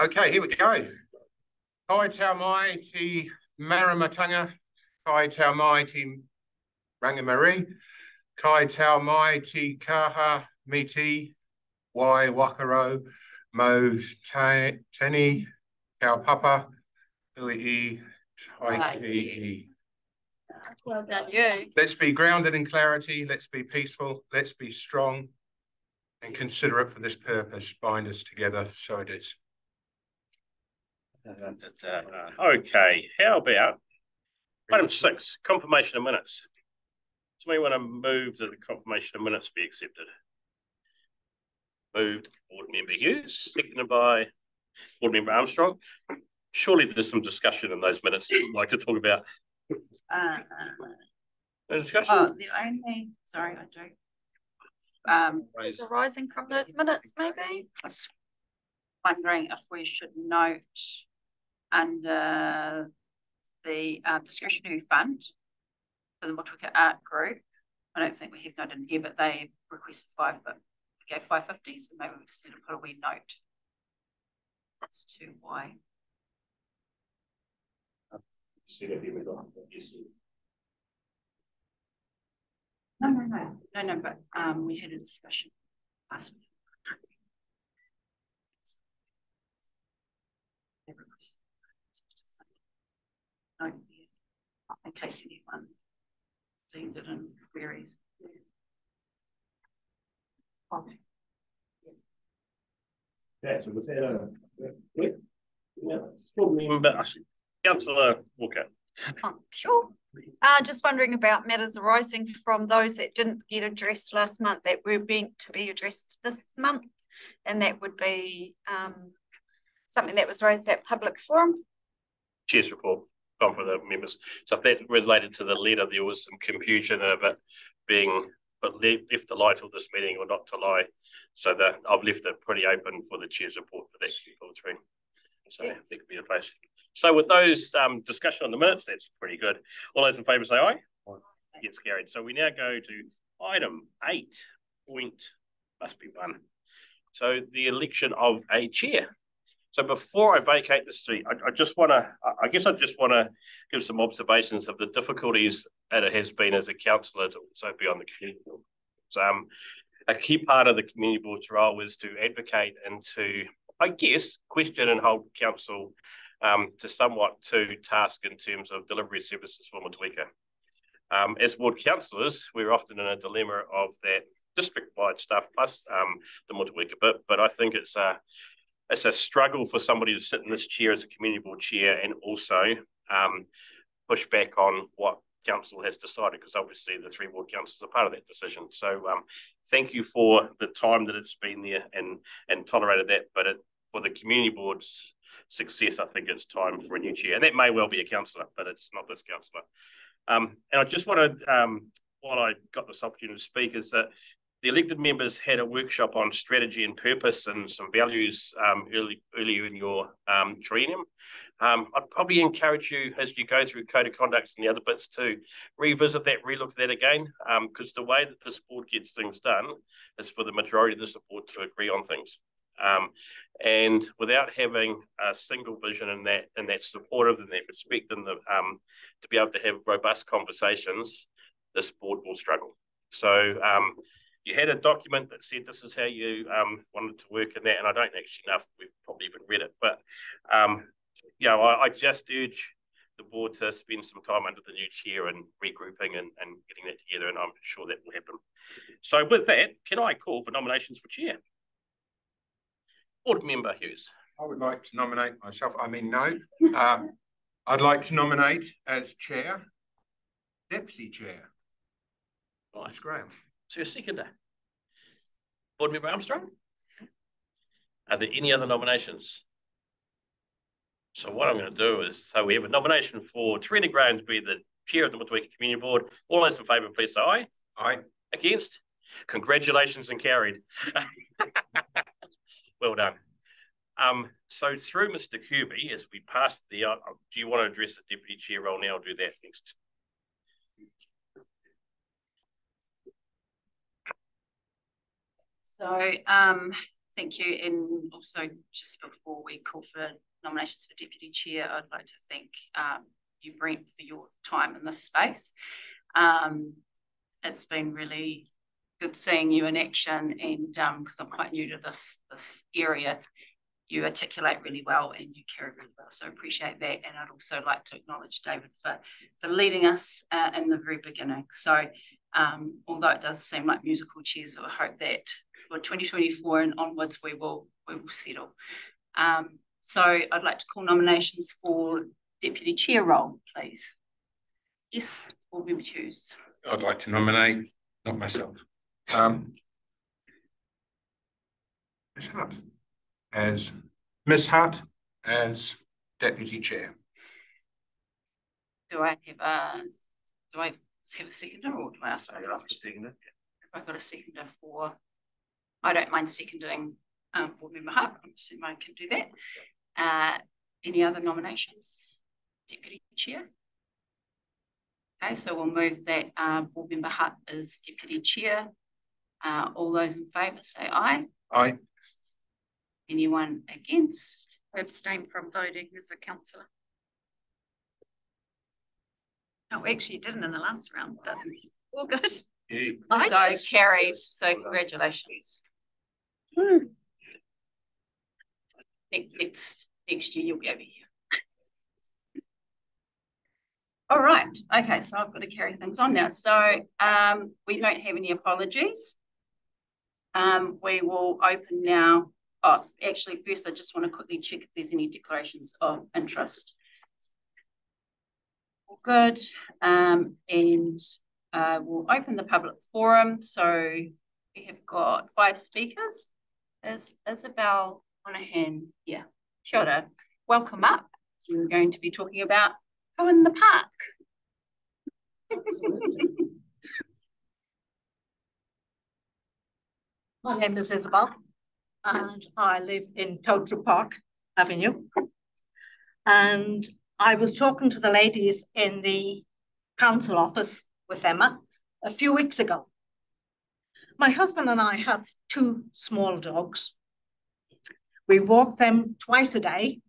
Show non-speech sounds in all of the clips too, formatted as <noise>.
Okay, here we go. Kai tau mai te maramatanga, kai tau mai te rangamari, kai tau mai te kaha miti, wai wakaro, mo tani, kau papa, hui i, tai. Well done, you. Let's be grounded in clarity. Let's be peaceful. Let's be strong and considerate for this purpose. Bind us together so it is. Okay, how about item six, confirmation of minutes? Somebody want to move that the confirmation of minutes be accepted? Moved, Board Member Hughes, seconded by Board Member Armstrong. Surely there's some discussion in those minutes that you'd like to talk about. Uh, No discussion? oh, the only, sorry, I do. Um, arising from those minutes, maybe? I was wondering if we should note under the uh, discretionary fund for the Motueka Art Group. I don't think we have noted in here, but they requested five, but we gave five fifty, so maybe we just need to put a wee note as to why. No, no, no, no, no, but um, we had a discussion last week. They requested- No, yeah, In case anyone sees it and queries. Okay. Yeah, so was that a? Yeah, Board Member, Councillor Walker. Oh, sure. Uh, just wondering about matters arising from those that didn't get addressed last month that were meant to be addressed this month. And that would be, um, something that was raised at public forum. Chair's report, gone for the members. So if that related to the letter, there was some confusion about being, but left, to lie till this meeting or not to lie. So that I've left it pretty open for the chair's report for that to through. So I think it'd be the place. So with those um discussion on the minutes, that's pretty good. All those in favour say aye. Gets carried. So we now go to item eight point, must be one. So the election of a chair. So before I vacate the seat, I, I just want to, I guess I just want to give some observations of the difficulties that it has been as a councillor to also be on the community board. So, um, a key part of the community board's role is to advocate and to, I guess, question and hold council um, to somewhat to task in terms of delivery services for Motueka. Um, as ward councillors, we're often in a dilemma of that district-wide stuff plus um, the Motueka bit, but I think it's a it's a struggle for somebody to sit in this chair as a community board chair and also um, push back on what council has decided because obviously the three ward councils are part of that decision. So um, thank you for the time that it's been there and and tolerated that. But it, for the community board's success, I think it's time for a new chair, and that may well be a councillor, but it's not this councillor. Um, and I just want to, um, while I got this opportunity to speak, is that the elected members had a workshop on strategy and purpose and some values um, early earlier in your um, triennium. Um, I'd probably encourage you as you go through code of conducts and the other bits to revisit that, relook at that again, because the way that this board gets things done is for the majority of the support to agree on things. Um, and without having a single vision in that and that supportive and that respect and the um, to be able to have robust conversations, this board will struggle. So um, you had a document that said this is how you um, wanted to work in that, and I don't actually know if we've probably even read it, but um, you know, I, I just urge the board to spend some time under the new chair and regrouping and, and getting that together, and I'm sure that will happen. So with that, can I call for nominations for chair? Board Member Hughes. I would like to nominate myself. I mean, no. Um, I'd like to nominate as chair, deputy chair, Miss Graham. So your seconder. Board Member Armstrong? Are there any other nominations? So what I'm going to do is, so we have a nomination for Trina Graham to be the chair of the Motueka Community Board. All those in favour, please say aye. Aye. Against? Congratulations and carried. <laughs> well done. Um, so through Mr. Kirby, as we pass the, uh, do you want to address the deputy chair role now? Or do that next. So, um, thank you, and also just before we call for nominations for deputy chair, I'd like to thank um, you, Brent, for your time in this space. Um, it's been really good seeing you in action, and because um, I'm quite new to this this area, you articulate really well and you carry really well. So appreciate that. And I'd also like to acknowledge David for, for leading us uh, in the very beginning. So um, although it does seem like musical chairs, I hope that for 2024 and onwards, we will, we will settle. Um, so I'd like to call nominations for deputy chair role, please. Yes, or we would choose. I'd like to nominate, not myself. Um, as Miss Hutt as deputy chair. Do I have a do I have a seconder or do I ask for a seconder? If I've got a seconder for I don't mind seconding um board member Hutt. I'm assuming I can do that. Uh any other nominations? Deputy chair. Okay, so we'll move that uh, board member Hutt is deputy chair. Uh, all those in favour say aye. Aye. Anyone against? Or abstain from voting as a councillor. Oh, actually, you didn't in the last round, but all good. Yeah. So carried, so congratulations. Hmm. Next, next year you'll be over here. All right, okay, so I've got to carry things on now. So um, we don't have any apologies. Um, we will open now Oh, actually, first, I just want to quickly check if there's any declarations of interest. Good. Um, and uh, we'll open the public forum. So we have got five speakers. Is Isabel Monahan here? Kia ora. Welcome up. You're going to be talking about Pū in the Park. <laughs> My name is Isabel and I live in Towdra Park Avenue. And I was talking to the ladies in the council office with Emma a few weeks ago. My husband and I have two small dogs. We walk them twice a day,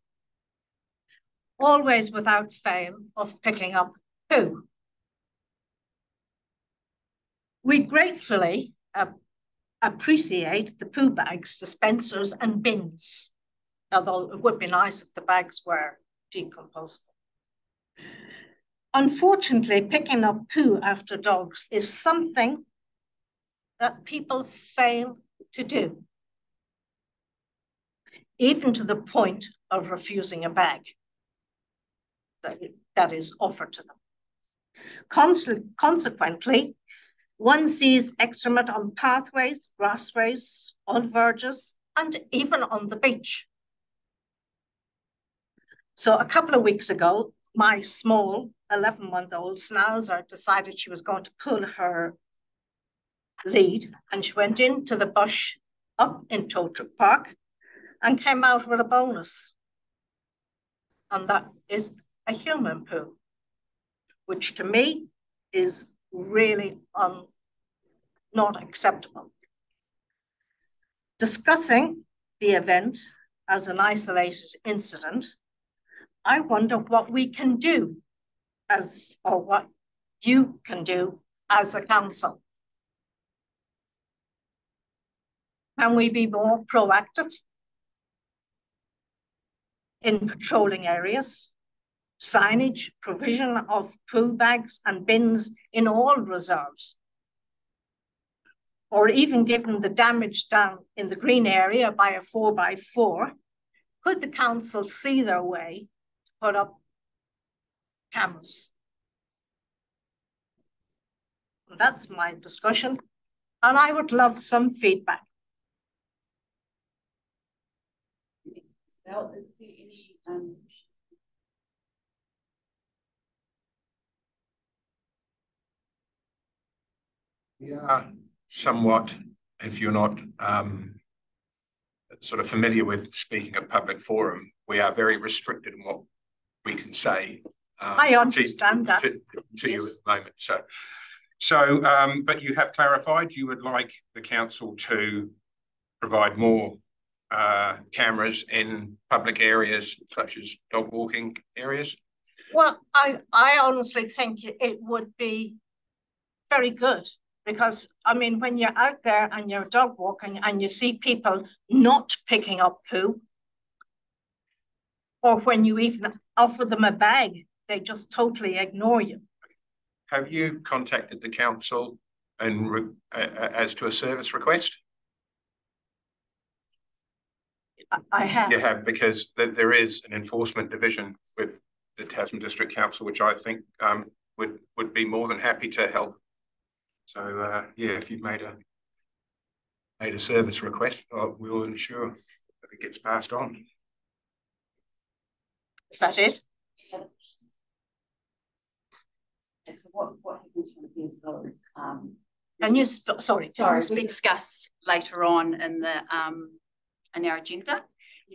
always without fail of picking up poo. We gratefully uh, appreciate the poo bags, dispensers and bins, although it would be nice if the bags were decomposable. Unfortunately, picking up poo after dogs is something that people fail to do, even to the point of refusing a bag that, that is offered to them. Consequently, one sees excrement on pathways, grassways, on verges, and even on the beach. So a couple of weeks ago, my small 11-month-old Schnauzer decided she was going to pull her lead, and she went into the bush up in Towdra Park and came out with a bonus. And that is a human poo, which to me is really un, not acceptable. Discussing the event as an isolated incident, I wonder what we can do as, or what you can do as a council. Can we be more proactive in patrolling areas? signage, provision of poo bags and bins in all reserves. Or even given the damage done in the green area by a four by four, could the council see their way to put up cameras? That's my discussion. And I would love some feedback. Well, is there any um, Yeah, somewhat, if you're not um, sort of familiar with speaking at public forum, we are very restricted in what we can say. Um, I understand to, that. To, to yes. you at the moment. So, so, um, but you have clarified you would like the council to provide more uh, cameras in public areas such as dog walking areas? Well, I, I honestly think it, it would be very good because I mean, when you're out there and you're dog walking and you see people not picking up poo, or when you even offer them a bag, they just totally ignore you. Have you contacted the council and re- uh, as to a service request? I- I have. You have, because th- there is an enforcement division with the Tasman District Council, which I think um would would be more than happy to help. So uh, yeah, if you've made a made a service request, uh, we'll ensure that it gets passed on. Is that it? Okay, so what, what happens from here as well is, um, Can you, sp- sorry, sorry, can you we speak? discuss later on in the, um, in our agenda.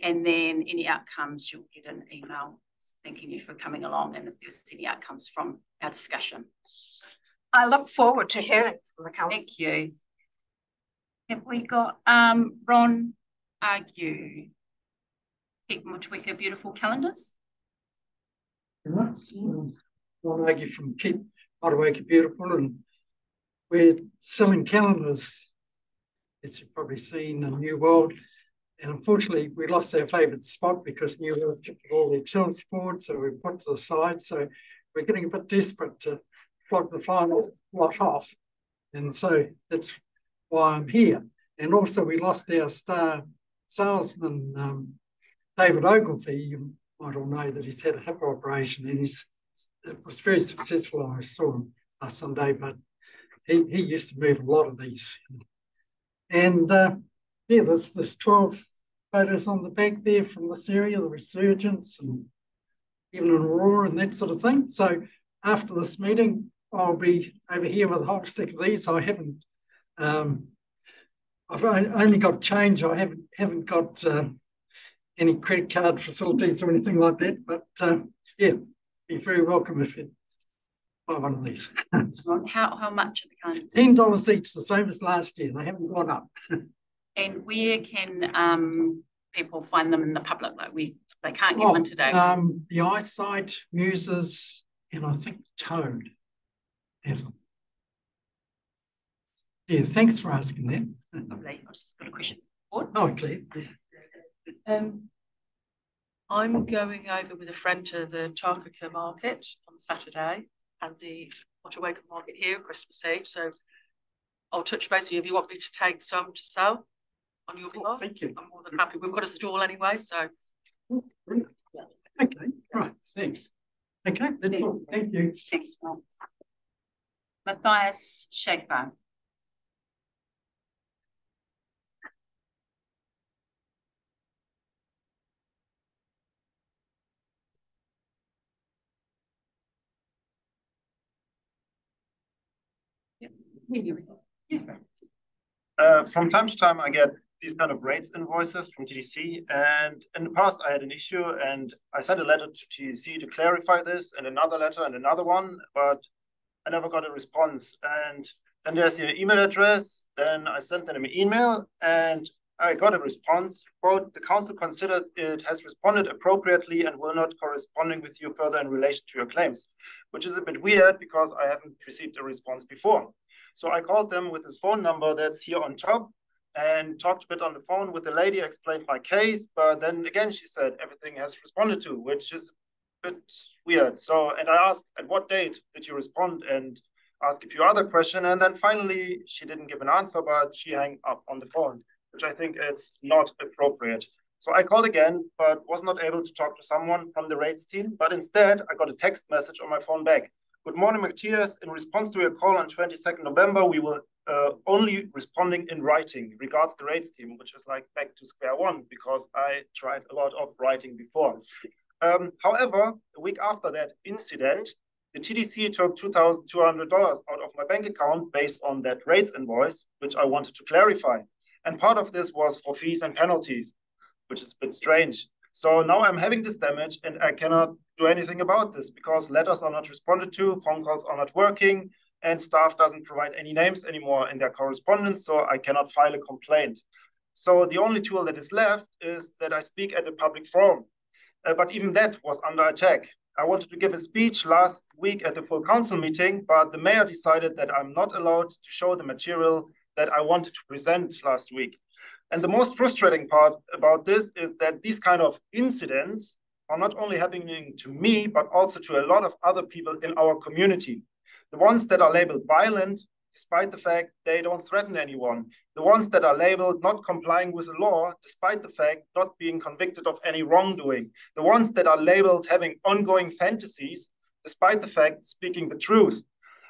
And then any outcomes, you'll get an email thanking you for coming along and if there's any outcomes from our discussion. I look forward to hearing from the council. Thank you. Have we got, um, Ron Argue? Keep Motueka Beautiful Calendars? Ron Aggie from Keep Motueka Beautiful and we're selling calendars. As you've probably seen in New World. And unfortunately, we lost our favourite spot because New World took all their chills forward, so we put to the side. So we're getting a bit desperate to flog the final lot off. And so that's why I'm here. And also we lost our star salesman, um, David Ogilvie. All know that he's had a hip operation and he's it was very successful. I saw him last Sunday, but he, he used to move a lot of these. And uh, yeah, there's there's 12 photos on the back there from this area, the resurgence and even in Aurora and that sort of thing. So after this meeting, I'll be over here with a whole stack of these. I haven't um, I've only got change. I haven't haven't got uh, any credit card facilities or anything like that. But uh, yeah, be very welcome if you buy one of these. How, how much are the calendars? Ten dollars each, the same as last year. They haven't gone up. <laughs> And where can, um, people find them in the public? Like we, they can't get one today. Um, the i-SITE, muses, and I think Toad have them. Yeah, thanks for asking that. Lovely. I've just got a question. Oh, Claire. Um, I'm going over with a friend to the Takaka market on Saturday and the Otawaka market here Christmas Eve. So I'll touch base with you if you want me to take some to sell on your behalf. Thank you. I'm more than happy. We've got a stall anyway, so oh, Okay, right, thanks. Okay, that's all. Thank you. Thanks, Matthias Schaefer. Uh, from time to time, I get these kind of rates invoices from TDC. And in the past, I had an issue and I sent a letter to TDC to clarify this and another letter and another one, but I never got a response. And then there's your email address. Then I sent them an email and I got a response. Quote, the council considered it has responded appropriately and will not corresponding with you further in relation to your claims, which is a bit weird because I haven't received a response before. So I called them with this phone number that's here on top and talked a bit on the phone with the lady, explained my case. But then again, she said everything has responded to, which is a bit weird. So, and I asked, at what date did you respond? And asked a few other questions. And then finally, she didn't give an answer, but she hung up on the phone, which I think it's not appropriate. So I called again, but was not able to talk to someone from the rates team. But instead, I got a text message on my phone back. Good morning, Matthias. In response to your call on 22nd November, we will uh, only responding in writing regards the rates team, which is like back to square one because I tried a lot of writing before. Um, however, a week after that incident, the TDC took $2,200 out of my bank account based on that rates invoice, which I wanted to clarify. And part of this was for fees and penalties, which is a bit strange. So now I'm having this damage and I cannot do anything about this because letters are not responded to, phone calls are not working, and staff doesn't provide any names anymore in their correspondence, so I cannot file a complaint. So the only tool that is left is that I speak at a public forum. Uh, but even that was under attack. I wanted to give a speech last week at the full council meeting, but the mayor decided that I'm not allowed to show the material that I wanted to present last week. And the most frustrating part about this is that these kind of incidents are not only happening to me, but also to a lot of other people in our community. The ones that are labeled violent, despite the fact they don't threaten anyone. The ones that are labeled not complying with the law, despite the fact not being convicted of any wrongdoing. The ones that are labeled having ongoing fantasies, despite the fact speaking the truth.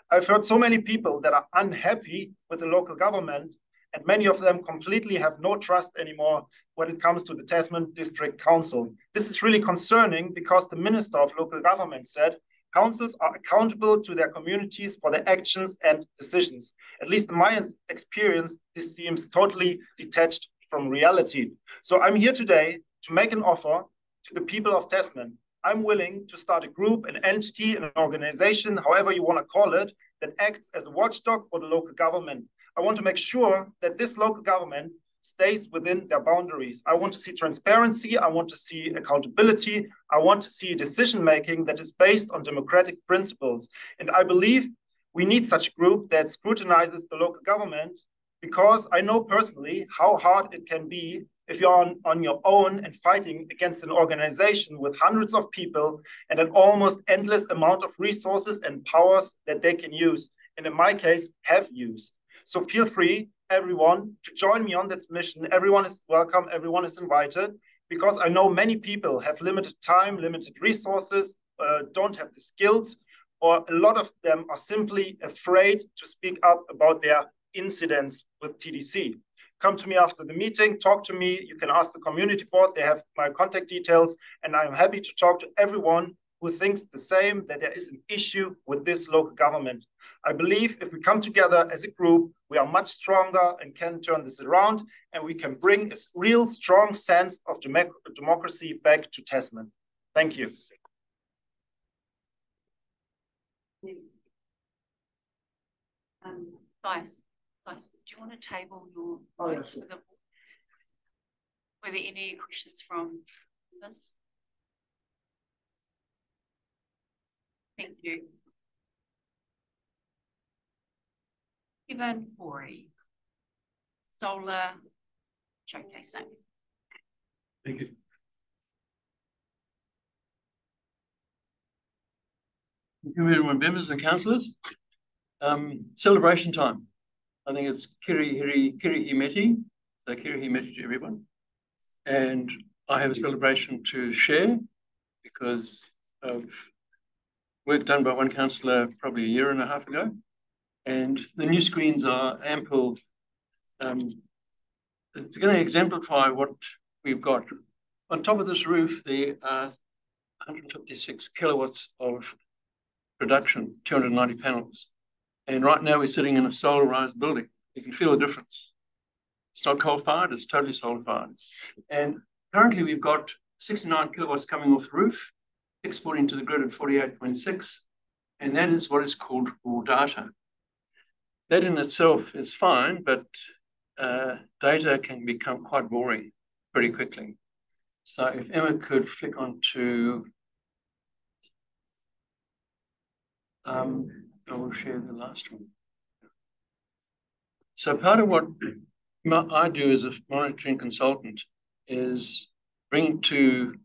I've heard so many people that are unhappy with the local government, and many of them completely have no trust anymore when it comes to the Tasman District Council. This is really concerning because the Minister of Local Government said councils are accountable to their communities for their actions and decisions. At least in my experience, this seems totally detached from reality. So I'm here today to make an offer to the people of Tasman. I'm willing to start a group, an entity, an organization, however you want to call it, that acts as a watchdog for the local government. I want to make sure that this local government stays within their boundaries. I want to see transparency. I want to see accountability. I want to see decision making that is based on democratic principles. And I believe we need such a group that scrutinizes the local government because I know personally how hard it can be if you're on, on your own and fighting against an organization with hundreds of people and an almost endless amount of resources and powers that they can use. And in my case, have used. So feel free everyone to join me on that mission. Everyone is welcome, everyone is invited, because I know many people have limited time, limited resources, uh, don't have the skills, or a lot of them are simply afraid to speak up about their incidents with TDC. Come to me after the meeting, talk to me. You can ask the community board, they have my contact details, and I'm happy to talk to everyone who thinks the same, that there is an issue with this local government. I believe if we come together as a group, we are much stronger and can turn this around, and we can bring a real strong sense of democracy back to Tasman. Thank you. Um, Vice, Vice, do you want to table your oh, yes. the, were there any questions from this? Thank you. Given Forey, solar showcasing. Thank you. Committee members and councillors, um, celebration time. I think it's Kiri Hiri Kiri Imeti, so Kiri Imeti to everyone. And I have a celebration to share because of work done by one councillor probably a year and a half ago. And the new screens are ample. Um, it's going to exemplify what we've got. On top of this roof, there are 156 kilowatts of production, 290 panels. And right now we're sitting in a solarized building. You can feel the difference. It's not coal fired, it's totally solar fired. And currently we've got 69 kilowatts coming off the roof, exporting to the grid at 48.6. And that is what is called raw data that in itself is fine, but uh, data can become quite boring pretty quickly. So if Emma could flick on to, um, I will share the last one. So part of what I do as a monitoring consultant is bring to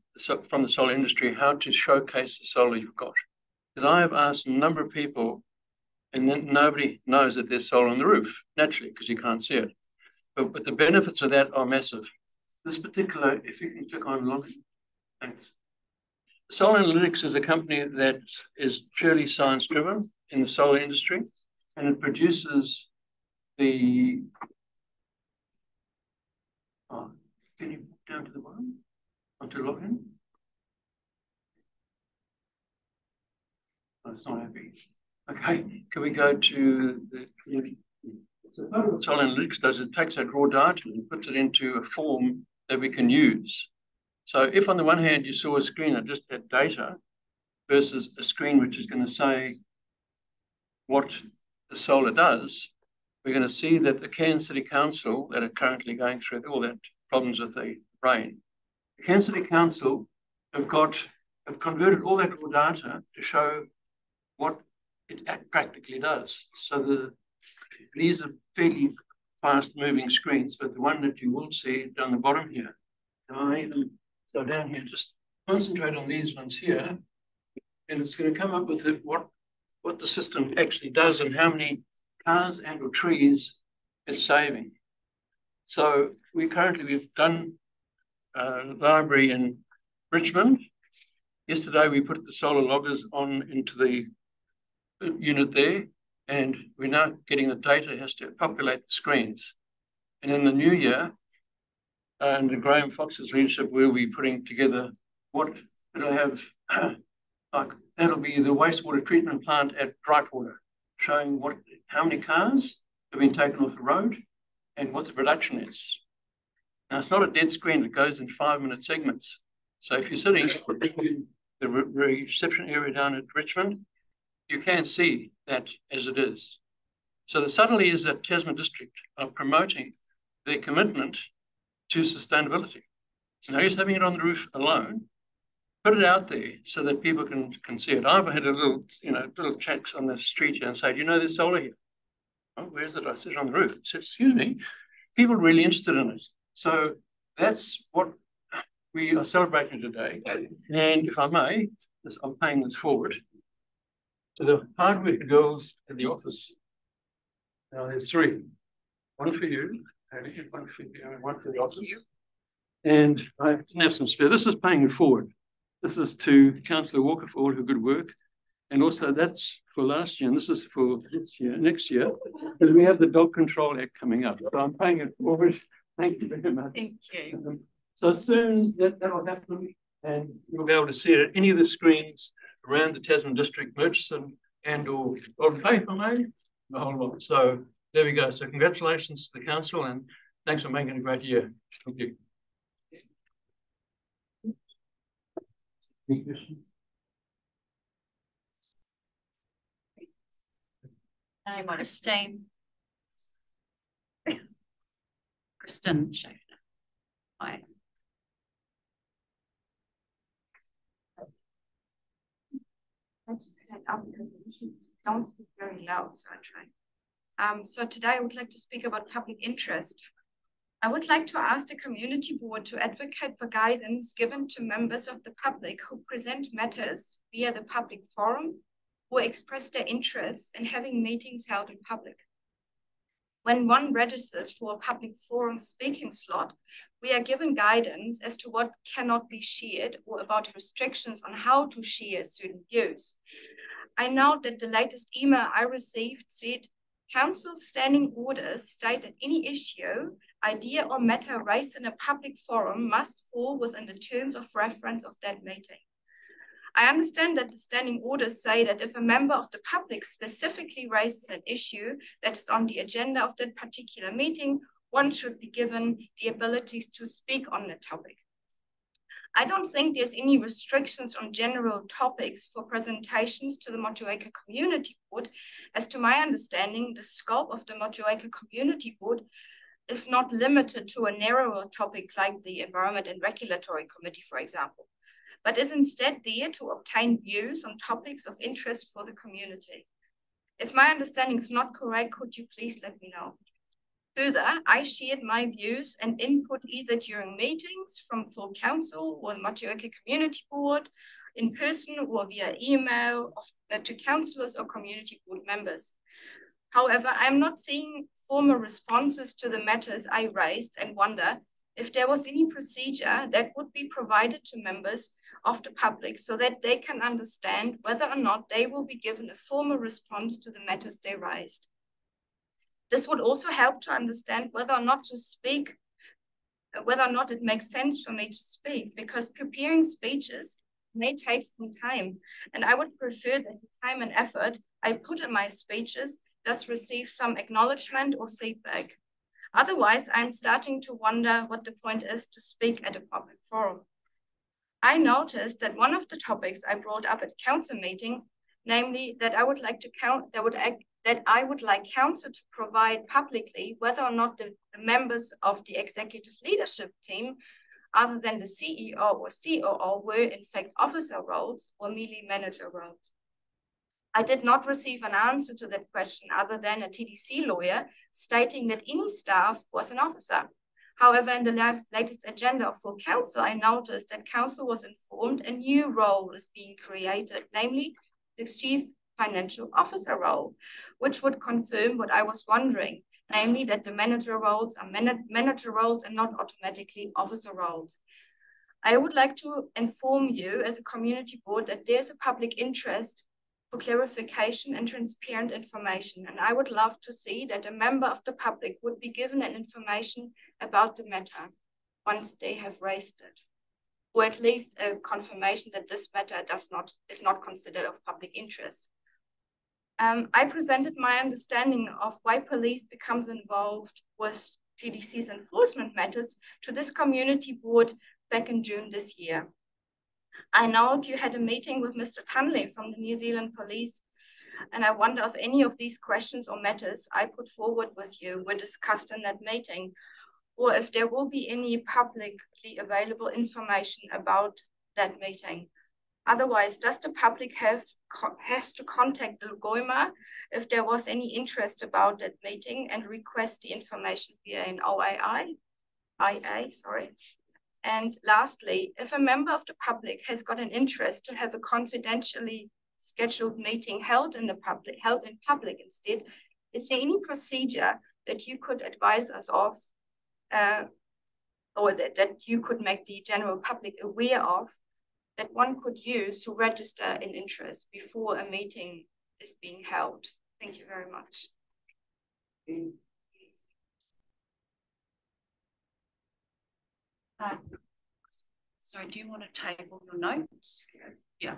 from the solar industry how to showcase the solar you've got. Because I have asked a number of people and then nobody knows that there's solar on the roof, naturally, because you can't see it. But, but the benefits of that are massive. This particular, if you can click on login, thanks. Solar Analytics is a company that is purely science driven in the solar industry, and it produces the. Oh, can you down to the bottom onto login? Oh, it's not happy. Okay, can we go to the so Solar Analytics does, it takes that raw data and puts it into a form that we can use. So if on the one hand you saw a screen that just had data versus a screen which is going to say what the solar does, we're going to see that the Cairns City Council that are currently going through all that problems with the rain, the Cairns City Council have got have converted all that raw data to show what it practically does. So the these are fairly fast moving screens, but the one that you will see down the bottom here, I go down here, just concentrate on these ones here, and it's going to come up with the, what what the system actually does and how many cars and or trees it's saving. So we currently we've done uh, a library in Richmond. Yesterday we put the solar loggers on into the unit there, and we're now getting the data has to populate the screens. And in the new year, under Graham Fox's leadership, we'll be putting together what it'll have <clears throat> like that'll be the wastewater treatment plant at Brightwater, showing what how many cars have been taken off the road and what the production is. Now it's not a dead screen, it goes in five minute segments. So if you're sitting in the reception area down at Richmond, you can't see that as it is. So the subtlety is that Tasman District are promoting their commitment to sustainability. So now he's having it on the roof alone, put it out there so that people can, can see it. I've had a little, you know, little checks on the street and say, do you know there's solar here? Oh, where's it? I said on the roof. I said, excuse me, people are really interested in it. So that's what we are celebrating today. And if I may, I'm paying this forward to the hardware girls in the office. Now there's three. One for you, one for you, and one for the office. And I didn't have some spare. This is paying it forward. This is to Councillor Walker for all her good work. And also that's for last year, and this is for this year, next year, because we have the Dog Control Act coming up. So I'm paying it forward. Thank you very much. Thank you. Um, so soon that, that'll happen, and you'll be able to see it at any of the screens around the Tasman District, Murchison, and or on paper, maybe the whole lot. So there we go. So congratulations to the council, and thanks for making a great year. Thank you. Um, Christine. Kristen Schaefer. Hi. I just stand up because you don't speak very loud, so I try. Um, so today I would like to speak about public interest. I would like to ask the community board to advocate for guidance given to members of the public who present matters via the public forum or express their interests in having meetings held in public. When one registers for a public forum speaking slot, we are given guidance as to what cannot be shared or about restrictions on how to share certain views. I note that the latest email I received said Council standing orders state that any issue, idea, or matter raised in a public forum must fall within the terms of reference of that meeting. I understand that the standing orders say that if a member of the public specifically raises an issue that is on the agenda of that particular meeting, one should be given the abilities to speak on the topic. I don't think there's any restrictions on general topics for presentations to the Motueka Community Board. As to my understanding, the scope of the Motueka Community Board is not limited to a narrower topic like the Environment and Regulatory Committee, for example but is instead there to obtain views on topics of interest for the community. If my understanding is not correct, could you please let me know? Further, I shared my views and input either during meetings from full council or the Motueka Community Board, in person or via email of, uh, to councillors or community board members. However, I'm not seeing formal responses to the matters I raised and wonder if there was any procedure that would be provided to members of the public so that they can understand whether or not they will be given a formal response to the matters they raised. This would also help to understand whether or not to speak, uh, whether or not it makes sense for me to speak, because preparing speeches may take some time. And I would prefer that the time and effort I put in my speeches does receive some acknowledgement or feedback. Otherwise, I'm starting to wonder what the point is to speak at a public forum. I noticed that one of the topics I brought up at council meeting, namely that I would like to count that would act, that I would like council to provide publicly whether or not the, the members of the executive leadership team, other than the CEO or COO, were in fact officer roles or merely manager roles. I did not receive an answer to that question other than a TDC lawyer stating that any staff was an officer. However, in the latest agenda for council, I noticed that council was informed a new role is being created, namely the chief financial officer role, which would confirm what I was wondering, namely that the manager roles are man manager roles and not automatically officer roles. I would like to inform you as a community board that there's a public interest for clarification and transparent information. And I would love to see that a member of the public would be given an information about the matter once they have raised it, or at least a confirmation that this matter does not is not considered of public interest. Um, I presented my understanding of why police becomes involved with TDC's enforcement matters to this community board back in June this year. I know you had a meeting with Mr. Tunley from the New Zealand Police, and I wonder if any of these questions or matters I put forward with you were discussed in that meeting, or if there will be any publicly available information about that meeting. Otherwise, does the public have has to contact the GOIMA if there was any interest about that meeting and request the information via an OAI? IA, sorry. And lastly, if a member of the public has got an interest to have a confidentially scheduled meeting held in the public, held in public instead, is there any procedure that you could advise us of, uh, or that, that you could make the general public aware of that one could use to register an interest before a meeting is being held. Thank you very much. Uh, sorry, do you want to table your notes? Yeah.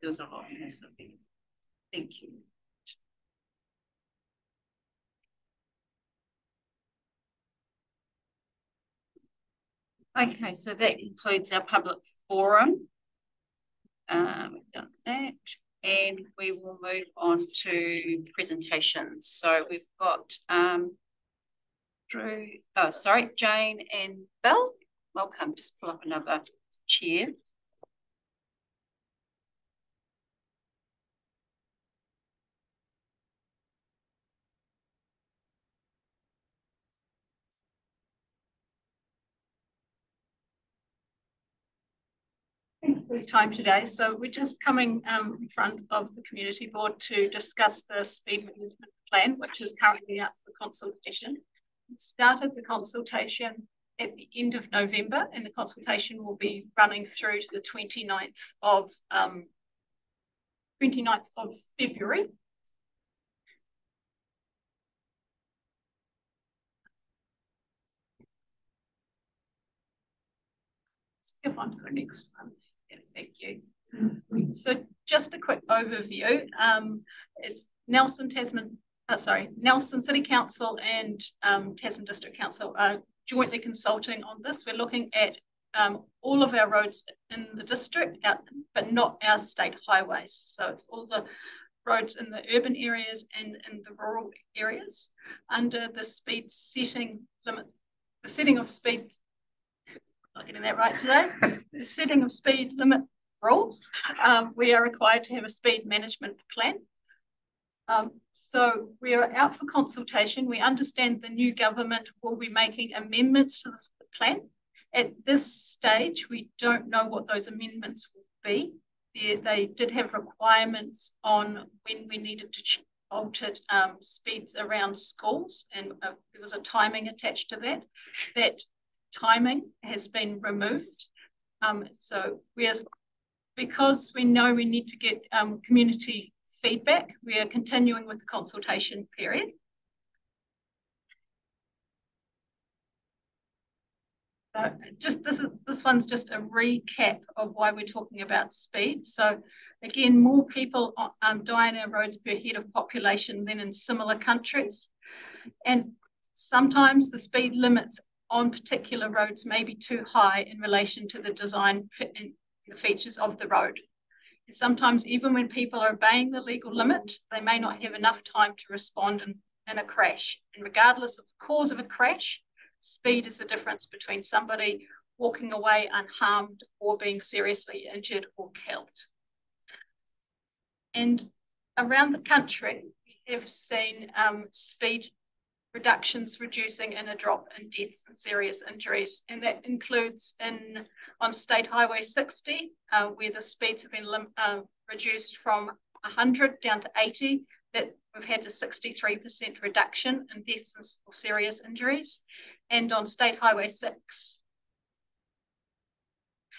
There was a lot in this. Thank you. Okay, so that concludes our public forum. Um, we've done that. And we will move on to presentations. So we've got um, Drew, oh, sorry, Jane and Bill. Welcome. Just pull up another chair. Time today. So we're just coming um, in front of the community board to discuss the speed management plan, which is currently up for consultation. It started the consultation at the end of November, and the consultation will be running through to the 29th of um, 29th of February. Skip on to the next one. Thank you. So just a quick overview. Um, it's Nelson Tasman, uh, sorry, Nelson City Council and um, Tasman District Council are jointly consulting on this. We're looking at um, all of our roads in the district, uh, but not our state highways. So it's all the roads in the urban areas and in the rural areas under the speed setting limit, the setting of speed getting that right today, <laughs> the setting of speed limit rules, um, we are required to have a speed management plan. Um, so we are out for consultation. We understand the new government will be making amendments to this plan. At this stage, we don't know what those amendments will be. They, they did have requirements on when we needed to alter um, speeds around schools, and uh, there was a timing attached to that. That timing has been removed. Um, so we are, because we know we need to get um, community feedback, we are continuing with the consultation period. So just this is this one's just a recap of why we're talking about speed. So again, more people um, die our roads per head of population than in similar countries. And sometimes the speed limits on particular roads may be too high in relation to the design the features of the road. And sometimes even when people are obeying the legal limit, they may not have enough time to respond in, in a crash. And regardless of the cause of a crash, speed is the difference between somebody walking away unharmed or being seriously injured or killed. And around the country, we have seen um, speed reductions reducing and a drop in deaths and serious injuries. And that includes in on State Highway 60, uh, where the speeds have been uh, reduced from 100 down to 80, that we've had a 63% reduction in deaths or serious injuries. And on State Highway 6,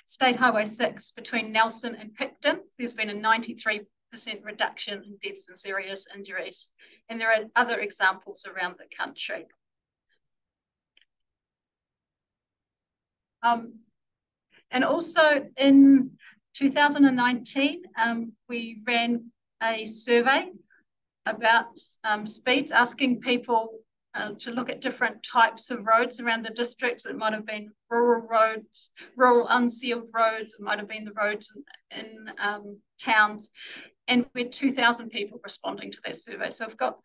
State Highway 6 between Nelson and Picton, there's been a 93 percent reduction in deaths and serious injuries. And there are other examples around the country. Um, and also in 2019, um, we ran a survey about um, speeds, asking people uh, to look at different types of roads around the districts. It might have been rural roads, rural unsealed roads, it might have been the roads in, in um, towns and we had 2,000 people responding to that survey. So I've got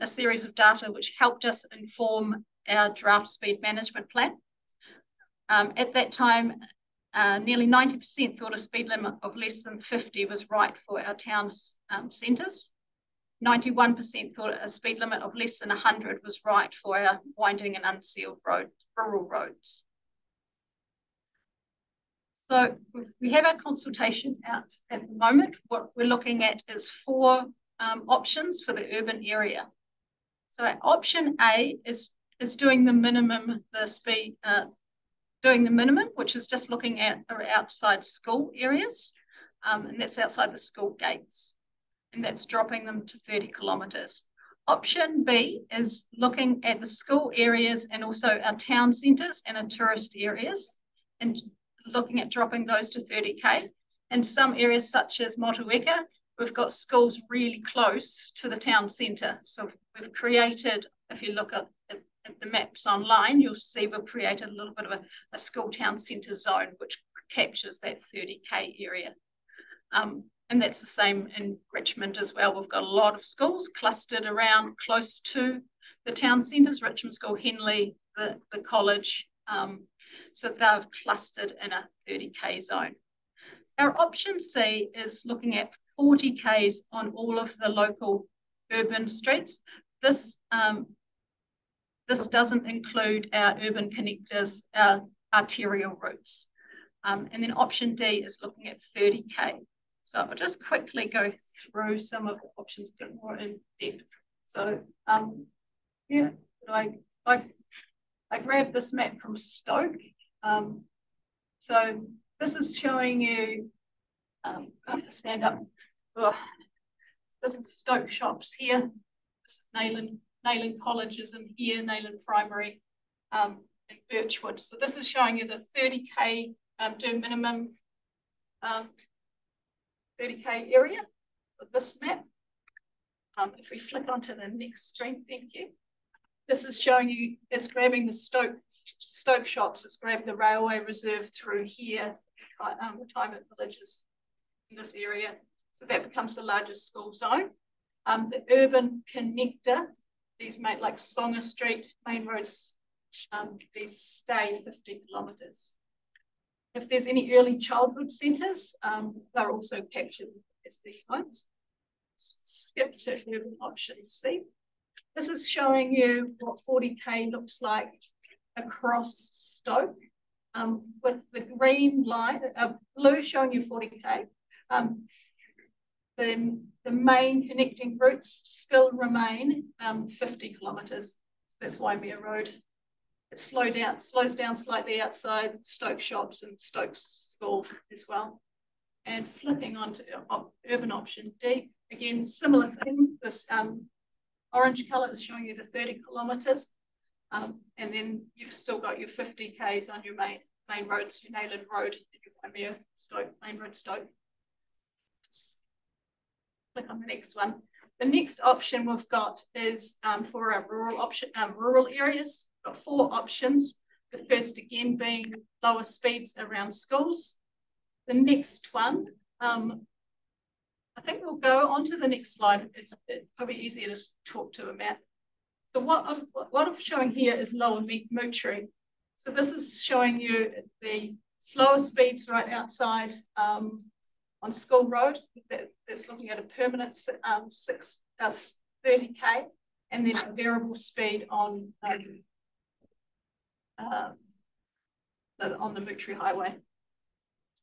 a, series of data which helped us inform our draft speed management plan. Um, at that time, uh, nearly 90% thought a speed limit of less than 50 was right for our town's um, centres. 91% thought a speed limit of less than 100 was right for our winding and unsealed road, rural roads. So we have our consultation out at the moment. What we're looking at is four um, options for the urban area. So option A is, is doing the minimum, the speed, uh, doing the minimum, which is just looking at outside school areas, um, and that's outside the school gates, and that's dropping them to 30 kilometres. Option B is looking at the school areas and also our town centres and our tourist areas and looking at dropping those to 30k. In some areas such as Motueka, we've got schools really close to the town centre. So we've created, if you look at, at, at, the maps online, you'll see we've created a little bit of a, a school town centre zone, which captures that 30k area. Um, and that's the same in Richmond as well. We've got a lot of schools clustered around close to the town centres, Richmond School, Henley, the, the college, um, so they're clustered in a 30k zone. Our option C is looking at 40Ks on all of the local urban streets. This, um, this doesn't include our urban connectors, our arterial routes. Um, and then option D is looking at 30K. So I'll just quickly go through some of the options a bit more in depth. So um, yeah, I, I, I grabbed this map from Stoke um, so this is showing you, um, I have to stand up. Oh, this is Stoke Shops here. This is Nayland, Nayland College is in here, Nayland Primary, um, and Birchwood. So this is showing you the 30k um, do minimum um, 30k area of this map. Um, if we flick onto the next screen, thank you. This is showing you, it's grabbing the Stoke Stoke shops. It's grabbed the railway reserve through here, um, retirement villages in this area. So that becomes the largest school zone. Um, the urban connector, these make like Songer Street, main roads, um, these stay 50 kilometres. If there's any early childhood centres, um, they're also captured as these zones. Skip to urban option C. This is showing you what 40k looks like across Stoke um, with the green line, uh, blue showing you 40k. Um, the, the main connecting routes still remain um, 50 kilometres. That's Waimea Road. It down, slows down slightly outside Stoke shops and Stoke School as well. And flipping onto urban option D, again, similar thing. This um, orange colour is showing you the 30 kilometres. Um, and then you've still got your 50 Ks on your main main roads, your Nayland Road, your Waimea Stoke, main road Stoke. Click on the next one. The next option we've got is um, for our rural option, um, rural areas. We've got four options. The first again being lower speeds around schools. The next one um, I think we'll go on to the next slide. It's probably easier to talk to a map. So what I'm, what I'm showing here is lower Moutere. So this is showing you the slower speeds right outside um, on School Road. That, that's looking at a permanent um, six, uh, 30k and then a variable speed on um, uh, on the Victory Highway.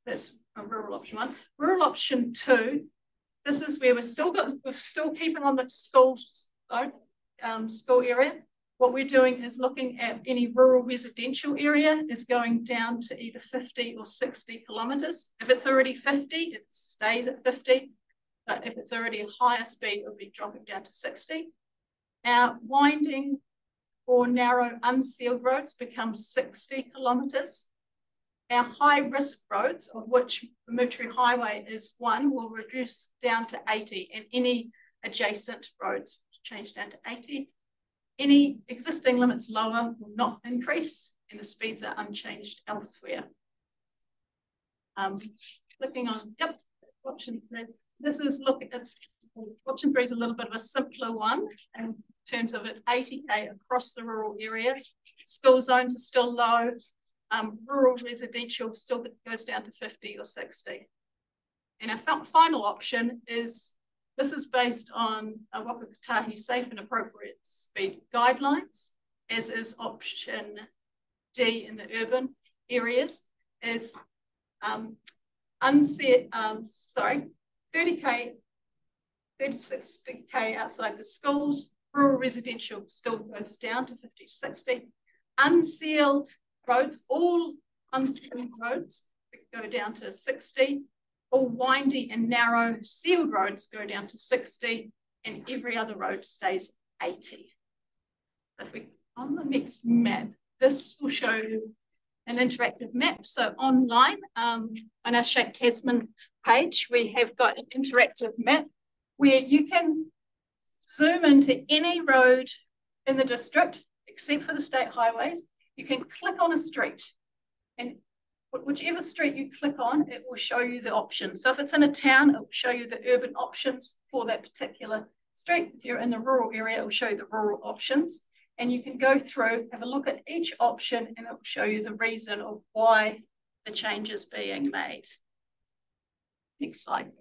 That's a rural option one. Rural option two, this is where we're still got we're still keeping on the schools um, school area. What we're doing is looking at any rural residential area is going down to either 50 or 60 kilometres. If it's already 50, it stays at 50. But if it's already a higher speed, it'll be dropping down to 60. Our winding or narrow unsealed roads become 60 kilometres. Our high risk roads, of which the Moutere Highway is one, will reduce down to 80 and any adjacent roads change down to 80. Any existing limits lower will not increase and the speeds are unchanged elsewhere. Um, clicking on, yep, option three. This is looking, it's option three is a little bit of a simpler one in terms of its 80k across the rural area. School zones are still low. Um, rural residential still goes down to 50 or 60. And our final option is this is based on a Waka Kotahi safe and appropriate speed guidelines, as is option D in the urban areas, is um, unset, um, sorry, 30k, 36k outside the schools, rural residential still goes down to 50 to 60. Unsealed roads, all unsealed roads go down to 60 all windy and narrow sealed roads go down to 60 and every other road stays 80. If we on the next map, this will show you an interactive map. So online um, on our Shape Tasman page, we have got an interactive map where you can zoom into any road in the district, except for the state highways. You can click on a street and whichever street you click on, it will show you the options. So if it's in a town, it will show you the urban options for that particular street. If you're in the rural area, it will show you the rural options. And you can go through, have a look at each option, and it will show you the reason of why the change is being made. Next slide.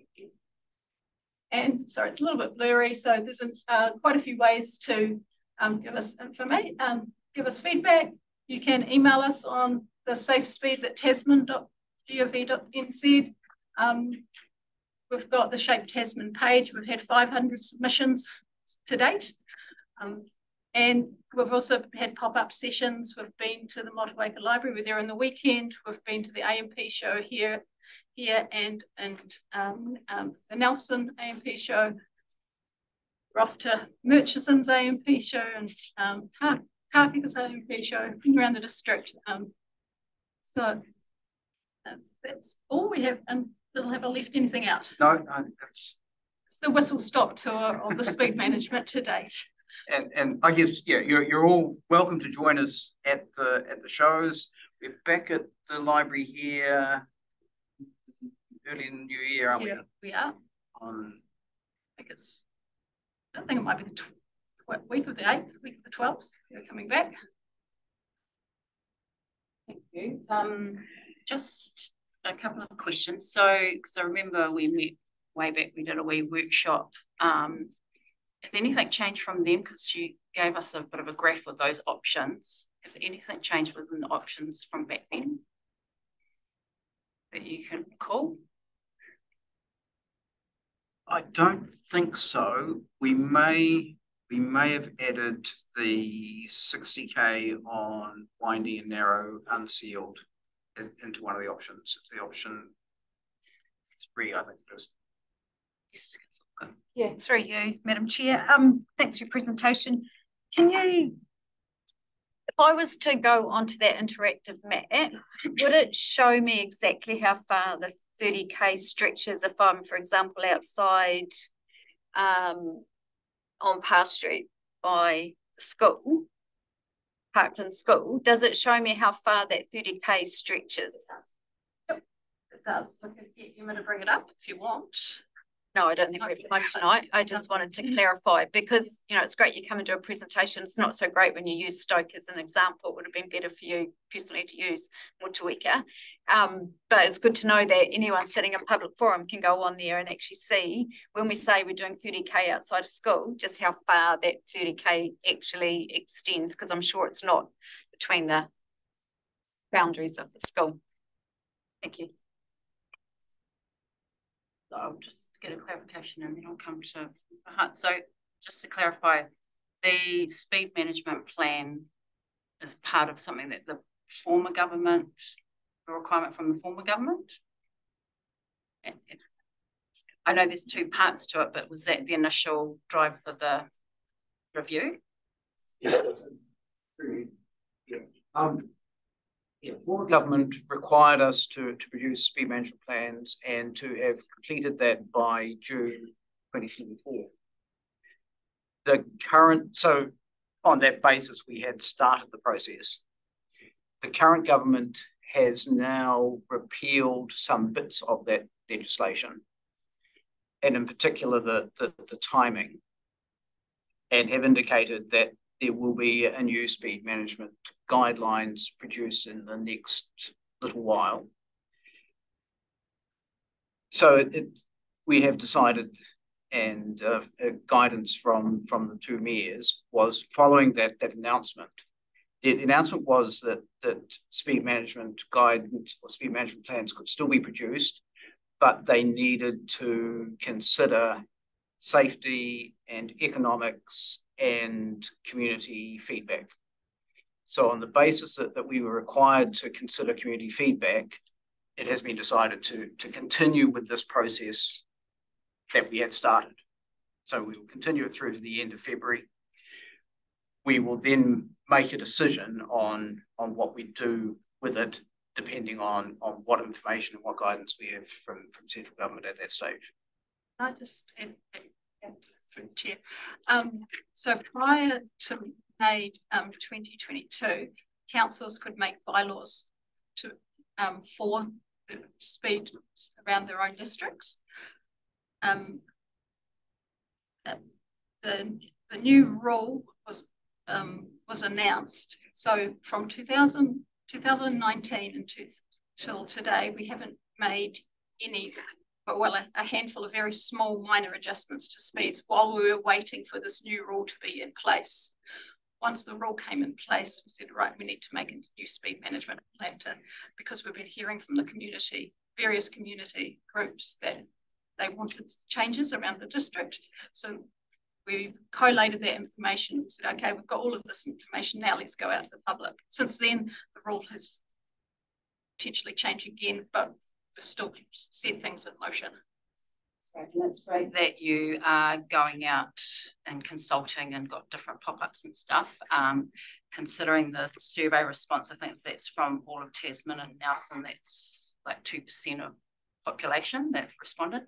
And sorry, it's a little bit blurry. So there's uh, quite a few ways to um, give us information, um, give us feedback. You can email us on the safe speeds at tasman.gov.nz. Um, we've got the Shape Tasman page. We've had 500 submissions to date. Um, and we've also had pop-up sessions. We've been to the Motueka Library. We're there in the weekend. We've been to the AMP show here, here and, and um, um, the Nelson AMP show. We're off to Murchison's AMP show and um, Takaka's AMP show around the district. Um, so that's, that's all we have. And little have I left anything out? No, no, that's it's the whistle stop tour of the speed <laughs> management to date. And and I guess yeah, you're you're all welcome to join us at the at the shows. We're back at the library here early in the new year, aren't yeah, we? We are. On I think it's I think it might be the week of the eighth, week of the twelfth. We're coming back. Thank you. Um, just a couple of questions. So, because I remember we met way back, we did a wee workshop. Um, has anything changed from them? Because you gave us a bit of a graph of those options. Has anything changed within the options from back then that you can call? I don't think so. We may we may have added the 60k on windy and narrow unsealed into one of the options. It's the option three, I think it is. Yes. Yeah, through you, Madam Chair. Um, thanks for your presentation. Can you, if I was to go onto that interactive map, would it show me exactly how far the 30k stretches if I'm, for example, outside um, on Park Street by school, Parkland School, does it show me how far that 30k stretches? Yep, it does. I can get you to bring it up if you want. No, I don't think we have time tonight. I just wanted to clarify because, you know, it's great you come and do a presentation. It's not so great when you use Stoke as an example. It would have been better for you personally to use Motueka. Um, but it's good to know that anyone sitting in public forum can go on there and actually see when we say we're doing 30k outside of school, just how far that 30k actually extends, because I'm sure it's not between the boundaries of the school. Thank you. I'll just get a clarification and then I'll come to, so just to clarify, the speed management plan is part of something that the former government, a requirement from the former government? I know there's two parts to it, but was that the initial drive for the review? Yeah, Yeah. Um, yeah, former government required us to, to produce speed management plans and to have completed that by June 2024. The current, so on that basis, we had started the process. The current government has now repealed some bits of that legislation, and in particular the, the, the timing, and have indicated that there will be a new speed management guidelines produced in the next little while. So it, it we have decided, and uh, guidance from from the two mayors was following that that announcement. The, the announcement was that that speed management guidance or speed management plans could still be produced, but they needed to consider safety and economics and community feedback. So on the basis that, that we were required to consider community feedback, it has been decided to, to continue with this process that we had started. So we will continue it through to the end of February. We will then make a decision on, on what we do with it, depending on, on what information and what guidance we have from, from central government at that stage. I just through chair. Um, so prior to May um, 2022, councils could make bylaws to um, for the speed around their own districts. Um, the the new rule was um, was announced. So from 2000, 2019 until today, we haven't made any well, a, a, handful of very small minor adjustments to speeds while we were waiting for this new rule to be in place. Once the rule came in place, we said, right, we need to make a new speed management plan to, because we've been hearing from the community, various community groups that they wanted changes around the district. So we've collated that information and said, okay, we've got all of this information now, let's go out to the public. Since then, the rule has potentially changed again, but still set things in motion. That's great. That's great that you are going out and consulting and got different pop-ups and stuff. Um, considering the survey response, I think that's from all of Tasman and Nelson, that's like 2% of population that responded.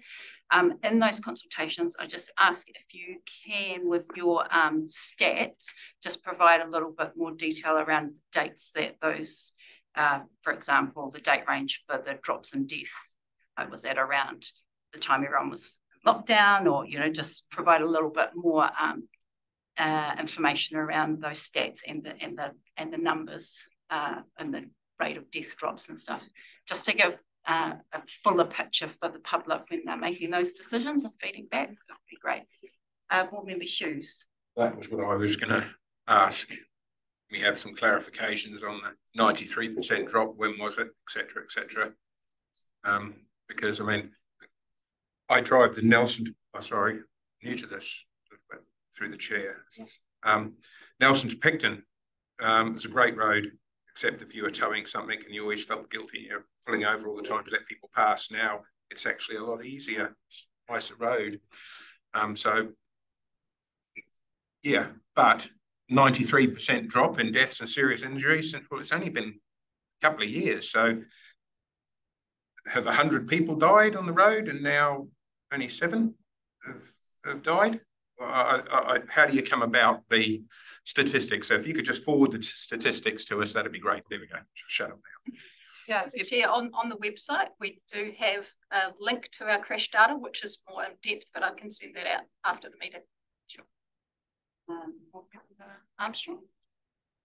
Um, in those consultations, I just ask if you can, with your um, stats, just provide a little bit more detail around the dates that those uh, for example, the date range for the drops in death uh, was at around the time everyone was locked down, or you know, just provide a little bit more um, uh, information around those stats and the and the and the numbers uh, and the rate of death drops and stuff, just to give uh, a fuller picture for the public when they're making those decisions and feeding back. That would be great. Uh, Board Member Hughes. That was what I was going to ask we have some clarifications on the 93% drop, when was it, etc., etc. Um, because I mean, I drive the Nelson, oh, sorry, new to this, through the chair. Um, Nelson to Picton um, is a great road, except if you were towing something and you always felt guilty, you're pulling over all the time to let people pass. Now it's actually a lot easier, it's nicer road. Um, so yeah, but 93% drop in deaths and serious injuries since, well, it's only been a couple of years. So have 100 people died on the road and now only seven have, have died? I, I, how do you come about the statistics? So if you could just forward the statistics to us, that'd be great. There we go. Shut up now. Yeah, Chair, on, on the website, we do have a link to our crash data, which is more in depth, but I can send that out after the meeting. Sure. Um, Armstrong?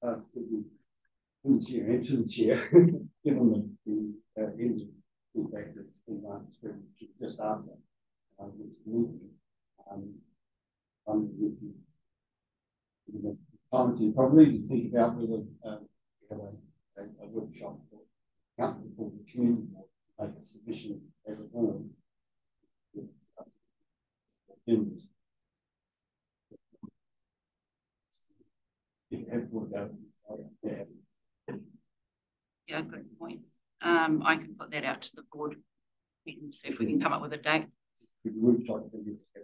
Uh, to the chair, and to the chair, given the, the uh, end of feedback that's been run just after uh, this meeting, um, I'm time to probably to think about whether uh, we have a, a, a workshop or for the community board to make a submission as a board. You. Yeah, good point. Um, I can put that out to the board. We can see if we can come up with a date.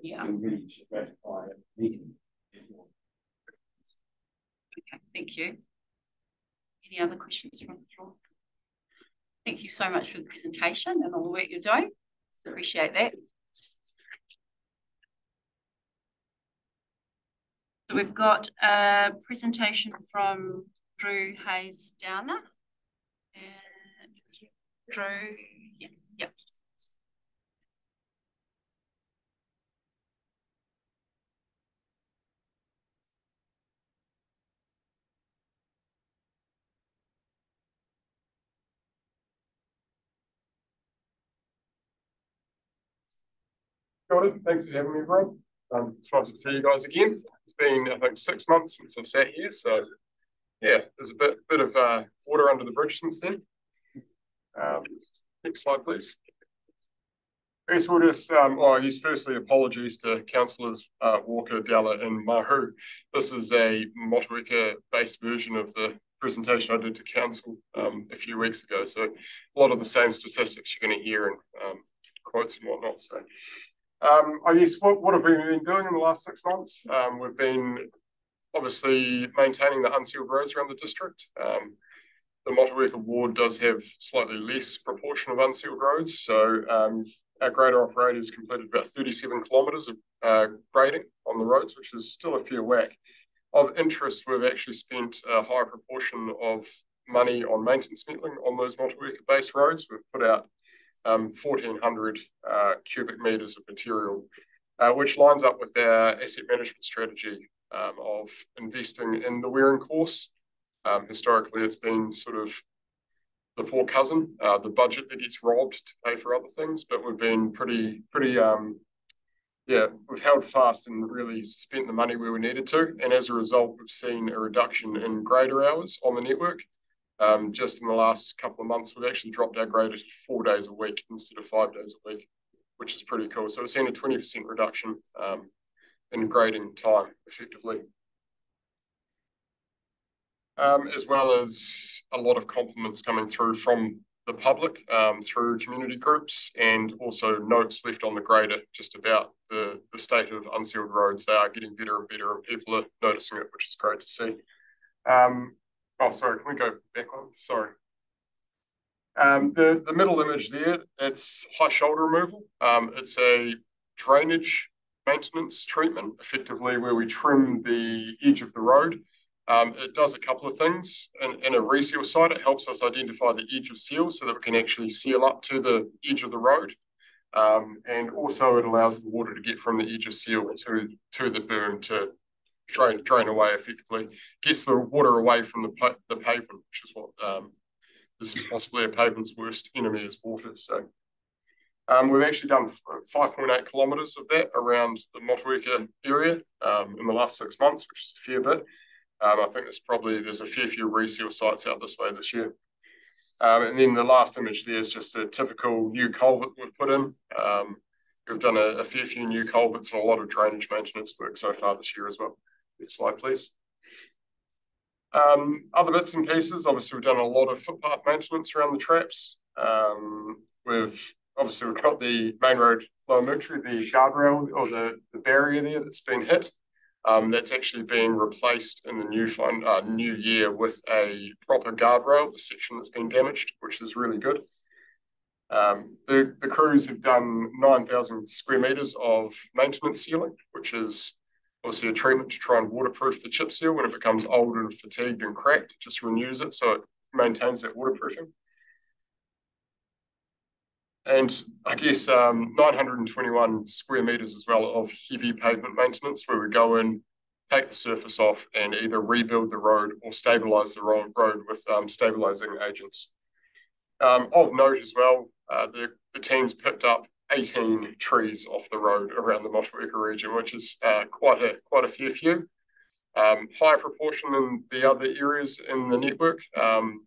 Yeah. ready to ratify a meeting. Okay, thank you. Any other questions from the floor? Thank you so much for the presentation and all the work you're doing. Appreciate that. We've got a presentation from Drew Hayes Downer. And Drew, yeah, yeah. Jordan, thanks for having me, everyone. Um, it's nice to see you guys again. It's been, I think, six months since I've sat here, so yeah, there's a bit bit of uh, water under the bridge since then. Um, next slide, please. I guess we'll just, um, well, I guess firstly, apologies to councillors uh, Walker, Dowler and Maru. This is a Motueka-based version of the presentation I did to council um, a few weeks ago. So a lot of the same statistics you're going to hear and um, quotes and whatnot. So I guess what, have we been doing in the last six months? Um, we've been obviously maintaining the unsealed roads around the district. Um, the Motueka ward does have slightly less proportion of unsealed roads. So um, our grader operators completed about 37 kilometres of uh, grading on the roads, which is still a fair whack. Of interest, we've actually spent a higher proportion of money on maintenance metalling on those Motueka-based roads. We've put out um, 1,400 uh, cubic meters of material, uh, which lines up with our asset management strategy um, of investing in the wearing course. Um, historically, it's been sort of the poor cousin, uh, the budget that gets robbed to pay for other things, but we've been pretty, pretty, um, yeah, we've held fast and really spent the money where we needed to. And as a result, we've seen a reduction in grader hours on the network. Um, just in the last couple of months, we've actually dropped our grader to four days a week instead of five days a week, which is pretty cool. So we've seen a 20% reduction um, in grading time effectively. Um, as well as a lot of compliments coming through from the public um, through community groups and also notes left on the grader just about the, the state of unsealed roads. They are getting better and better and people are noticing it, which is great to see. Um, Oh, sorry, can we go back on? Sorry. Um, the, the middle image there, it's high shoulder removal. Um, it's a drainage maintenance treatment, effectively where we trim the edge of the road. Um, it does a couple of things. In, in a reseal site, it helps us identify the edge of seal so that we can actually seal up to the edge of the road. Um, and also it allows the water to get from the edge of seal to, to the berm to drain drain away effectively, gets the water away from the the pavement, which is what um, is possibly a pavement's worst enemy is water. So um, we've actually done 5.8 kilometres of that around the Motueka area um, in the last six months, which is a fair bit. Um, I think there's probably there's a fair few reseal sites out this way this year. Um, and then the last image there is just a typical new culvert we've put in. Um, we've done a, a fair few new culverts and a lot of drainage maintenance work so far this year as well. Next slide, please. Um, other bits and pieces, obviously we've done a lot of footpath maintenance around the traps. Um, we've obviously we've got the main road Lower Moutere, the guardrail or the, the barrier there that's been hit. Um, that's actually being replaced in the new fund, uh, new year with a proper guardrail, the section that's been damaged, which is really good. Um, the, the crews have done 9,000 square metres of maintenance sealing, which is obviously a treatment to try and waterproof the chip seal when it becomes old and fatigued and cracked, it just renews it so it maintains that waterproofing. and I guess um, 921 square meters as well of heavy pavement maintenance where we go in, take the surface off and either rebuild the road or stabilize the road with um, stabilizing agents. Um, of note as well, uh, the, the teams picked up 18 trees off the road around the Motueka region, which is uh, quite a quite a fair few. Um, higher proportion than the other areas in the network, um,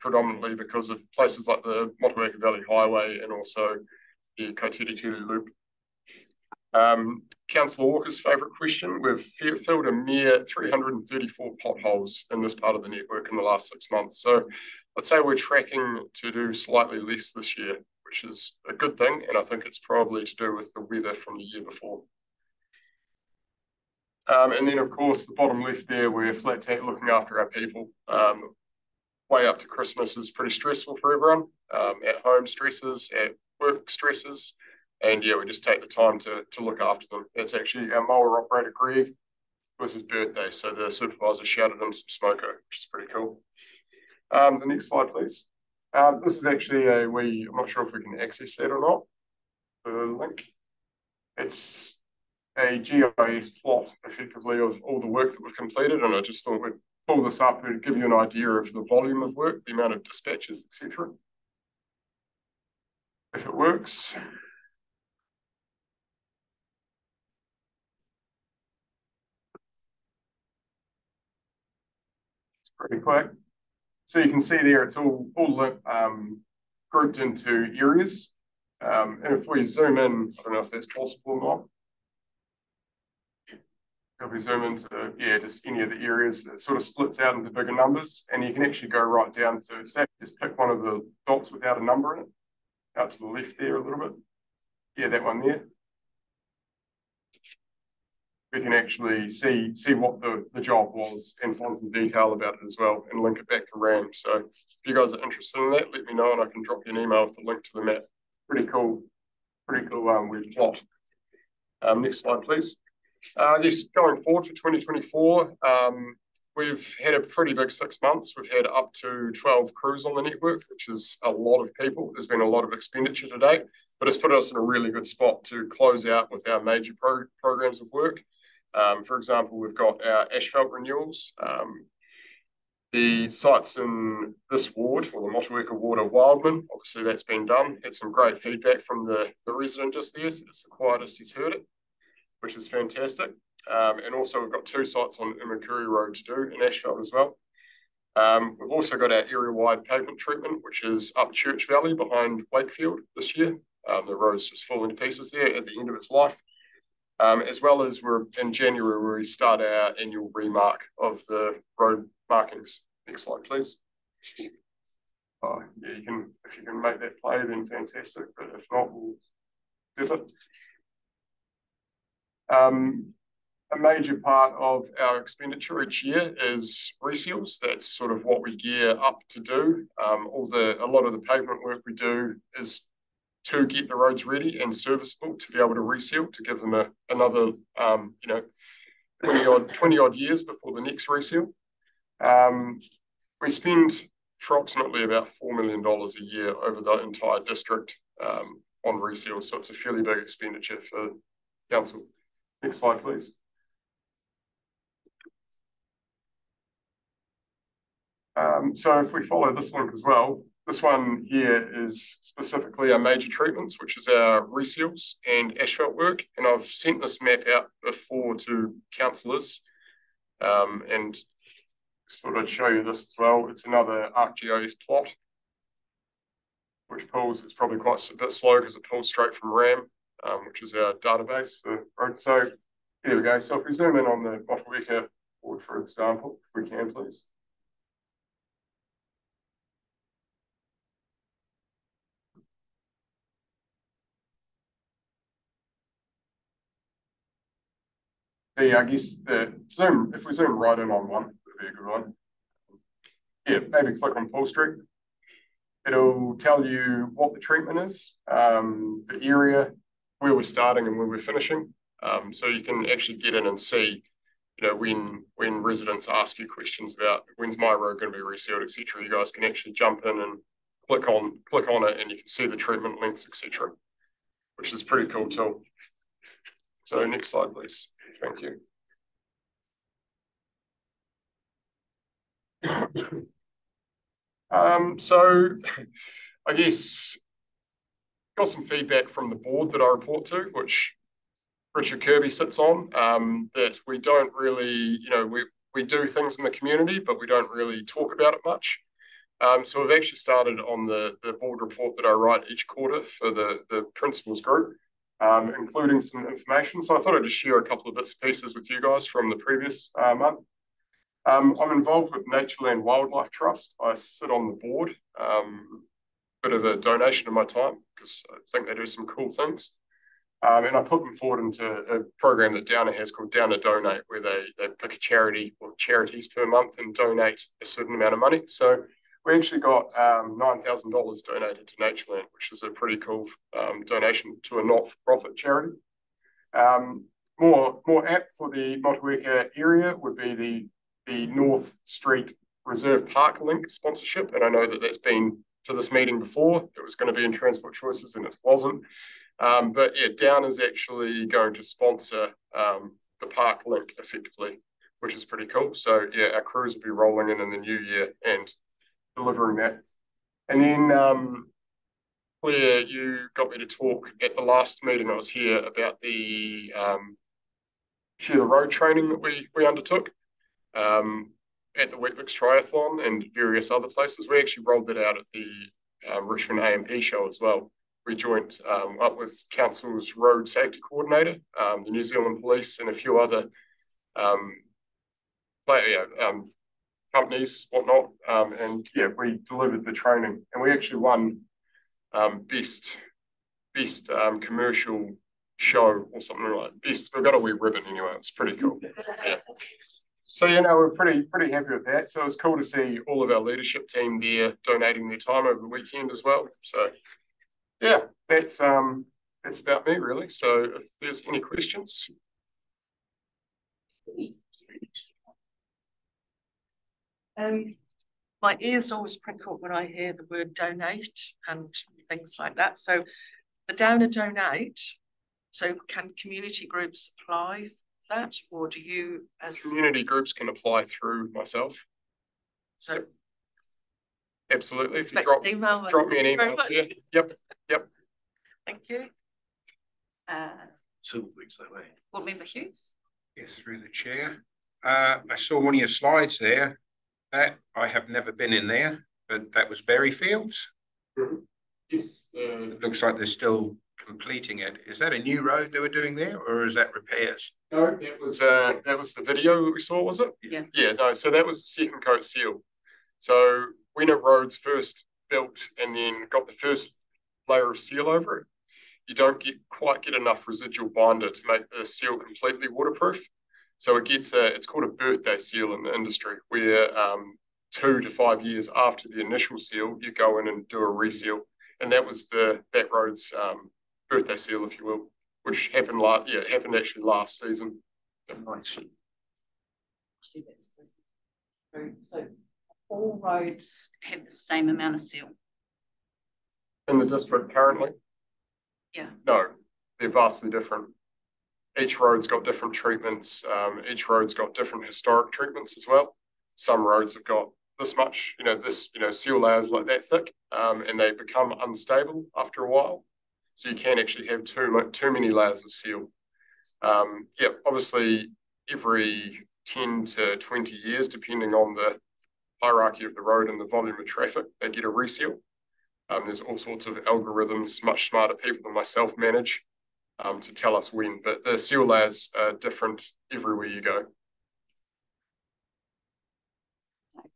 predominantly because of places like the Motueka Valley Highway and also the Kaiteriteri Loop. Um, Councillor Walker's favourite question, we've filled a mere 334 potholes in this part of the network in the last six months. So I'd say we're tracking to do slightly less this year, which is a good thing. And I think it's probably to do with the weather from the year before. Um, and then, of course, the bottom left there, we're flat looking after our people. Um, way up to Christmas is pretty stressful for everyone. Um, at home stresses, at work stresses. And yeah, we just take the time to, to look after them. It's actually our mower operator, Greg, was his birthday. So the supervisor shouted him some smoko, which is pretty cool. Um, the next slide, please. Um, this is actually a we. I'm not sure if we can access that or not. The link. It's a GIS plot, effectively, of all the work that we've completed, and I just thought we'd pull this up and give you an idea of the volume of work, the amount of dispatches, etc. If it works. It's pretty quick. So you can see there, it's all, all um, grouped into areas. Um, and if we zoom in, I don't know if that's possible or not. If we zoom into, yeah, just any of the areas, it sort of splits out into bigger numbers. And you can actually go right down to, say, just pick one of the dots without a number in it, out to the left there a little bit. Yeah, that one there we can actually see see what the, the job was and find some detail about it as well and link it back to RAMM. So if you guys are interested in that, let me know and I can drop you an email with a link to the map. Pretty cool, pretty cool um, plot. Um, next slide, please. Uh, this going forward for 2024, um, we've had a pretty big six months. We've had up to 12 crews on the network, which is a lot of people. There's been a lot of expenditure today, but it's put us in a really good spot to close out with our major pro programs of work. Um, for example, we've got our asphalt renewals. Um, the sites in this ward, or the Motueka ward of Wildman, obviously that's been done. Had some great feedback from the, the resident just there. So it's the quietest he's heard it, which is fantastic. Um, and also we've got two sites on Umukuri Road to do in Ashfield as well. Um, we've also got our area-wide pavement treatment, which is up Church Valley behind Wakefield this year. Um, the road's just falling to pieces there at the end of its life as well as we're in January we start our annual remark of the road markings. Next slide, please. Oh, yeah, you can if you can make that play, then fantastic. But if not, we'll do it. Um, a major part of our expenditure each year is reseals. That's sort of what we gear up to do. Um, all the a lot of the pavement work we do is to get the roads ready and serviceable to be able to reseal to give them a, another, um, you know, 20 odd, 20 odd years before the next reseal. Um, we spend approximately about $4 million a year over the entire district um, on reseal. So it's a fairly big expenditure for council. Next slide, please. Um, so if we follow this link as well, this one here is specifically our major treatments, which is our reseals and asphalt work. And I've sent this map out before to councillors um, and thought I'd show you this as well. It's another ArcGIS plot, which pulls, it's probably quite a bit slow because it pulls straight from RAMM, um, which is our database for road. So there we go. So if we zoom in on the Motueka board, for example, if we can, please. The, I guess the zoom, if we zoom right in on one, it would be a good one. Yeah, maybe click on Paul Street. It'll tell you what the treatment is, um, the area, where we're starting and where we're finishing. Um, so you can actually get in and see, you know, when when residents ask you questions about when's my road going to be resealed, etc. You guys can actually jump in and click on, click on it and you can see the treatment lengths, etc. Which is pretty cool too. So next slide, please. Thank you. Um, so I guess got some feedback from the board that I report to, which Richard Kirby sits on, um, that we don't really, you know, we, we do things in the community, but we don't really talk about it much. Um, so we've actually started on the, the board report that I write each quarter for the, the principals group, um, including some information. So I thought I'd just share a couple of bits and pieces with you guys from the previous uh, month. Um, I'm involved with Natureland Wildlife Trust. I sit on the board, um, bit of a donation of my time because I think they do some cool things. Um, and I put them forward into a program that Downer has called Downer Donate, where they, they pick a charity or charities per month and donate a certain amount of money. So we actually got um, $9,000 donated to Natureland, which is a pretty cool um, donation to a not-for-profit charity. Um, more, more apt for the Motueka area would be the, the North Street Reserve Park Link sponsorship. And I know that that's been to this meeting before. It was going to be in Transport Choices and it wasn't. Um, but yeah, Down is actually going to sponsor um, the park link effectively, which is pretty cool. So yeah, our crews will be rolling in in the new year and delivering that. And then um, Claire, you got me to talk at the last meeting I was here about the um, share the road training that we we undertook um, at the Weet-Bix Triathlon and various other places. We actually rolled that out at the um, Richmond AMP show as well. We joined um, up with Council's road safety coordinator, um, the New Zealand Police, and a few other um, play, yeah, um, companies, whatnot. Um, and yeah, we delivered the training, and we actually won um, best best um, commercial show or something like best. We've got a wee ribbon anyway. It's pretty cool. Yeah. So you know we're pretty pretty happy with that. So it's cool to see all of our leadership team there donating their time over the weekend as well. So yeah, that's um that's about me really. So if there's any questions. Um, my ears always prickle when I hear the word donate and things like that. So the Downer donate, so can community groups apply for that or do you as community groups can apply through myself? So absolutely. If you drop, email drop me an email. Yeah. Yep. Yep. Thank you. Uh, Two weeks that way. Board Member Hughes? Yes, through the chair. Uh, I saw one of your slides there. That I have never been in there, but that was Berryfields. Yes. It looks like they're still completing it. Is that a new road they were doing there, or is that repairs? No, that was uh that was the video that we saw, was it? Yeah. Yeah, no, so that was the second coat seal. So when a road's first built and then got the first layer of seal over it, you don't get quite get enough residual binder to make the seal completely waterproof. So it gets a, it's called a birthday seal in the industry, where um, two to five years after the initial seal, you go in and do a reseal. And that was the that road's um, birthday seal, if you will, which happened last yeah, happened actually last season. So all roads have the same amount of seal. In the district currently? Yeah. No, they're vastly different. Each road's got different treatments. Um, each road's got different historic treatments as well. Some roads have got this much, you know, this, you know, seal layers like that thick, um, and they become unstable after a while. So you can't actually have too too many layers of seal. Um, yeah, obviously every 10 to 20 years, depending on the hierarchy of the road and the volume of traffic, they get a reseal. Um, there's all sorts of algorithms, much smarter people than myself manage um, to tell us when, but the seal layers are different everywhere you go.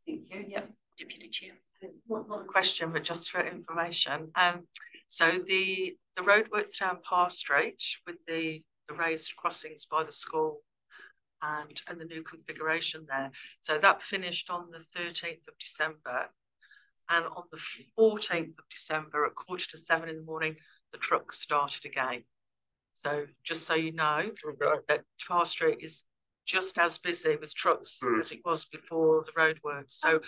Thank you. Yep, Deputy Chair. Not, not question, but just for information. Um, so the the roadworks down Parr Street with the the raised crossings by the school and and the new configuration there. So that finished on the 13th of December. And on the 14th of December at quarter to seven in the morning, the trucks started again. So just so you know okay. that Parr Street is just as busy with trucks mm. as it was before the roadworks. So,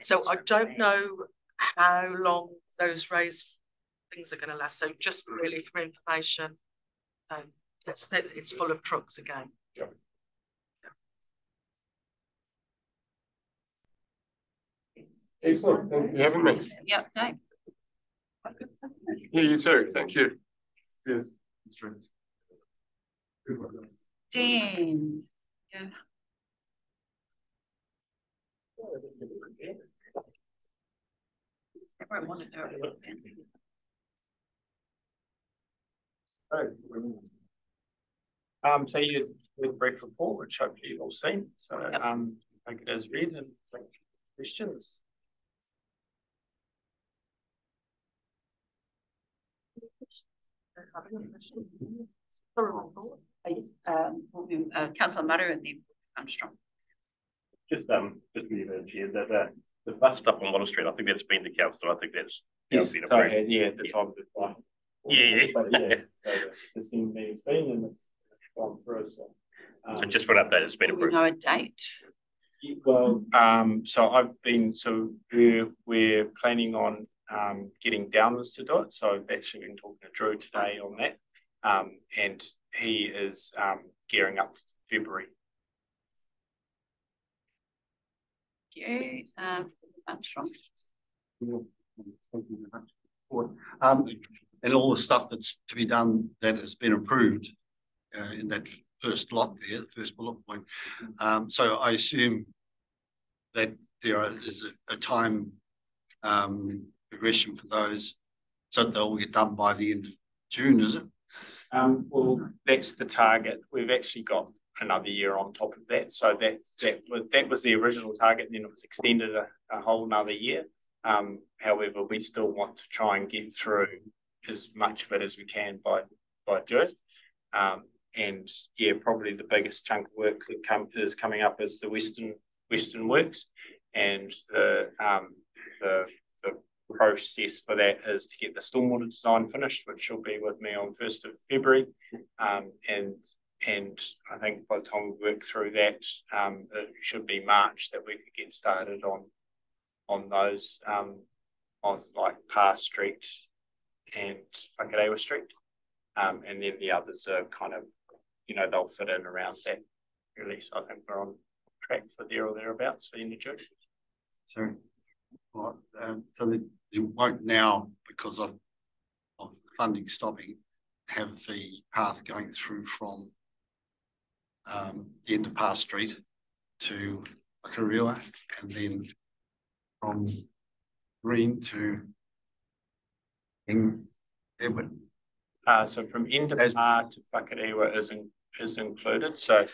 so I don't know how long those raised things are going to last. So just really for information, um, it's it's full of trucks again. Yeah. Excellent. Thank you for having me. Yep, Dave. Yeah, you too. Thank you. Yes. Dean. Yeah. I want to do it. then. Um, so you did a brief report, which hopefully you've all seen. So, um, take it as read and questions. Um, uh, councillor Murray and then Armstrong. Just, um, just leave it here, that, the, the bus stop on Water Street, I think that's been the council, I think that's. Yes, been so, approved. uh, yeah, at the time of the flight. Yeah, yeah. But yes, so the same meeting's been and it's gone through, so. So um, just for an update, it's been Do we approved. know a date? Well, um, so I've been, so we're, we're planning on, um, getting Downers to do it. So I've actually been talking to Drew today on that. Um, and he is, um, gearing up for February. You, um, Armstrong. Thank you very much. Um, and all the stuff that's to be done that has been approved uh, in that first lot there, the first bullet point. Um, so I assume that there is a, a time um, progression for those, so that they'll get done by the end of June, is it? Um, well, that's the target. We've actually got another year on top of that. So that, that was, that was the original target, and then it was extended a, a whole nother year. Um, however, we still want to try and get through as much of it as we can by, by June. Um, and yeah, probably the biggest chunk of work that come, is coming up is the Western, Western Works. And the, um, the process for that is to get the stormwater design finished, which will be with me on first of February. Um, and, and I think by the time we work through that, um, it should be March that we could get started on, on those, um, on like Parr Street and Whakarewa Street. Um, and then the others are kind of, you know, they'll fit in around that release. I think we're on track for there or thereabouts for the end of June. So, right, um, so they, they won't now, because of, of funding stopping, have the path going through from um, the end of Parr Street to Whakarewa and then from Green to in Edward. Uh, so from end of Parr to Whakarewa is, in, is included. So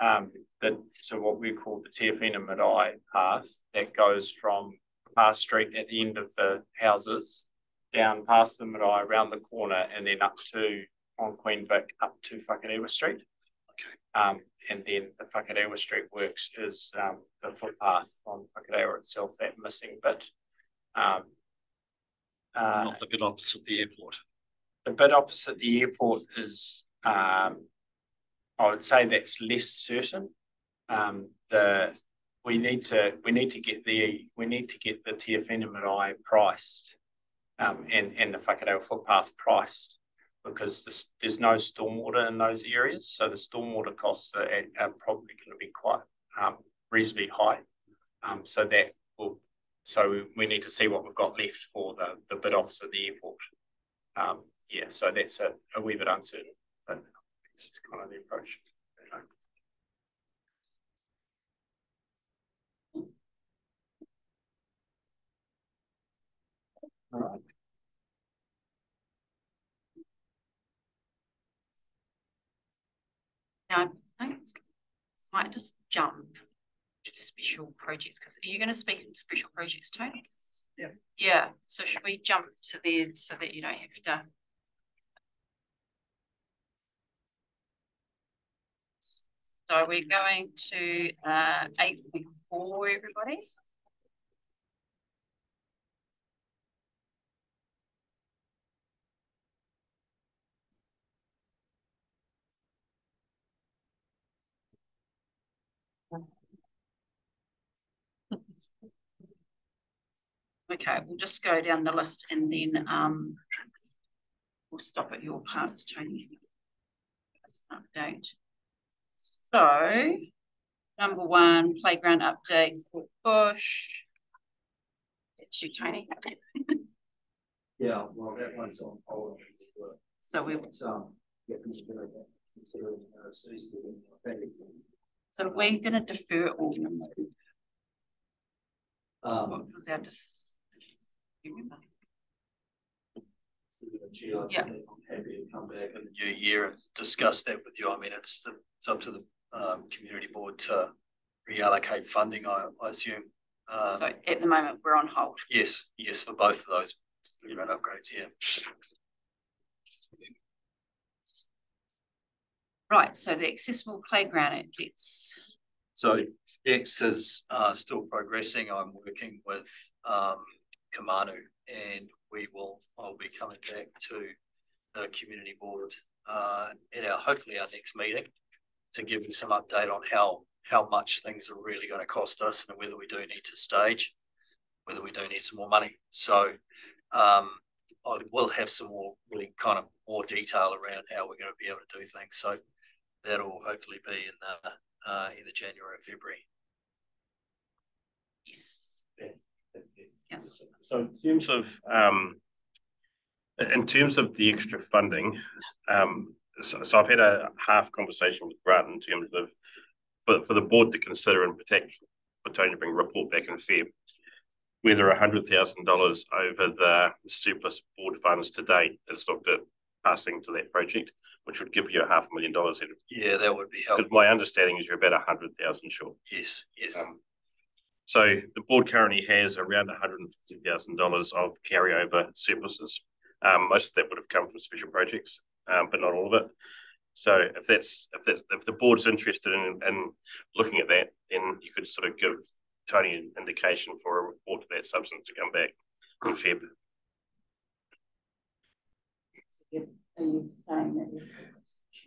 um, the, so what we call the Te Awhina Marae path that goes from Parr Street at the end of the houses down past the marae around the corner and then up to on Queen Vic up to Whakarewa Street. Okay. Um, and then the Whakarewa Street works is um, the footpath on Whakarewa itself, that missing bit. Um, uh, Not the bit opposite the airport. the bit opposite the airport is, um, I would say that's less certain. Um, the we need to we need to get the we need to get the Marae priced, um, and and the Whakarewa footpath priced because this, there's no stormwater in those areas, so the stormwater costs are, are probably going to be quite um, reasonably high. Um, so that will so we, we need to see what we've got left for the the bid office at the airport. Um, yeah, so that's a, a wee bit uncertain, but it's kind of the approach. Right. Now, I think I might just jump to special projects, because are you going to speak in special projects, Tony? Yeah. Yeah, so should we jump to there so that you don't have to? So we're going to uh eight point four, everybody. Okay, we'll just go down the list and then um we'll stop at your parts, Tony. That's an update. So number one, playground update for Bush. It's you, Tony. Yeah, well, that one's on hold. So we So, yeah, consider that, consider uh, cities that are. So we're gonna defer all of them. Um, What was our dis? You remember? Chair, Yeah. I'm happy to come back in the new year and discuss that with you. I mean, it's, the- it's up to the um community board to reallocate funding, I I assume. Um, So at the moment, we're on hold. yes, yes, for both of those playground upgrades, yeah. Right, so the accessible playground at. So X is uh still progressing. I'm working with um Kamanu and we will, I'll be coming back to the community board uh at our, hopefully our next meeting to give you some update on how how much things are really going to cost us and whether we do need to stage, whether we do need some more money. So um I will have some more really kind of more detail around how we're going to be able to do things. So that'll hopefully be in the uh, either January or February. Yes. Yes. So in terms of, um, in terms of the extra funding, um, so, so I've had a half conversation with Grant in terms of for, for the board to consider and protect for Tony to bring a report back in Feb, whether a hundred thousand dollars over the surplus board funds to date is looked at passing to that project, which would give you a half a million dollars. Yeah, that would be Because helpful. my understanding is you're about a hundred thousand short. Yes, yes. Um, So the board currently has around hundred and fifty thousand dollars of carryover surpluses. Um, most of that would have come from special projects, um, but not all of it. So if that's, if that's, if the board's interested in, in looking at that, then you could sort of give Tony an indication for a report to that substance to come back in Feb. Are you saying that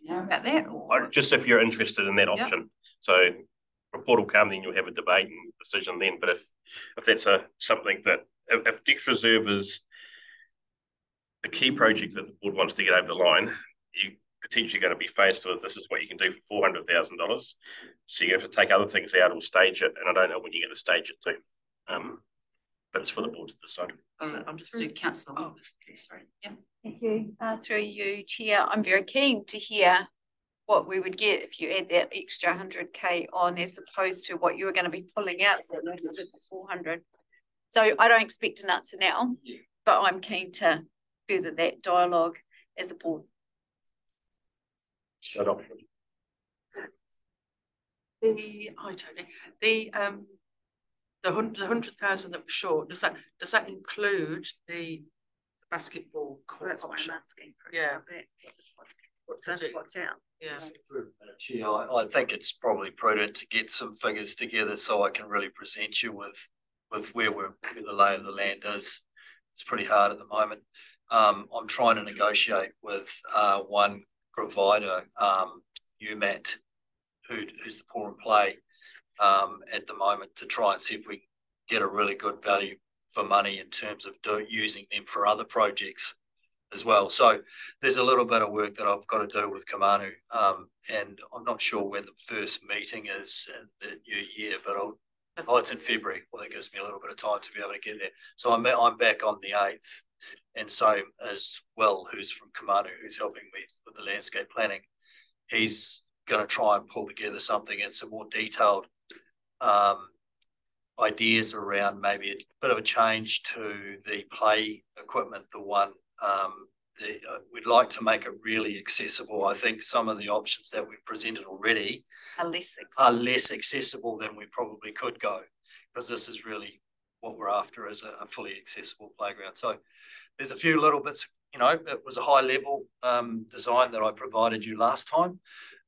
you know about that or? Just if you're interested in that option. So report will come, then you'll have a debate and decision then. But if, if that's a, something that, if, if Decks Reserve is the key project that the board wants to get over the line, you potentially going to be faced with, this is what you can do for four hundred thousand dollars. So you have to take other things out or stage it, and I don't know when you're going to stage it to. Um, but it's for the board to decide. I'm just doing council. Oh, sorry. Yeah. Thank you. Uh, through you, Chair, I'm very keen to hear what we would get if you add that extra hundred K on as opposed to what you were gonna be pulling out, for four hundred. So I don't expect an answer now, but I'm keen to further that dialogue as a board. That option. The, hi Tony, the um, the hundred, the hundred thousand that was short, does that, does that include the basketball? court That's what I'm asking for. Yeah. What's, in- what's out? Yeah. Chair, I, I think it's probably prudent to get some figures together so I can really present you with, with where we're, where the lay of the land is. It's pretty hard at the moment. Um, I'm trying to negotiate with, uh, one provider, um, UMAT, who, who's the poor and play, um, at the moment to try and see if we get a really good value for money in terms of do, using them for other projects as well. So there's a little bit of work that I've got to do with Kamanu, um, and I'm not sure when the first meeting is in the new year, but I'll, oh, it's in February. Well, that gives me a little bit of time to be able to get there. So I'm I'm back on the eighth, and so as well, who's from Kamanu, who's helping me with the landscape planning, he's going to try and pull together something and some more detailed um, ideas around maybe a bit of a change to the play equipment, the one um, the, uh, we'd like to make it really accessible. I think some of the options that we've presented already Are less are less accessible than we probably could go, because this is really what we're after is a, a fully accessible playground. So there's a few little bits, you know, it was a high level um, design that I provided you last time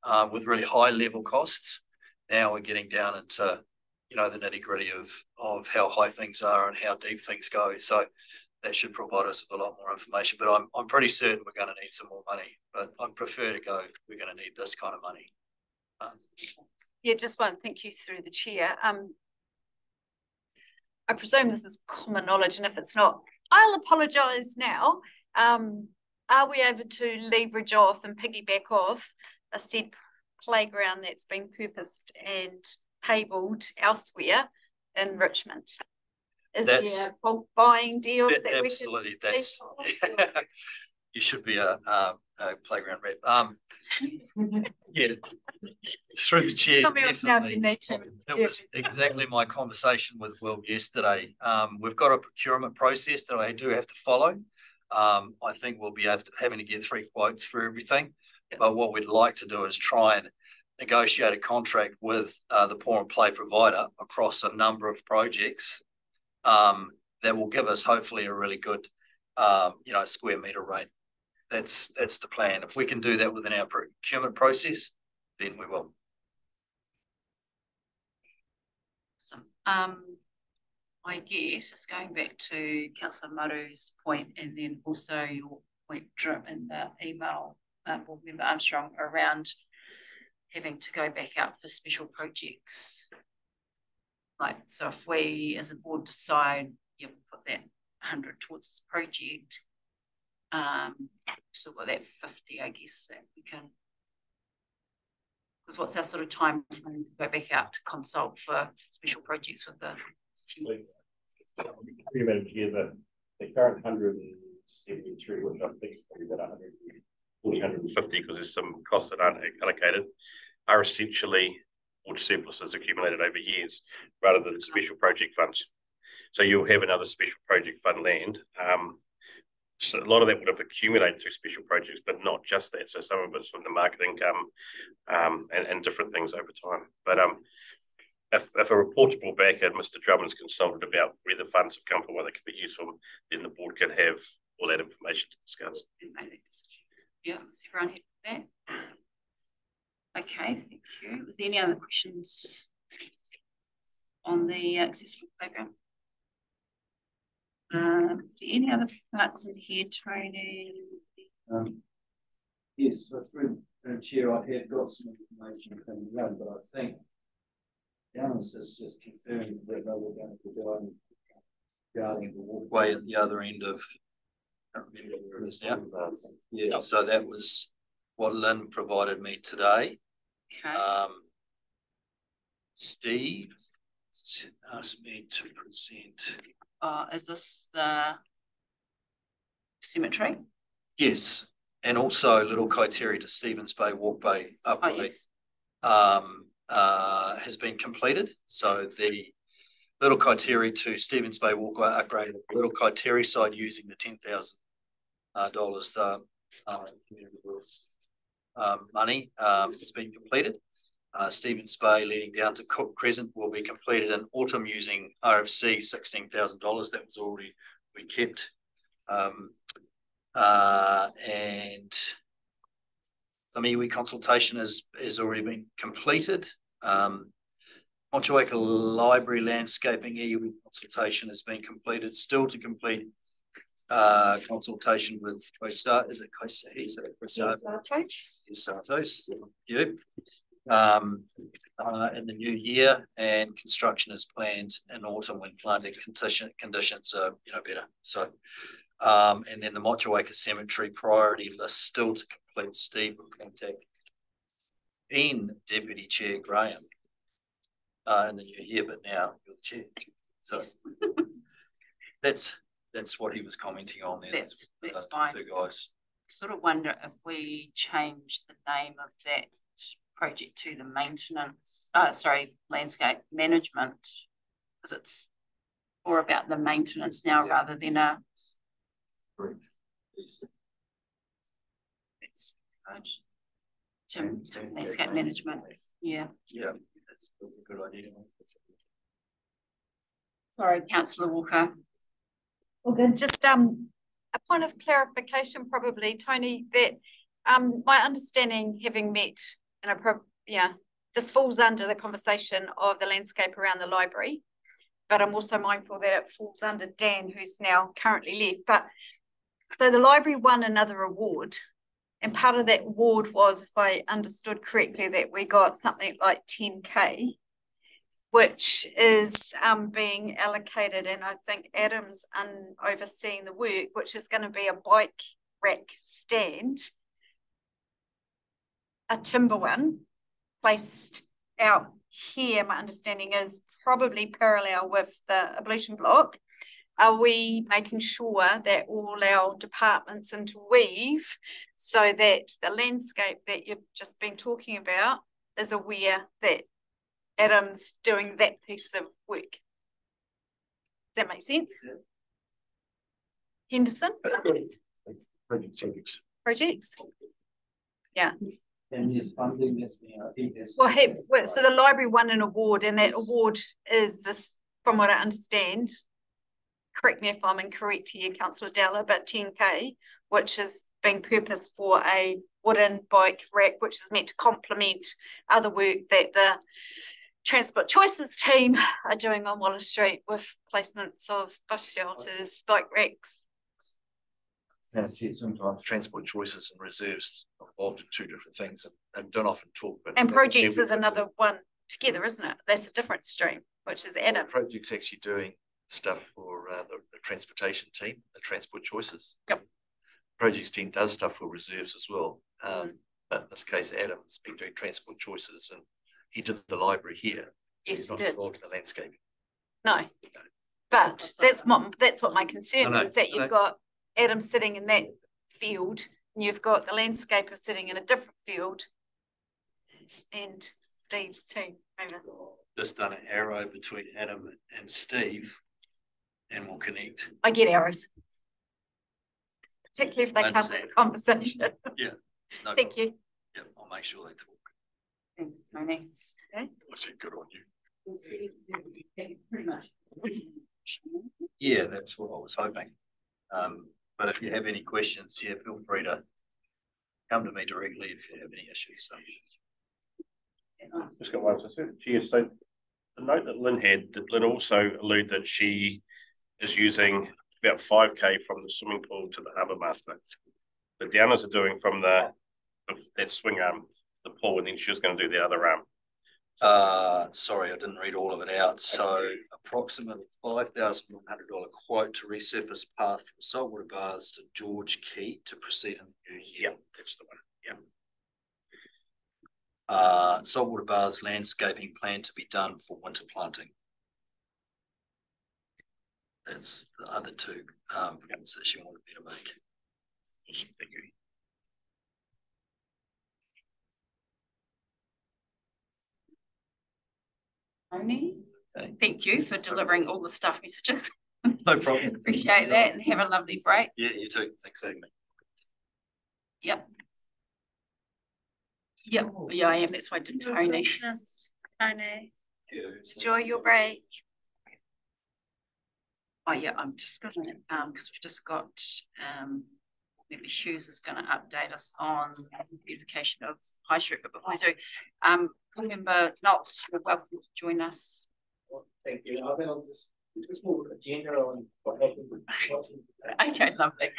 uh, with really high level costs. Now we're getting down into, you know, the nitty gritty of, of how high things are and how deep things go. So that should provide us with a lot more information. But I'm, I'm pretty certain we're going to need some more money. But I'd prefer to go, we're going to need this kind of money. Uh, Yeah, just one, thank you through the chair. Um, I presume this is common knowledge, and if it's not, I'll apologise now. Um, are we able to leverage off and piggyback off a said playground that's been purposed and tabled elsewhere in Richmond? Is That's- there bulk buying deals That- that we Absolutely, that's, <laughs> you should be a, um, a playground rep. Um, <laughs> yeah, through the chair, Tell me off now if definitely. That was exactly my conversation with Will yesterday. Um, we've got a procurement process that I do have to follow. Um, I think we'll be to, having to get three quotes for everything. But what we'd like to do is try and negotiate a contract with, uh, the pour and play provider across a number of projects. Um, that will give us hopefully a really good, um, you know, square meter rate. That's, that's the plan. If we can do that within our procurement process, then we will. Awesome. Um, I guess just going back to councillor Maru's point and then also your point Dr- in the email, uh, board member Armstrong around having to go back out for special projects. Like, so if we as a board decide, you put that hundred towards this project, um, still got that fifty, I guess, that we can because what's our sort of time to go back out to consult for special projects with the Pretty much here, the, current hundred and seventy-three, which I think is probably about hundred and forty, hundred and fifty, because there's some costs that aren't allocated, are essentially water surpluses accumulated over years, rather than special project funds. So you'll have another special project fund land, um, so a lot of that would have accumulated through special projects, but not just that. So some of it's from the market income, um, and, and different things over time. But, um, if, if a reportable back and Mr Drummond's consulted about where the funds have come from, what they could be used for, then the board can have all that information to discuss. Yeah, is everyone happy with that? Okay, thank you. Was there any other questions on the accessible program? Um, any other parts in here, Tony? Um, yes, so through, uh, Chair, I have got some information coming around, but I think Downs has just confirmed that they were going to be going regarding the walkway at the other end of, I can't remember where it is now. Yeah, so that was what Lynn provided me today. Okay. Um, Steve asked me to present. Uh, is this the cemetery? Yes, and also Little Kaiteri to Stephens Bay Walkway Oh, yes. Um, uh, has been completed, so the Little Kaiteri to Stephens Bay Walkway upgrade, Little Kaiteri side using the ten thousand uh, dollars, uh, uh, um, money, um, it's been completed. Uh, Stephens Bay leading down to Cook Crescent will be completed in autumn using RFC sixteen thousand dollars. That was already we kept. Um, uh, and some iwi consultation has has already been completed. Um, Library landscaping iwi consultation has been completed. Still to complete uh, consultation with Koisa, is it Koisa? Is it Koisa? Yes, you. Um, uh, in the new year, and construction is planned in autumn when planting condition conditions are you know better. So, um, and then the Motueka Cemetery priority list still to complete. Steve will contact Ian Deputy Chair Graham uh, in the new year, but now you're the chair. So that's that's what he was commenting on there. That's, that's fine. The guys. Sort of wonder if we change the name of that project to the maintenance, uh, sorry, landscape management, because it's more about the maintenance now rather than a. It's good. To, to landscape management, yeah. Yeah, that's a good idea. Sorry, councillor Walker. Good. Just um, a point of clarification, probably, Tony, that um, my understanding, having met in a pro, yeah, this falls under the conversation of the landscape around the library. But I'm also mindful that it falls under Dan, who's now currently left. But so the library won another award. And part of that award was, if I understood correctly, that we got something like 10K. Which is um, being allocated, and I think Adam's un- overseeing the work, which is going to be a bike rack stand, a timber one placed out here. My understanding is probably parallel with the ablution block. Are we making sure that all our departments interweave so that the landscape that you've just been talking about is aware that Adam's doing that piece of work? Does that make sense? Henderson? Projects. Projects? Yeah. And there's funding I think there's. Well, hey, well, so the library won an award and that award is this, from what I understand, correct me if I'm incorrect here, councillor Dowler, but ten K, which is being purposed for a wooden bike rack, which is meant to complement other work that the Transport Choices team are doing on Wallace Street with placements of bus shelters, bike racks. Sometimes transport choices and reserves are involved in two different things and, and don't often talk, but. And projects is another one together, isn't it? That's a different stream, which is Adams. Project's actually doing stuff for uh, the, the transportation team, the transport choices. Yep. Projects team does stuff for reserves as well. Um, but in this case, Adam's been doing transport choices and he did the library here. Yes, He's he not did. involved in the landscaping. No. But that's what, that's what my concern know, is, that I you've got Adam sitting in that field, and you've got the landscaper sitting in a different field. And Steve's team, over. Just done an arrow between Adam and Steve and we'll connect. I get arrows. Particularly if they I come with understand. conversation. Yeah. no <laughs> Thank problem. you. Yeah, I'll make sure they talk. Thanks, Tony. Okay. I said good on you. Pretty much. Yeah, that's what I was hoping. Um, but if you have any questions, yeah, feel free to come to me directly if you have any issues. So. Just got one, so, Chair, so the note that Lynn had, did Lynn also allude that she is using about five K from the swimming pool to the harbour master. The downers are doing from the, the- that swing arm, the pool, and then she was gonna do the other arm. Uh, sorry, I didn't read all of it out. So approximately five thousand one hundred dollar quote to resurface path from Saltwater Baths to George Quay to proceed in the new year. Yeah, that's the one, yeah. Uh, Saltwater Baths landscaping plan to be done for winter planting. That's the other two, um, points that she wanted me to make. Awesome, thank you. Tony, thank you for delivering all the stuff you suggested. <laughs> No problem. <laughs> Appreciate that and have a lovely break. Yeah, you too. Thanks for having me. Yep. Yep, yeah, I am. That's why I did Tony. Christmas, Tony. Enjoy your break. Oh, yeah, I'm just gonna, um, because we've just got, um, maybe Hughes is gonna update us on beautification of High Street, but before we do, um, remember Knox, you're welcome to join us. Thank you. I think I'll just, just more agenda on what happened. <laughs> Okay, lovely.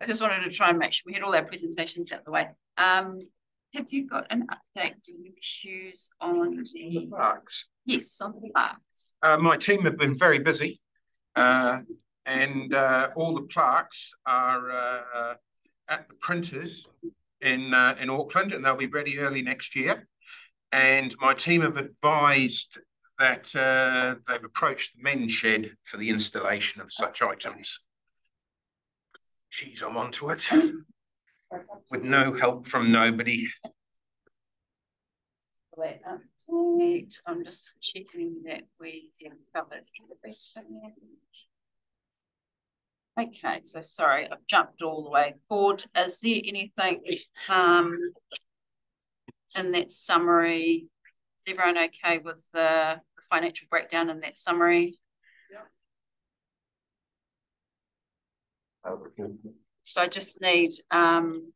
I just wanted to try and make sure we had all our presentations out the way. Um, have you got an update, Hughes, on the? Parks. Yes, on the parks. Uh, my team have been very busy. Uh, and, uh, all the plaques are, uh, uh, at the printers in, uh, in Auckland and they'll be ready early next year. And my team have advised that, uh, they've approached the men's shed for the installation of such items. Geez, I'm onto it. With no help from nobody. Wait, um, I'm just checking that we covered. everything. Okay, so sorry, I've jumped all the way forward. Is there anything, um, in that summary? Is everyone okay with the financial breakdown in that summary? Yeah. So I just need, um,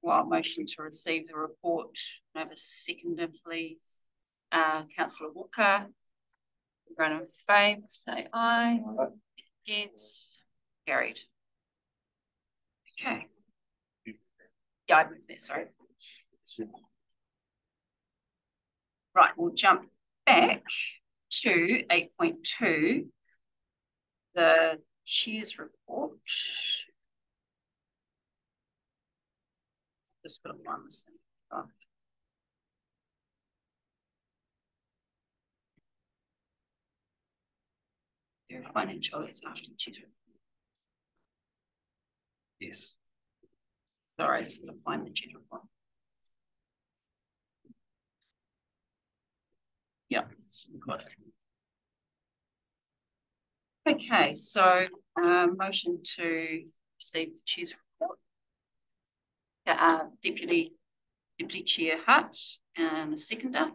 well, motion to receive the report. Can I have a seconder, please? Uh, councillor Walker. Everyone in favour, say aye. Against, carried. Okay. Yeah, I moved that, sorry. Right, we'll jump back to eight point two. The Cheers report. Just got one. Oh. Your financial is after the chair's report. Yes. Sorry, I just find the chair's report. Yeah, got it. Okay, so uh, motion to receive the chair's report. Uh, Deputy Deputy Chair Hutt and a seconder.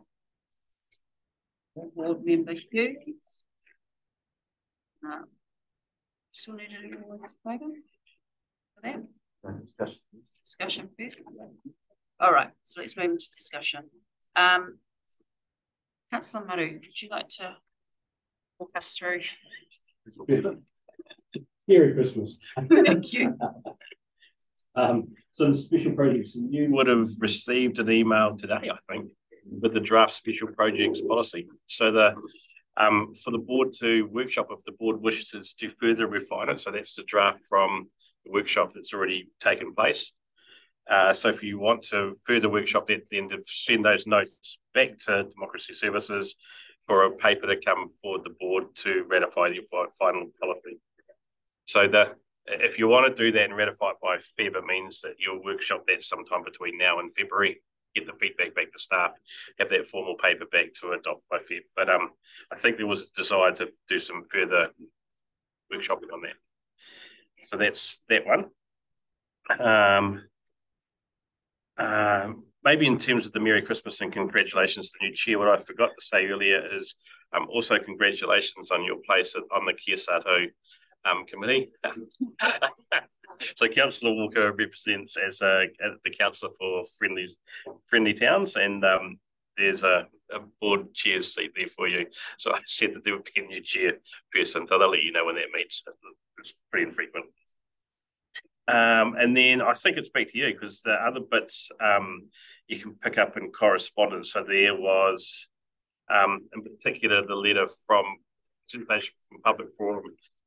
Board Member Hughes. Uh, Still need to do more discussion for that? Discussion. Discussion first. All right, so let's move into discussion. Um, Councillor Maru, would you like to walk us through? Merry Christmas. Thank you. <laughs> Um, so the special projects, You would have received an email today, I think, with the draft special projects policy. So the um, for the board to workshop if the board wishes to further refine it. So that's the draft from the workshop that's already taken place. Uh, so if you want to further workshop that, then to send those notes back to Democracy Services for a paper to come forward the board to ratify the final policy. So the if you want to do that and ratify it by Feb, it means that you'll workshop that sometime between now and February, get the feedback back to staff, have that formal paper back to adopt by Feb. But um, I think there was a desire to do some further workshopping on that. So that's that one. Um, um, maybe in terms of the Merry Christmas and congratulations to the new chair, what I forgot to say earlier is um, also congratulations on your place on the Kiyosato um, committee. <laughs> so Councillor Walker represents as a, the councillor for friendly friendly towns, and um, there's a, a board chair seat there for you. So I said that there would be a new chair person, so they'll let you know when that meets. It's pretty infrequent. Um, and then I think it's back to you because the other bits um, you can pick up in correspondence. So there was, um, in particular, the letter from presentation from Public Forum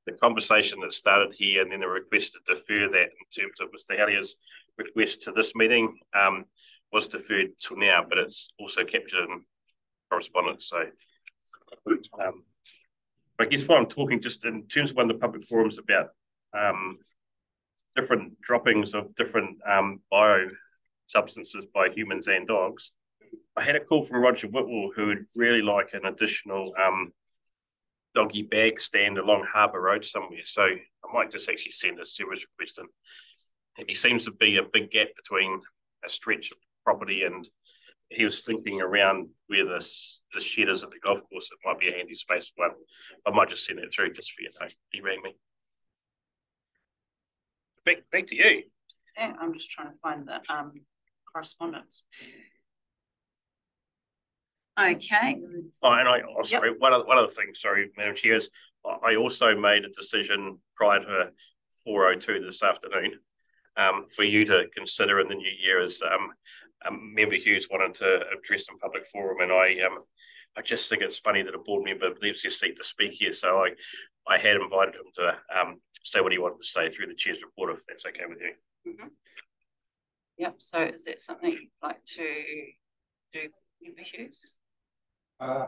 the conversation that started here and then the request to defer that in terms of Mr. Hallier's request to this meeting um, was deferred till now, but it's also captured in correspondence. So um, I guess what I'm talking just in terms of one of the public forums about um, different droppings of different um, bio substances by humans and dogs. I had a call from Roger Whitwell who would really like an additional um, doggy bag stand along Harbour Road somewhere. So I might just actually send a service request in. He seems to be a big gap between a stretch of property and he was thinking around where this the shed is at the golf course. It might be a handy space one. I might just send it through just for you know. He rang me. Back back to you. Yeah, I'm just trying to find the um correspondence. Okay. Oh, and I, oh, sorry, yep. one, other, one other thing, sorry, Madam Chair, is I also made a decision prior to 402 this afternoon um, for you to consider in the new year as um, um, Member Hughes wanted to address some public forum, and I um, I just think it's funny that a board member leaves his seat to speak here, so I I had invited him to um, say what he wanted to say through the chair's report, if that's okay with you. Mm -hmm. Yep. So is that something you'd like to do, Member Hughes? Uh,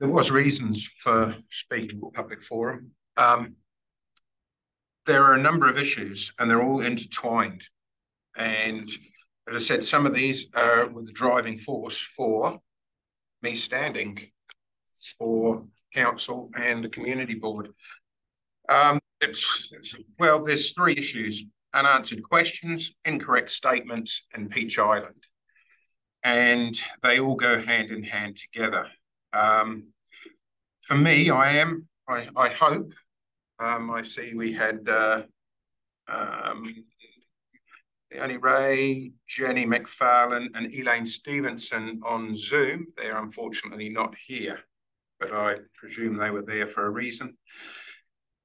there was reasons for speaking at public forum. Um, there are a number of issues and they're all intertwined. And as I said, some of these are with the driving force for me standing for council and the community board. Um, it's, it's, well, there's three issues, unanswered questions, incorrect statements, and Peach Island and they all go hand in hand together. Um, for me, I am, I, I hope, um, I see we had uh, um, Leonie Ray, Jenny McFarlane, and Elaine Stevenson on Zoom. They're unfortunately not here, but I presume they were there for a reason.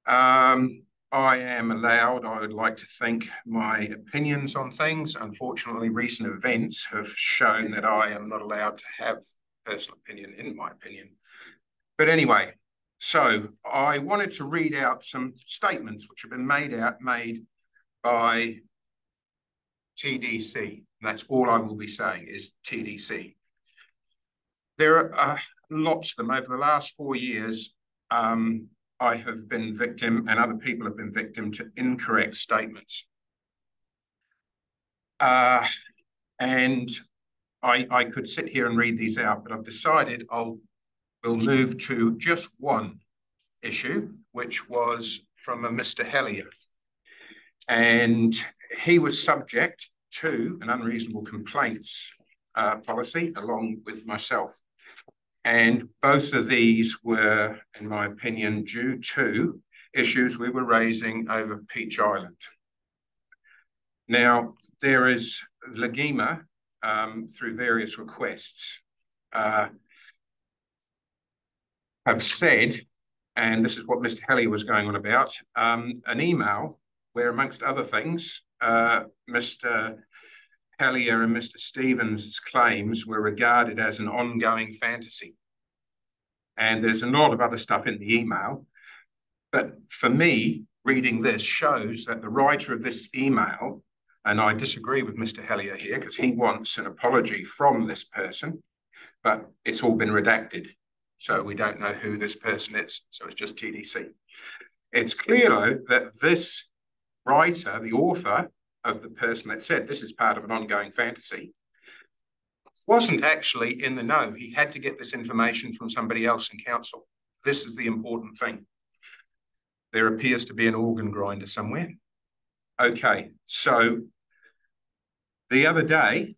Um, I am allowed, I would like to think, my opinions on things. Unfortunately, recent events have shown that I am not allowed to have personal opinion, in my opinion. But anyway, so I wanted to read out some statements which have been made out made by TDC. That's all I will be saying is TDC. There are uh, lots of them over the last four years. Um, I have been victim and other people have been victim to incorrect statements. Uh, and I, I could sit here and read these out, but I've decided I'll we'll move to just one issue, which was from a Mr. Hellier. And he was subject to an unreasonable complaints uh, policy along with myself. And both of these were, in my opinion, due to issues we were raising over Peach Island. Now, there is LGOIMA um, through various requests uh, have said, and this is what Mr. Helly was going on about, um, an email where, amongst other things, uh, Mr. Hellier and Mr. Stevens' claims were regarded as an ongoing fantasy. And there's a lot of other stuff in the email. But for me, reading this shows that the writer of this email and I disagree with Mr. Hellier here because he wants an apology from this person, but it's all been redacted. So we don't know who this person is. So it's just TDC. It's clear, though, that this writer, the author of the person that said this is part of an ongoing fantasy, wasn't actually in the know. He had to get this information from somebody else in council. This is the important thing. There appears to be an organ grinder somewhere. Okay, so the other day,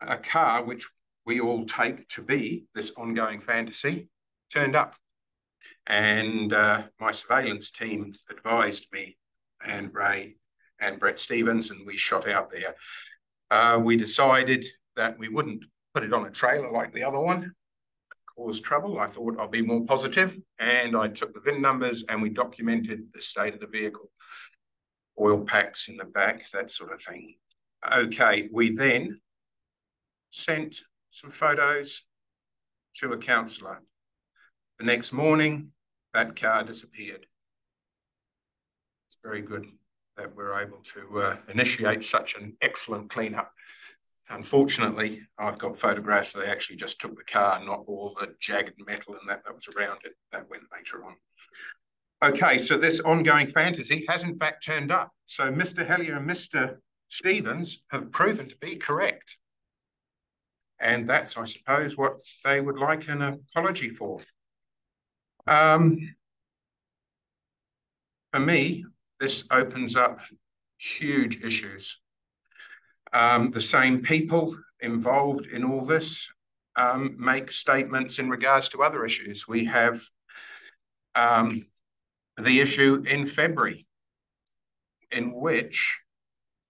a car which we all take to be this ongoing fantasy turned up. And uh, my surveillance team advised me and Ray and Brett Stevens, and we shot out there. Uh, we decided that we wouldn't put it on a trailer like the other one, cause trouble. I thought I'd be more positive, and I took the VIN numbers and we documented the state of the vehicle oil packs in the back, that sort of thing. Okay, we then sent some photos to a counsellor. The next morning, that car disappeared. It's very good that we're able to uh, initiate such an excellent cleanup. Unfortunately, I've got photographs they actually just took the car, not all the jagged metal and that that was around it. That went later on. Okay, so this ongoing fantasy has in fact turned up. So Mr. Hellier and Mr. Stevens have proven to be correct. And that's, I suppose, what they would like an apology for. Um, for me, this opens up huge issues. Um, the same people involved in all this um, make statements in regards to other issues. We have um, the issue in February, in which,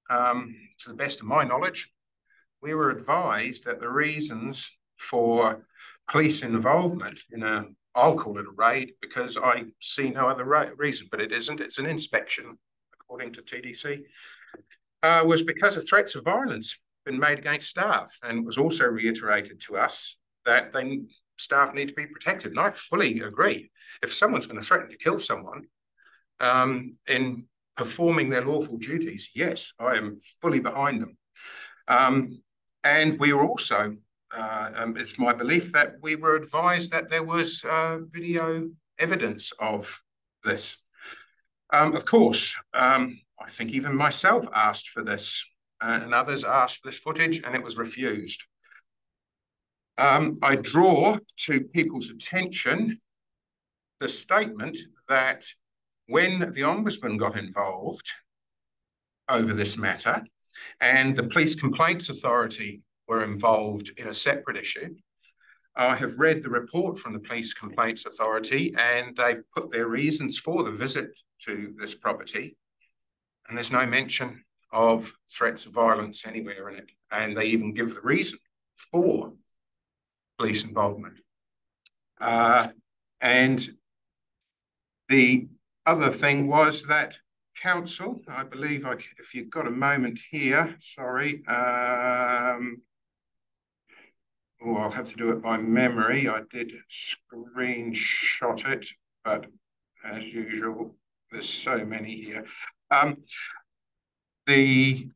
um, to the best of my knowledge, we were advised that the reasons for police involvement in a, I'll call it a raid because I see no other reason, but it isn't. It's an inspection, according to TDC, uh, was because of threats of violence been made against staff, and was also reiterated to us that they staff need to be protected. And I fully agree. If someone's going to threaten to kill someone um, in performing their lawful duties, yes, I am fully behind them. Um, and we were also, uh, um, it's my belief that we were advised that there was uh, video evidence of this. Um, of course, um, I think even myself asked for this, uh, and others asked for this footage, and it was refused. Um, I draw to people's attention the statement that when the Ombudsman got involved over this matter and the Police Complaints Authority were involved in a separate issue, I have read the report from the Police Complaints Authority and they've put their reasons for the visit to this property and there's no mention of threats of violence anywhere in it. And they even give the reason for police involvement. Uh, and the other thing was that council, I believe, I, if you've got a moment here, sorry, um, oh, I'll have to do it by memory. I did screenshot it, but as usual, there's so many here. Um, the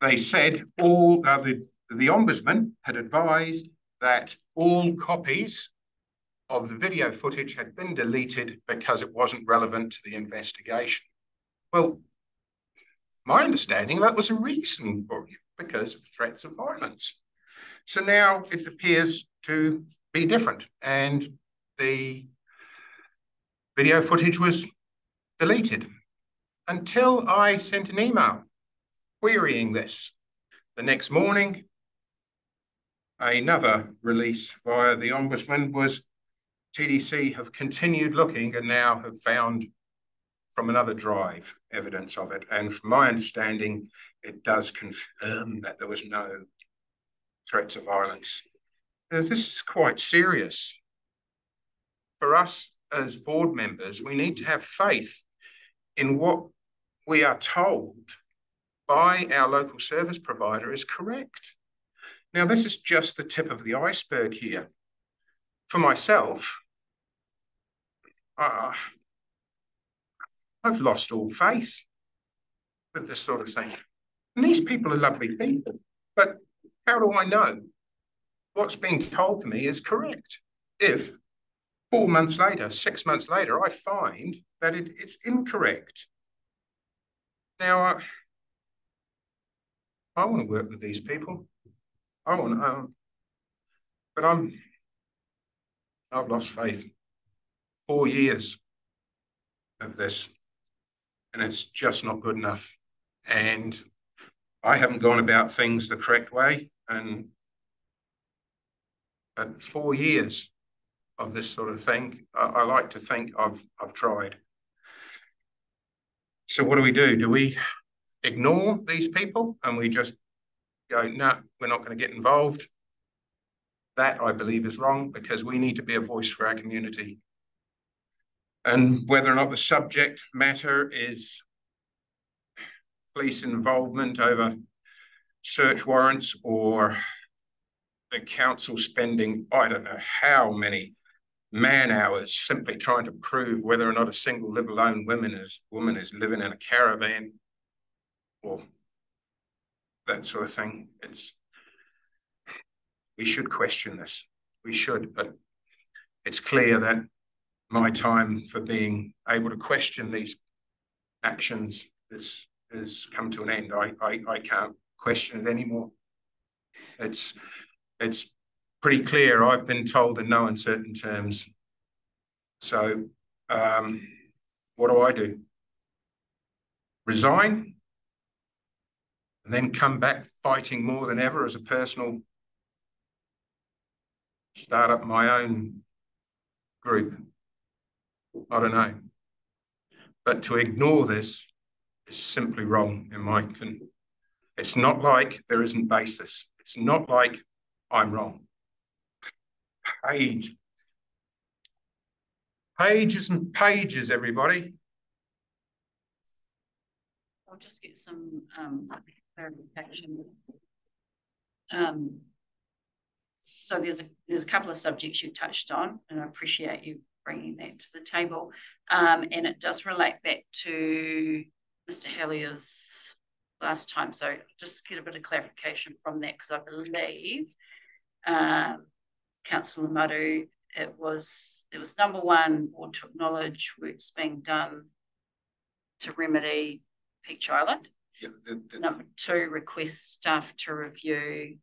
they said all uh, the the ombudsman had advised that all copies of the video footage had been deleted because it wasn't relevant to the investigation. Well, my understanding that was a reason for you because of threats of violence. So now it appears to be different and the video footage was deleted until I sent an email querying this. The next morning, another release via the Ombudsman was TDC have continued looking and now have found from another drive evidence of it. And from my understanding, it does confirm that there was no threats of violence. This is quite serious. For us as board members, we need to have faith in what we are told by our local service provider is correct. Now, this is just the tip of the iceberg here. For myself, uh, I've lost all faith with this sort of thing. And these people are lovely people, but how do I know what's being told to me is correct? If four months later, six months later, I find that it, it's incorrect. Now, uh, I want to work with these people. I want to, um, but I'm, I've lost faith. Four years of this, and it's just not good enough. And I haven't gone about things the correct way, and but four years of this sort of thing, I, I like to think I've I've tried. So what do we do? Do we ignore these people and we just go, no, nah, we're not going to get involved? That I believe is wrong because we need to be a voice for our community. And whether or not the subject matter is police involvement over search warrants or the council spending, I don't know how many man hours simply trying to prove whether or not a single live alone woman is woman is living in a caravan or that sort of thing. It's we should question this. We should, but it's clear that my time for being able to question these actions is has come to an end. I, I, I can't question it anymore. It's it's pretty clear. I've been told in no uncertain terms. So um, what do I do? Resign and then come back fighting more than ever as a personal start up my own group. I don't know. But to ignore this is simply wrong in my opinion. It's not like there isn't basis. It's not like I'm wrong. Page. Pages and pages, everybody. I'll just get some um, clarification. Um, so there's a there's a couple of subjects you touched on, and I appreciate you bringing that to the table. Um, and it does relate back to Mr. Hellier's last time. So just get a bit of clarification from that because I believe um, Councillor Maru, it was there was number one, board to acknowledge works being done to remedy Peach Island. Yeah, the, the, Number two, request staff to review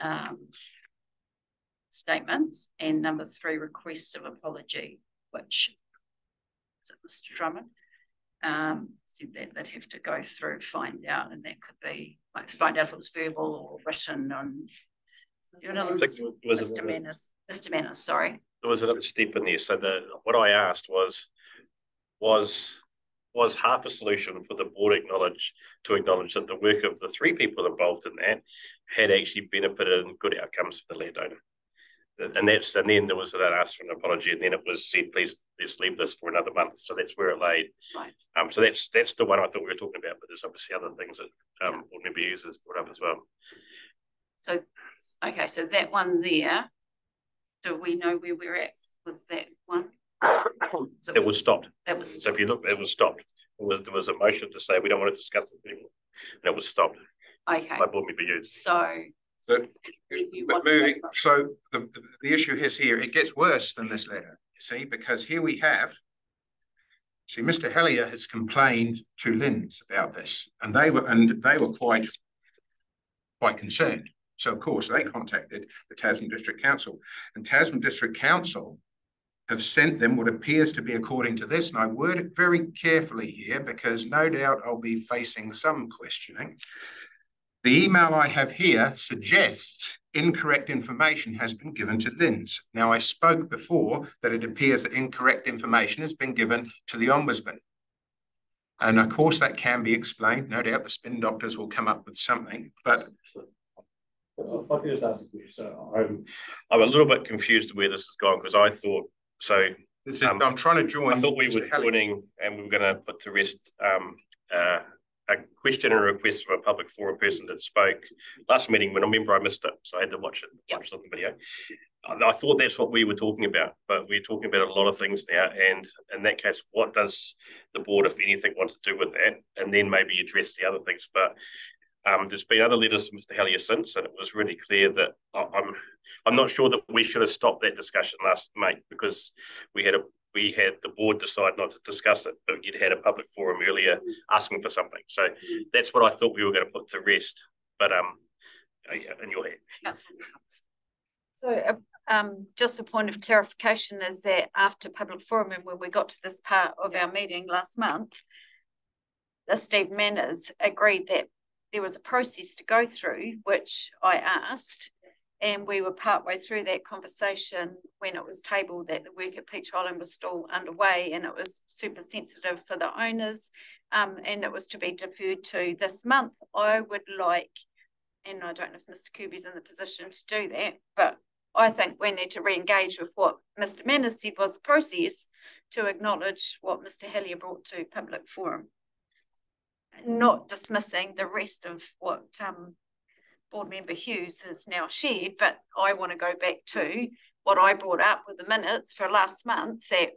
um, statements. And number three, request of apology, which is it Mr. Drummond? Um, said that they'd have to go through, find out, and that could be like find out if it was verbal or written on Mr. Manners, Mr. Manners, sorry. There was another step in there. So the what I asked was, was was half a solution for the board acknowledge to acknowledge that the work of the three people involved in that had actually benefited and good outcomes for the landowner. And that's and then there was that ask for an apology, and then it was said, please let's leave this for another month. So that's where it laid. Right. Um, so that's that's the one I thought we were talking about, but there's obviously other things that um board member Hughes brought up as well. So, okay, so that one there, do we know where we're at with that one? It was stopped. That was. So if you look, it was stopped. It was, there was a motion to say we don't want to discuss it anymore. And it was stopped Okay, by board member Hughes. so. But, but moving, so the, the, issue is here, it gets worse than this letter, you see, because here we have. See, Mr. Hellier has complained to LINZ about this, and they were, and they were quite. Quite concerned. So of course, they contacted the Tasman District Council, and Tasman District Council. Have sent them what appears to be according to this, and I word it very carefully here because no doubt I'll be facing some questioning. The email I have here suggests incorrect information has been given to LINZ. Now, I spoke before that it appears that incorrect information has been given to the Ombudsman. And of course, that can be explained. No doubt the spin doctors will come up with something, but I could just ask a question, so I'm, I'm a little bit confused where this has gone because I thought, so. this is, um, I'm trying to join. I thought we were joining and we were going to put to rest um, uh, a question and a request from a public forum person that spoke last meeting when I remember I missed it, so I had to watch it, watch the video. I, thought that's what we were talking about, but we're talking about a lot of things now. And in that case, what does the board, if anything, want to do with that? And then maybe address the other things. But um, there's been other letters from Mr. Hellier since, and it was really clear that I, I'm I'm not sure that we should have stopped that discussion last May because we had a we had the board decide not to discuss it, but you'd had a public forum earlier asking for something. So that's what I thought we were going to put to rest. But um, uh, yeah, in your head. So, uh, um, just a point of clarification is that after public forum and when we got to this part of our meeting last month, Steve Manners agreed that there was a process to go through, which I asked. And we were partway through that conversation when it was tabled that the work at Peach Island was still underway and it was super sensitive for the owners. Um, and it was to be deferred to this month. I would like, and I don't know if Mr. Kirby's in the position to do that, but I think we need to re-engage with what Mr. Manners said was the process to acknowledge what Mr. Hellier brought to public forum. Not dismissing the rest of what um board member Hughes has now shared, but I want to go back to what I brought up with the minutes for last month that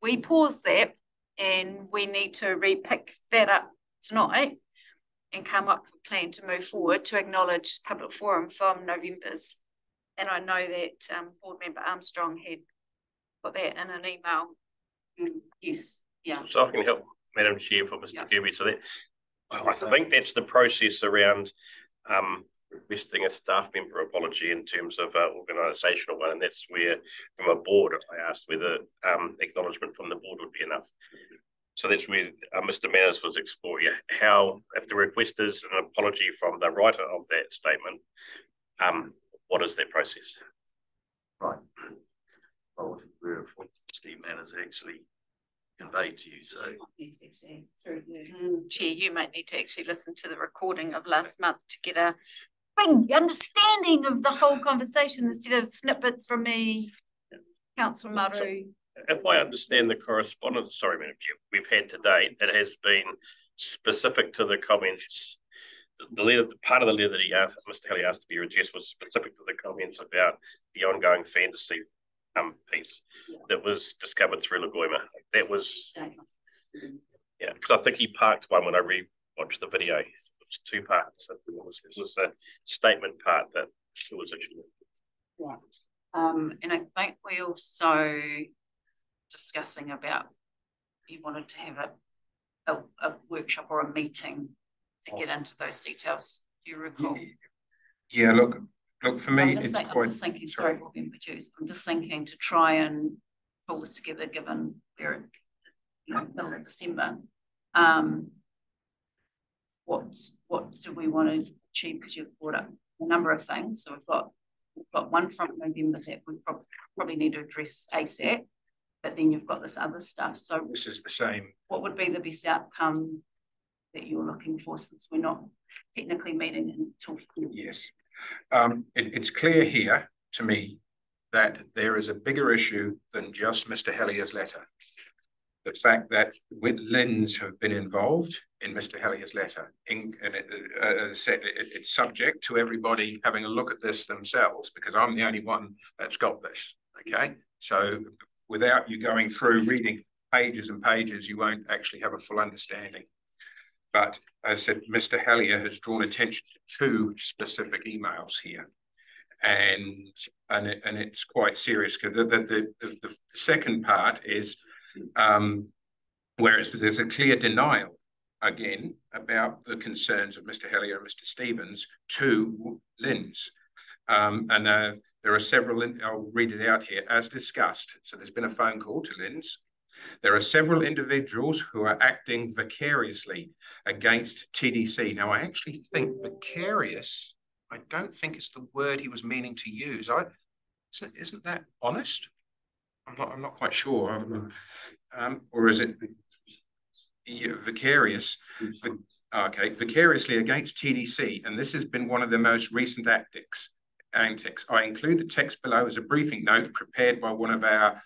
we paused that and we need to re-pick that up tonight and come up with a plan to move forward to acknowledge public forum from November's. And I know that um board member Armstrong had put that in an email. Yes, yeah. So I can help Madam Chair for Mr. Kirby. So that I I think that's the process around um requesting a staff member apology in terms of uh, organisational one, and that's where from a board I asked whether um acknowledgement from the board would be enough. So that's where uh, Mr. Manners was exploring how if the request is an apology from the writer of that statement, um, what is that process? Right. I wasn't aware of what Steve Manners actually conveyed to you, so. Mm, Chair, you might need to actually listen to the recording of last month to get a big understanding of the whole conversation instead of snippets from me, councillor Maru. If I understand the correspondence, sorry, Madam Chair, we've had to date, it has been specific to the comments. The- The letter, the part of the letter that he asked, Mr. Kelly asked to be addressed was specific to the comments about the ongoing fantasy um piece that was discovered through LGOIMA. That was, yeah, because I think he parked one when I re-watched the video. It two parts. It was, it was the statement part that was actually. Yeah. Um, and I think we also discussing about you wanted to have a, a, a workshop or a meeting to get into those details. Do you recall? Yeah, look, look, for I'm me, just it's think- I'm just thinking, sorry, Board Member Hughes, I'm just thinking to try and pull this together, given we're, you know, middle of December. Um, what's, what do we want to achieve? Because you've brought up a number of things. So we've got, we've got one from November that we prob- probably need to address ASAP. But then you've got this other stuff. So this is the same. what would be the best outcome that you're looking for since we're not technically meeting until? Yes. Um, it, it's clear here to me that there is a bigger issue than just Mr. Hellier's letter. The fact that LINZ have been involved in Mr. Hellier's letter. In, and it, uh, as I said, it, it's subject to everybody having a look at this themselves because I'm the only one that's got this. Okay, so without you going through reading pages and pages, you won't actually have a full understanding. But as I said, Mr. Hellier has drawn attention to two specific emails here. And and, it, and it's quite serious because the, the, the, the, second part is um, whereas there's a clear denial again about the concerns of Mr. Hellier and Mr. Stevens to LINZ. Um, and uh, there are several, I'll read it out here, as discussed. So there's been a phone call to LINZ. There are several individuals who are acting vicariously against TDC. Now, I actually think vicarious, I don't think it's the word he was meaning to use. I, isn't, isn't that honest? I'm not, I'm not quite sure. Um, or is it vicarious? Okay, vicariously against TDC, and this has been one of the most recent tactics. Antics. I include the text below as a briefing note prepared by one of our,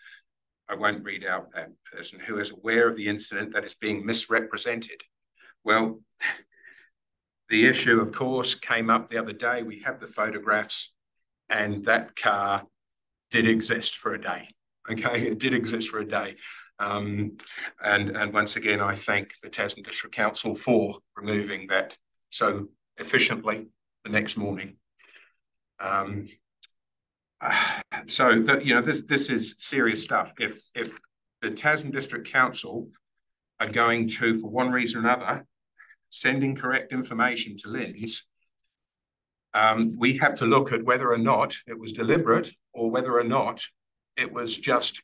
I won't read out that person, who is aware of the incident that is being misrepresented. Well, <laughs> the issue, of course, came up the other day. We have the photographs, and that car did exist for a day. Okay, it did exist for a day. Um, and, and once again, I thank the Tasman District Council for removing that so efficiently the next morning. Um, so that you know this this is serious stuff. If if the Tasman District Council are going to, for one reason or another, send incorrect information to LINZ, um, we have to look at whether or not it was deliberate or whether or not it was just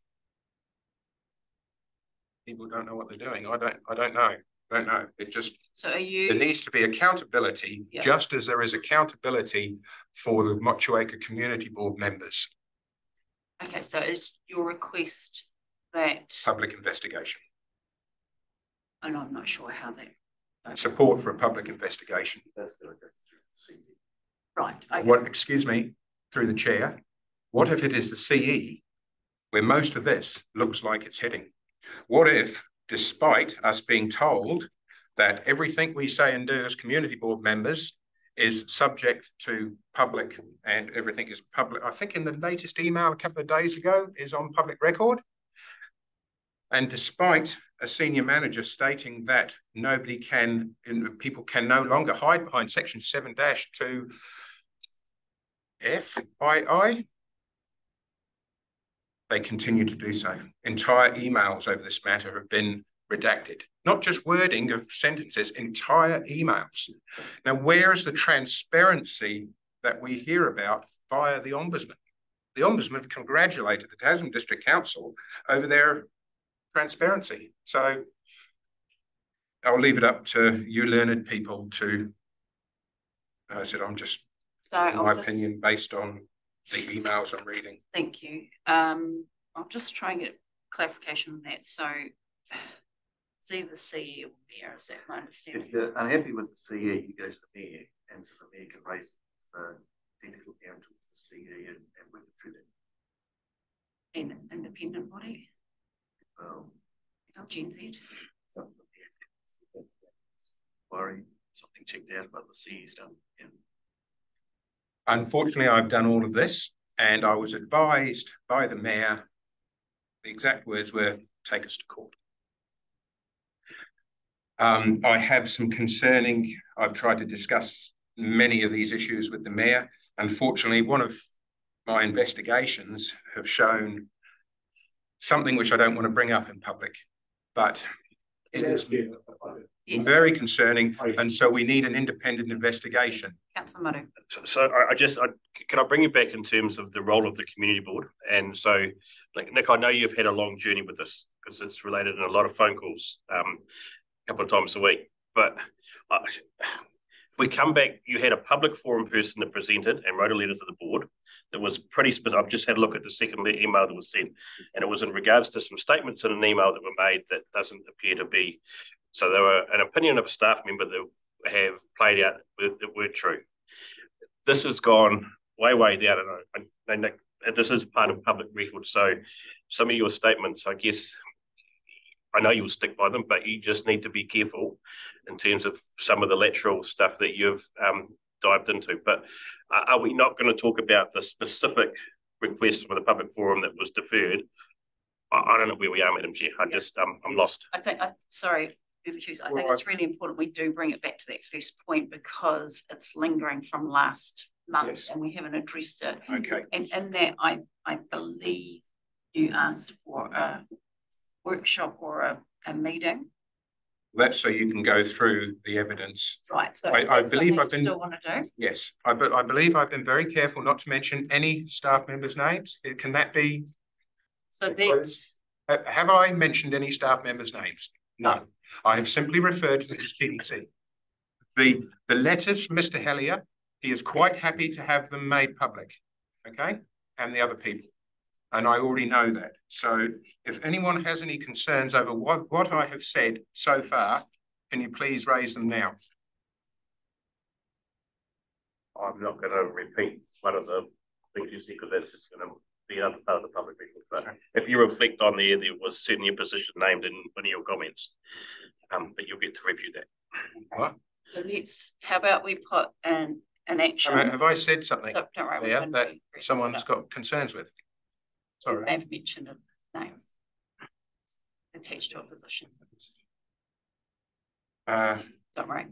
people don't know what they're doing. I don't. I don't know. I don't know. It just. So are you? There needs to be accountability, yeah. just as there is accountability for the Motueka Community Board members. Okay, so is your request that public investigation? And I'm not sure how that. Support for a public investigation. That's going to go through the CE. Right. Okay. What? Excuse me, through the chair. What if it is the CE where most of this looks like it's heading? What if, despite us being told that everything we say and do as community board members is subject to public and everything is public. I think in the latest email a couple of days ago is on public record. And despite a senior manager stating that nobody can, people can no longer hide behind section 7-2 FII, they continue to do so. Entire emails over this matter have been redacted, not just wording of sentences, entire emails. Now, where is the transparency that we hear about via the Ombudsman? The Ombudsman congratulated the Tasman District Council over their transparency. So I'll leave it up to you learned people to, uh, I said, I'm just, so my just... opinion based on the emails I'm reading. Thank you. Um, I'll just try and get clarification on that. So <sighs> it's either CE or mayor, is that my understanding? If you're unhappy with the CE, you go to the mayor and so the mayor can raise the technical guarantee to the CE and, and work it through that. An independent body? Well, oh, Gen Z. Something worry, something checked out about the CE's done. Yeah. Unfortunately, I've done all of this and I was advised by the mayor, the exact words were, take us to court. Um, I have some concerning, I've tried to discuss many of these issues with the mayor. Unfortunately, one of my investigations have shown something which I don't want to bring up in public, but it is Yes. Very concerning, and so we need an independent investigation. Councillor Maru. So, so I, I, just, I, can I bring you back in terms of the role of the community board? And so, like Nick, I know you've had a long journey with this because it's related in a lot of phone calls, um, a couple of times a week. But uh, if we come back, you had a public forum person that presented and wrote a letter to the board that was pretty specific. I've just had a look at the second email that was sent, and it was in regards to some statements in an email that were made that doesn't appear to be so they were an opinion of a staff member that have played out that were true. This has gone way, way down, and, and, and this is part of public record. So some of your statements, I guess, I know you'll stick by them, but you just need to be careful in terms of some of the lateral stuff that you've um, dived into. But uh, are we not going to talk about the specific request for the public forum that was deferred? I, don't know where we are, Madam Chair. I just um, I'm lost. I think, I, sorry, Hughes, I think it's really important we do bring it back to that first point because it's lingering from last month and we haven't addressed it. Okay. And in that, I, I believe you asked for a workshop or a, a meeting. That's so you can go through the evidence. Right, so I, I believe I've been. Still want to do? Yes, I, but I believe I've been very careful not to mention any staff members' names. Can that be? So that's. Have I mentioned any staff members' names? No. I have simply referred to the TDC. The, the letters from Mr. Hellier, he is quite happy to have them made public, okay? And the other people. And I already know that. So if anyone has any concerns over what, what I have said so far, can you please raise them now? I'm not going to repeat one of the things you said because that's just going to be another part of the public record. But if you reflect on there, there was certainly a position named in one of your comments. Um, but you'll get to review that. What? So let's, how about we put an, an action? Have I- have I said something Don't don't worry. we're there that someone's got concerns with? Sorry. They've mentioned a name attached to a position. Uh, Don't worry.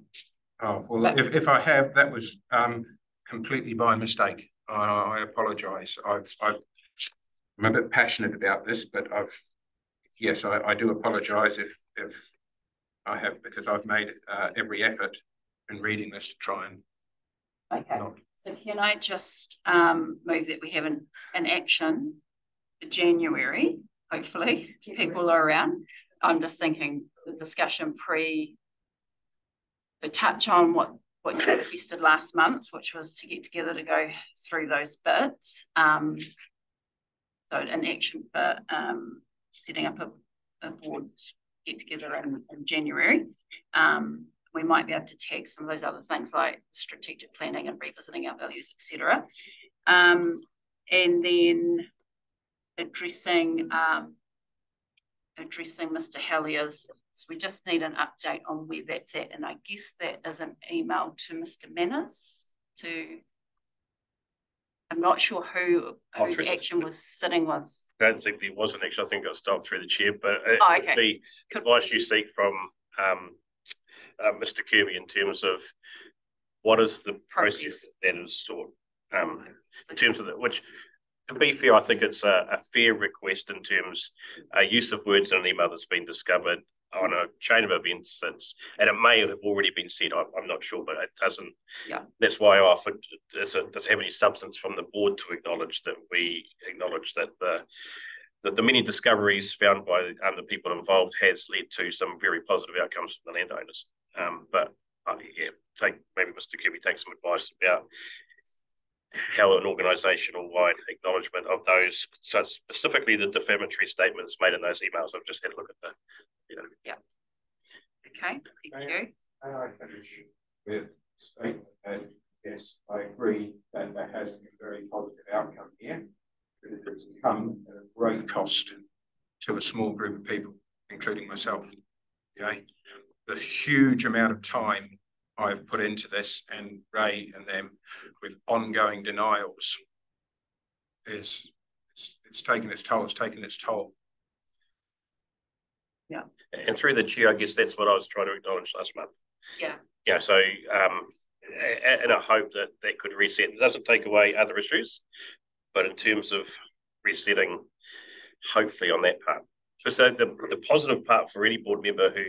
oh, well, if, if I have, that was, um, completely by mistake. I, I apologise. I've, I've, I'm a bit passionate about this, but I've, yes, I, I do apologise if, if I have, because I've made, uh, every effort in reading this to try and Okay, so can I just um move that we have an, an action for January, hopefully, if people are around. I'm just thinking the discussion pre the touch on what what you requested last month, which was to get together to go through those bits. Um, so an action for um setting up a, a board get together in, in January. Um, we might be able to tag some of those other things like strategic planning and revisiting our values, etc. Um, and then addressing um, addressing Mr. Hellier's. So we just need an update on where that's at, and I guess that is an email to Mr. Manners to. I'm not sure who who treat the action was sitting with. I don't think there was an action. I think it got stopped through the chair, but it Oh, could okay. be advice you seek from um uh, Mr. Kirby in terms of what is the process that is sought um in terms of the, which to be fair, I think it's a, a fair request in terms uh, use of words in an email that's been discovered on a chain of events since, and it may have already been said. I'm, I'm not sure, but it doesn't. Yeah. That's why I offered. Does it does it have any substance from the board to acknowledge that we acknowledge that the that the many discoveries found by um, the people involved has led to some very positive outcomes for the landowners. Um, but uh, yeah, take maybe Mr. Kirby take some advice about how an organisational wide acknowledgement of those, so specifically the defamatory statements made in those emails. I've just had a look at the, you know. Yeah. Okay, thank you. May I finish with statement that, yes, I agree that there has been a very positive outcome here. But it has come at a great cost to a small group of people, including myself. Okay, the huge amount of time I've put into this and Ray and them with ongoing denials is it's, it's taken its toll, it's taken its toll. Yeah. And through the chair, I guess that's what I was trying to acknowledge last month. Yeah. Yeah, so um, and I hope that that could reset. It doesn't take away other issues, but in terms of resetting, hopefully on that part. So the, the positive part for any board member who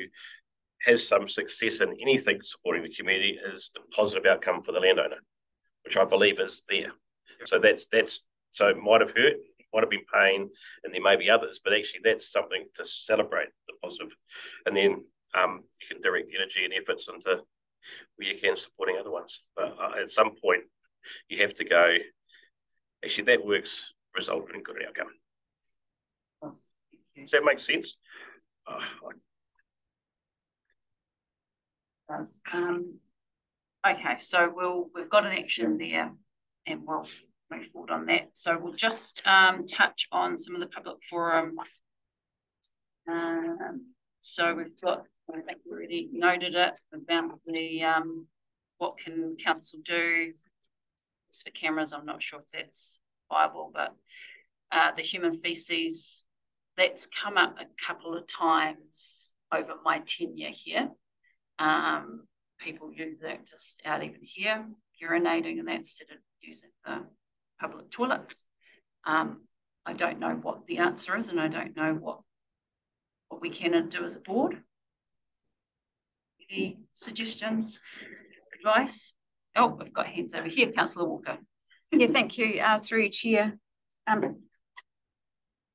has some success in anything supporting the community is the positive outcome for the landowner, which I believe is there. So that's that's so it might have hurt, might have been pain, and there may be others, but actually that's something to celebrate the positive. And then um, you can direct energy and efforts into where you can supporting other ones. But uh, at some point, you have to go. Actually, that works resulted in good outcome. Does that make sense? Uh, does. Um, okay, so we'll, we've got an action there and we'll move forward on that. So we'll just um, touch on some of the public forum um, So we've got, I think we already noted it about the, um, what can council do? As for cameras, I'm not sure if that's viable, but uh, the human feces, that's come up a couple of times over my tenure here. Um, people use that just out even here, urinating and that instead of using the public toilets. Um, I don't know what the answer is and I don't know what what we can do as a board. Any suggestions, advice? Oh, we've got hands over here, councillor Walker. Yeah, thank you, uh, through your chair. Um,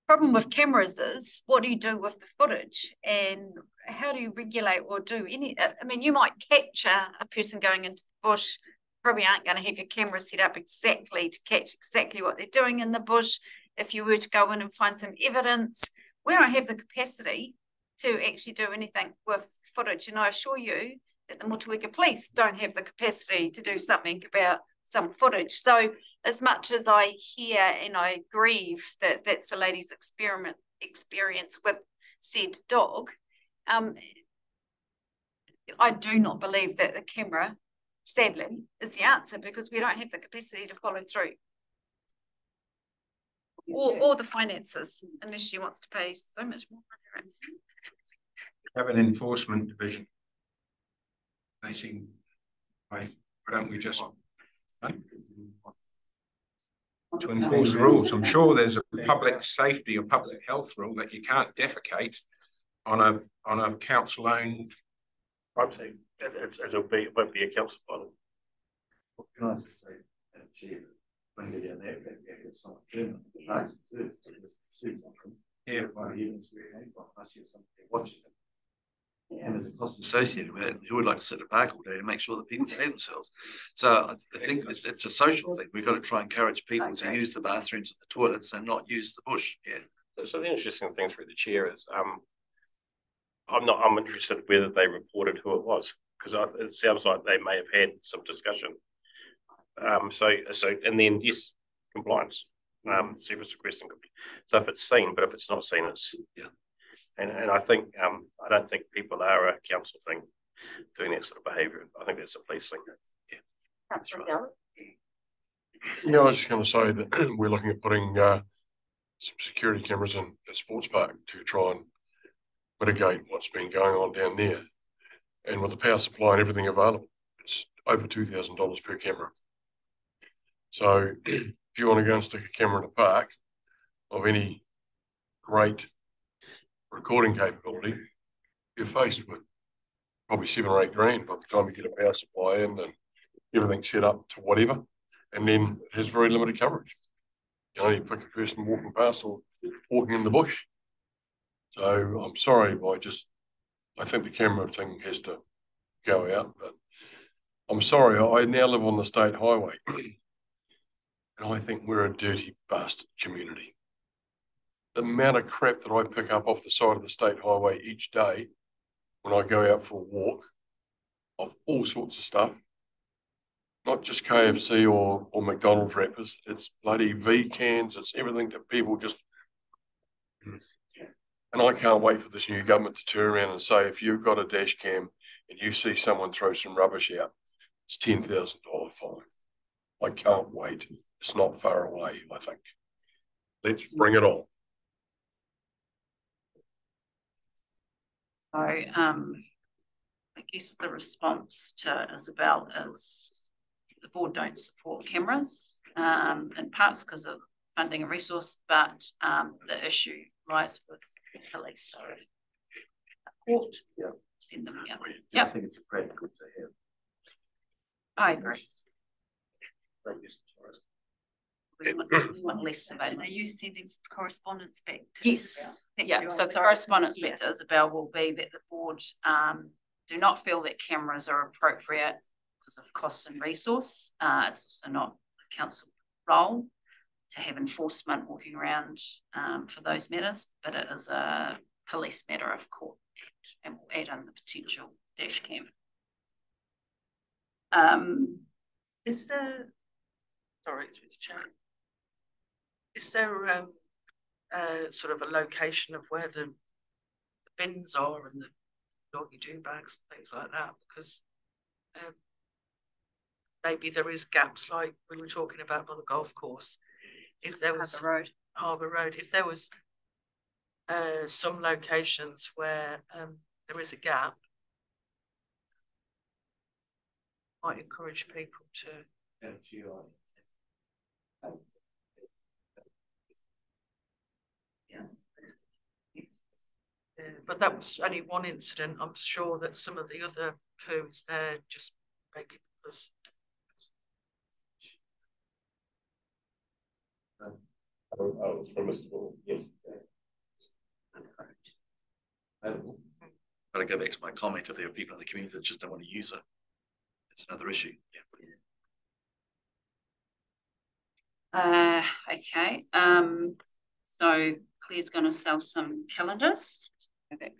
problem with cameras is, what do you do with the footage? And how do you regulate or do any, uh, I mean, you might capture a person going into the bush, probably aren't going to have your camera set up exactly to catch exactly what they're doing in the bush. If you were to go in and find some evidence, we don't have the capacity to actually do anything with footage. And I assure you that the Motueka police don't have the capacity to do something about some footage. So as much as I hear and I grieve that that's the lady's experiment experience with said dog, um, I do not believe that the camera, sadly, is the answer because we don't have the capacity to follow through. Or, or the finances, unless she wants to pay so much more. Have an enforcement division. They seem, why, why don't we just to enforce the rules. I'm sure there's a public safety or public health rule that you can't defecate on a on a council owned. I'm saying it'll be it won't be a council bottle. Can I just say, uh, Chair, when you're down there, if it's not German, see something. Yeah. One of the evidence we have, last year, something watching it. And there's a cost associated with it. Who would like to sit at a park all day to make sure that people behave themselves? So I think it's, it's a social thing. We've got to try and encourage people to use the bathrooms and the toilets and not use the bush. Yeah. So the interesting thing through the chair is, um, I'm not, I'm interested whether they reported who it was, because it sounds like they may have had some discussion. Um, so, so, and then yes, compliance, um, service request and So if it's seen, but if it's not seen, it's, yeah. And, and I think, um, I don't think people are a council thing doing that sort of behaviour. I think that's a police thing. Yeah. That's right. Yeah, I was just going to say that <clears throat> we're looking at putting uh, some security cameras in at Sports Park to try and mitigate what's been going on down there. And with the power supply and everything available, it's over two thousand dollars per camera. So <clears throat> if you want to go and stick a camera in a park of any great recording capability, you're faced with probably seven or eight grand by the time you get a power supply in and everything set up to whatever. And then it has very limited coverage. You know, you pick a person walking past or walking in the bush. So I'm sorry, but I just I think the camera thing has to go out. But I'm sorry, I now live on the state highway. <clears throat> and I think we're a dirty bastard community the amount of crap that I pick up off the side of the state highway each day when I go out for a walk of all sorts of stuff, not just KFC or, or McDonald's wrappers, it's bloody V cans, it's everything that people just. And I can't wait for this new government to turn around and say, if you've got a dash cam and you see someone throw some rubbish out, it's $10,000 fine. I can't wait. It's not far away, I think. Let's bring it on. So um, I guess the response to Isabel is the board don't support cameras um, in parts because of funding and resource, but um, the issue lies with the police. So court, yeah. send them here. Yeah, I think it's practical to have. I agree. We want, we want less surveillance. Are you sending correspondence back to Yes, Isabel? Thank yeah, so the sorry. correspondence back to Isabel will be that the board um do not feel that cameras are appropriate because of cost and resource. Uh, it's also not the council role to have enforcement walking around um for those matters, but it is a police matter of court and we'll add in the potential dash cam. Um, Is there, sorry, through the chair. Is there um, uh, sort of a location of where the, the bins are and the doggy do bags and things like that because um, maybe there is gaps like we were talking about by the golf course. If there was Harbour Road. Harbour Road, if there was uh, some locations where um, there is a gap, might encourage people to. Yes. Yeah, but that was only one incident. I'm sure that some of the other pools there just maybe because Oh, from Mr. Ball, yes. But I go back to my comment, if there are people in the community that just don't want to use it, it's another issue, yeah. Uh, okay, um, so Claire's gonna sell some calendars. Go back.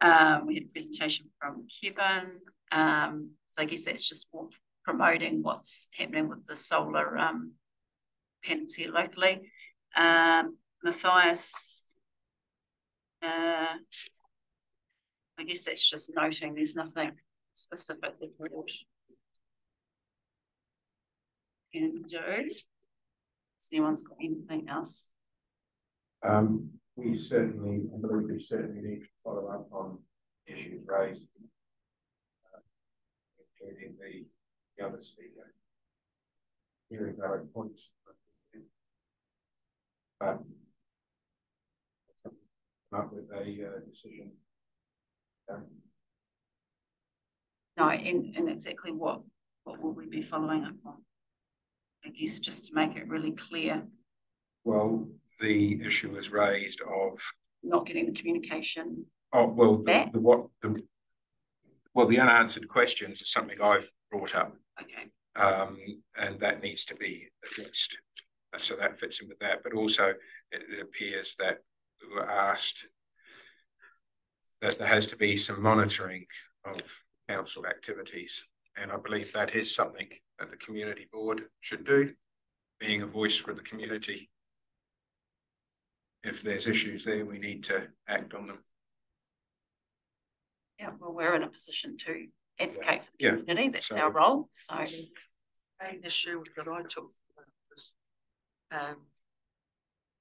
Um, we had a presentation from Kevin, um, so I guess that's just more promoting what's happening with the solar, um, panels here locally. Um, Matthias, uh, I guess that's just noting there's nothing specifically brought can do. Has anyone's got anything else? Um, we certainly, I believe we certainly need to follow up on issues raised. uh, Including the, the other speaker. Hearing valid points. But. Come up with a uh, decision. Um, No, and, and exactly what, what will we be following up on? I guess just to make it really clear, Well, the issue was raised of, not getting the communication. oh, well, the, the what, the. Well, the unanswered questions is something I've brought up. Okay. Um, and that needs to be addressed. Uh, So that fits in with that, but also it, it appears that we were asked. That there has to be some monitoring of council activities, and I believe that is something that the community board should do. Being a voice for the community. If there's issues there, we need to act on them. Yeah, well, we're in a position to advocate for the Yeah, community, that's so- our role, so. The main issue that I took was um,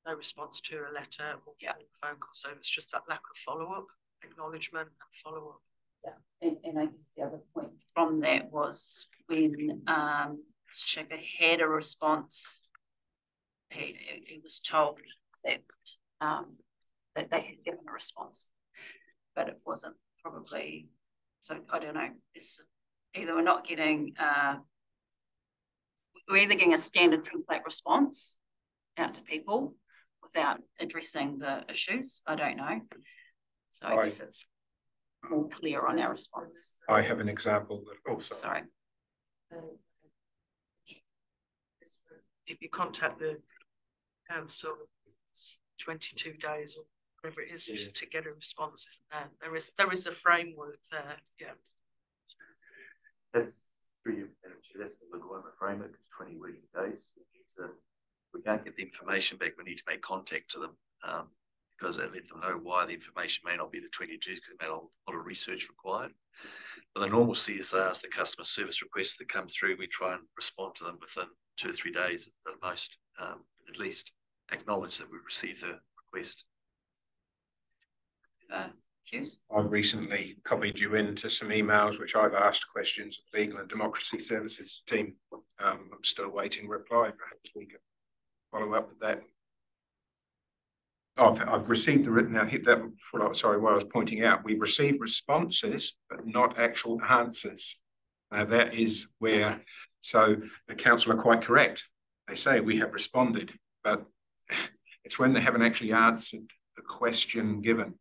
no response to a letter or phone call. So it's just that lack of follow up, acknowledgement and follow up. Yeah, and, and I guess the other point from that was when, um, Shaker had a response. He, he was told that, um, that they had given a response. But it wasn't probably, so I don't know, it's either we're not getting, uh. We're either getting a standard template response out to people without addressing the issues, I don't know. So I Right. guess it's more clear on our response. I have an example that, oh, sorry. Sorry. If you contact the council, twenty-two days or whatever it is Yeah. to get a response, isn't there? There is, there is a framework there, yeah. That's through you, that's the legal framework, it's twenty working days. We need to- We can't get the information back, we need to make contact to them, um, because it let them know why the information may not be the twenty twos, because there may not be a lot of research required. But the normal CSRs, the customer service requests that come through, we try and respond to them within two or three days at the most, um, at least acknowledge that we received the request. Uh, Hughes? I've recently copied you into some emails which I've asked questions of Legal and Democracy Services team. Um, I'm still waiting reply. Perhaps we can follow up with that. Oh, I've, I've received the written, now hit that, what I, sorry, what I was pointing out, we've received responses, but not actual answers. Now that is where, so the council are quite correct. They say we have responded, but <sighs> it's when they haven't actually answered the question given.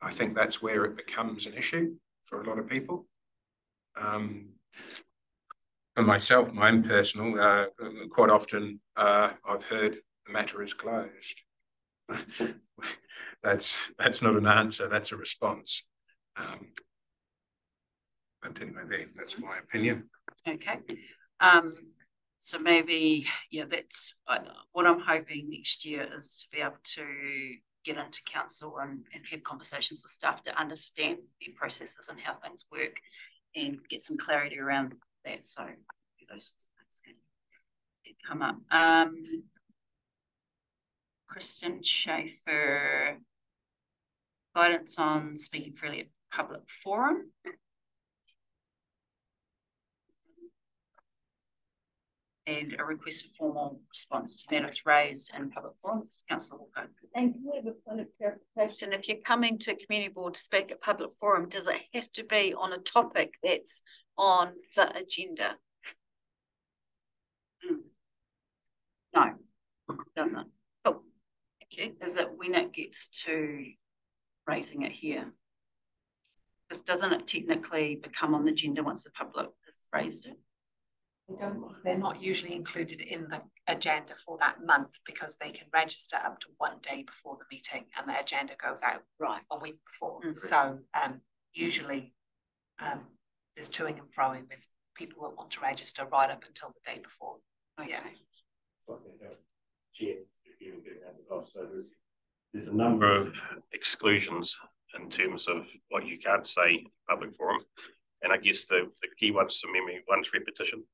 I think that's where it becomes an issue for a lot of people. Um, for myself, my own personal, uh, quite often, uh, I've heard the matter is closed. <laughs> That's, that's not an answer, that's a response. Um, but anyway, there, that's my opinion. Okay, um, so maybe, yeah, that's, uh, what I'm hoping next year is to be able to get into council and, and have conversations with staff to understand their processes and how things work and get some clarity around that. So those sorts of things can come up. Um, Kristen Schaefer, guidance on speaking freely at public forum. And a request for formal response to matters raised in public forums. Councillor Walker. And can we have a point of clarification? If you're coming to a community board to speak at public forum, does it have to be on a topic that's on the agenda? Mm. No, doesn't. Oh, thank you. Is it when it gets to raising it here? Because doesn't it technically become on the agenda once the public has raised it? They're not usually included in the agenda for that month because they can register up to one day before the meeting and the agenda goes out right a week before. Mm. So um, usually um, there's toing and froing with people that want to register right up until the day before. Yeah. Chair, if you can get it off. So there's, there's a number of exclusions in terms of what you can't say in public forum. And I guess the, the key one's from memory, one's repetition.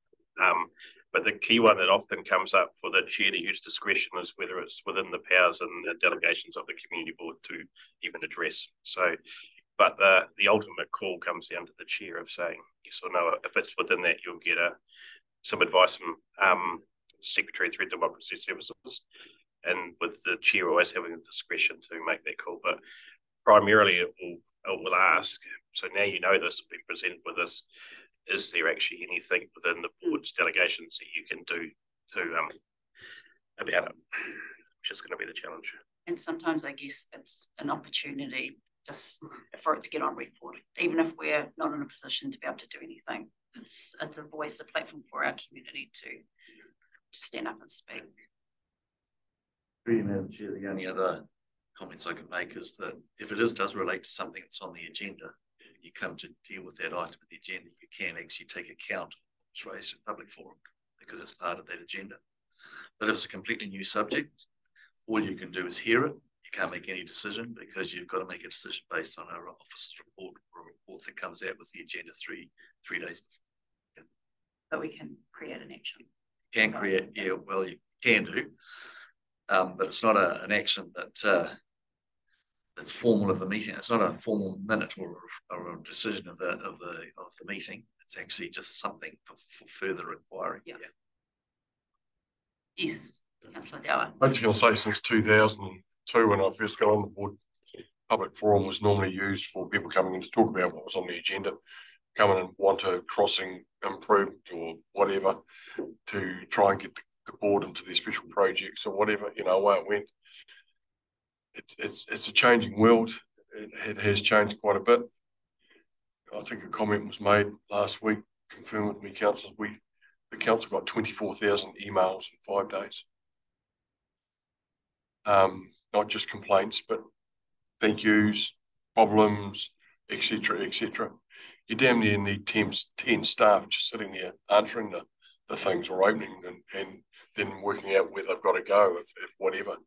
Um, but the key one that often comes up for the chair to use discretion is whether it's within the powers and the delegations of the community board to even address. So, but the the ultimate call comes down to the chair of saying yes or no. If it's within that, you'll get a some advice from um, Secretary through Democracy Services, and with the chair always having the discretion to make that call. But primarily, it will it will ask. So now you know this will be presented with this is there actually anything within the board's delegations that you can do to um about it, which is going to be the challenge. And sometimes I guess it's an opportunity just for it to get on record, even if we're not in a position to be able to do anything. It's it's a voice, a platform for our community to to stand up and speak. Through you, Madam Chair, the only other comments I can make is that if it is does relate to something that's on the agenda, you come to deal with that item of the agenda, you can actually take account of what's raised in public forum because it's part of that agenda. But if it's a completely new subject, all you can do is hear it. You can't make any decision because you've got to make a decision based on our office's report or a report that comes out with the agenda three three days before. Yeah. But we can create an action. You Can create, yeah, well, you can do, um, but it's not a, an action that uh, that's formal of the meeting. It's not a formal minute or, or a decision of the of the of the meeting. It's actually just something for, for further inquiry. Yeah. yeah. Yes, Councillor Dowler. I'm just going to say since 2002, when I first got on the board, public forum was normally used for people coming in to talk about what was on the agenda, coming and want a crossing improved or whatever, to try and get the board into their special projects or whatever, you know, away it went it's it's it's a changing world. It, it has changed quite a bit. I think a comment was made last week, confirmed with me, councillors. We the council got twenty four thousand emails in five days. Um, not just complaints, but thank yous, problems, etc., etc. You damn near need 10, 10 staff just sitting there answering the, the things or opening and, and then working out where they've got to go if, if whatever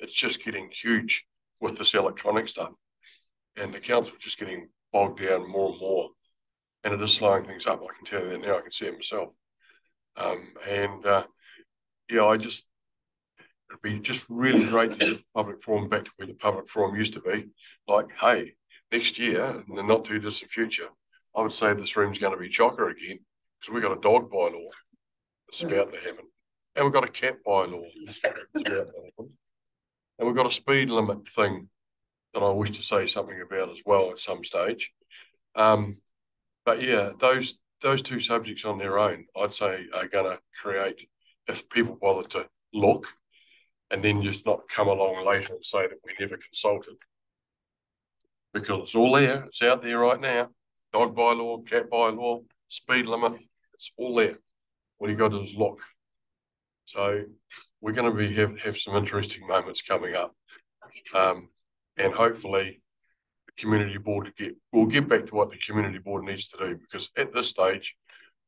it's just getting huge with this electronic stuff. And the council just getting bogged down more and more. And it is slowing things up. I can tell you that now. I can see it myself. Um, and uh, yeah, I just, it'd be just really great to get the public forum back to where the public forum used to be. Like, hey, next year, in the not too distant future, I would say this room's going to be chocker again because we've got a dog bylaw that's about to happen. And we've got a cat bylaw <laughs> and we've got a speed limit thing that I wish to say something about as well at some stage. Um, but yeah, those those two subjects on their own, I'd say, are going to create if people bother to look, and then just not come along later and say that we never consulted, because it's all there, it's out there right now. Dog bylaw, cat bylaw, speed limit, it's all there. What you got is look. So we're going to be have, have some interesting moments coming up. Um, and hopefully the community board get will get back to what the community board needs to do because at this stage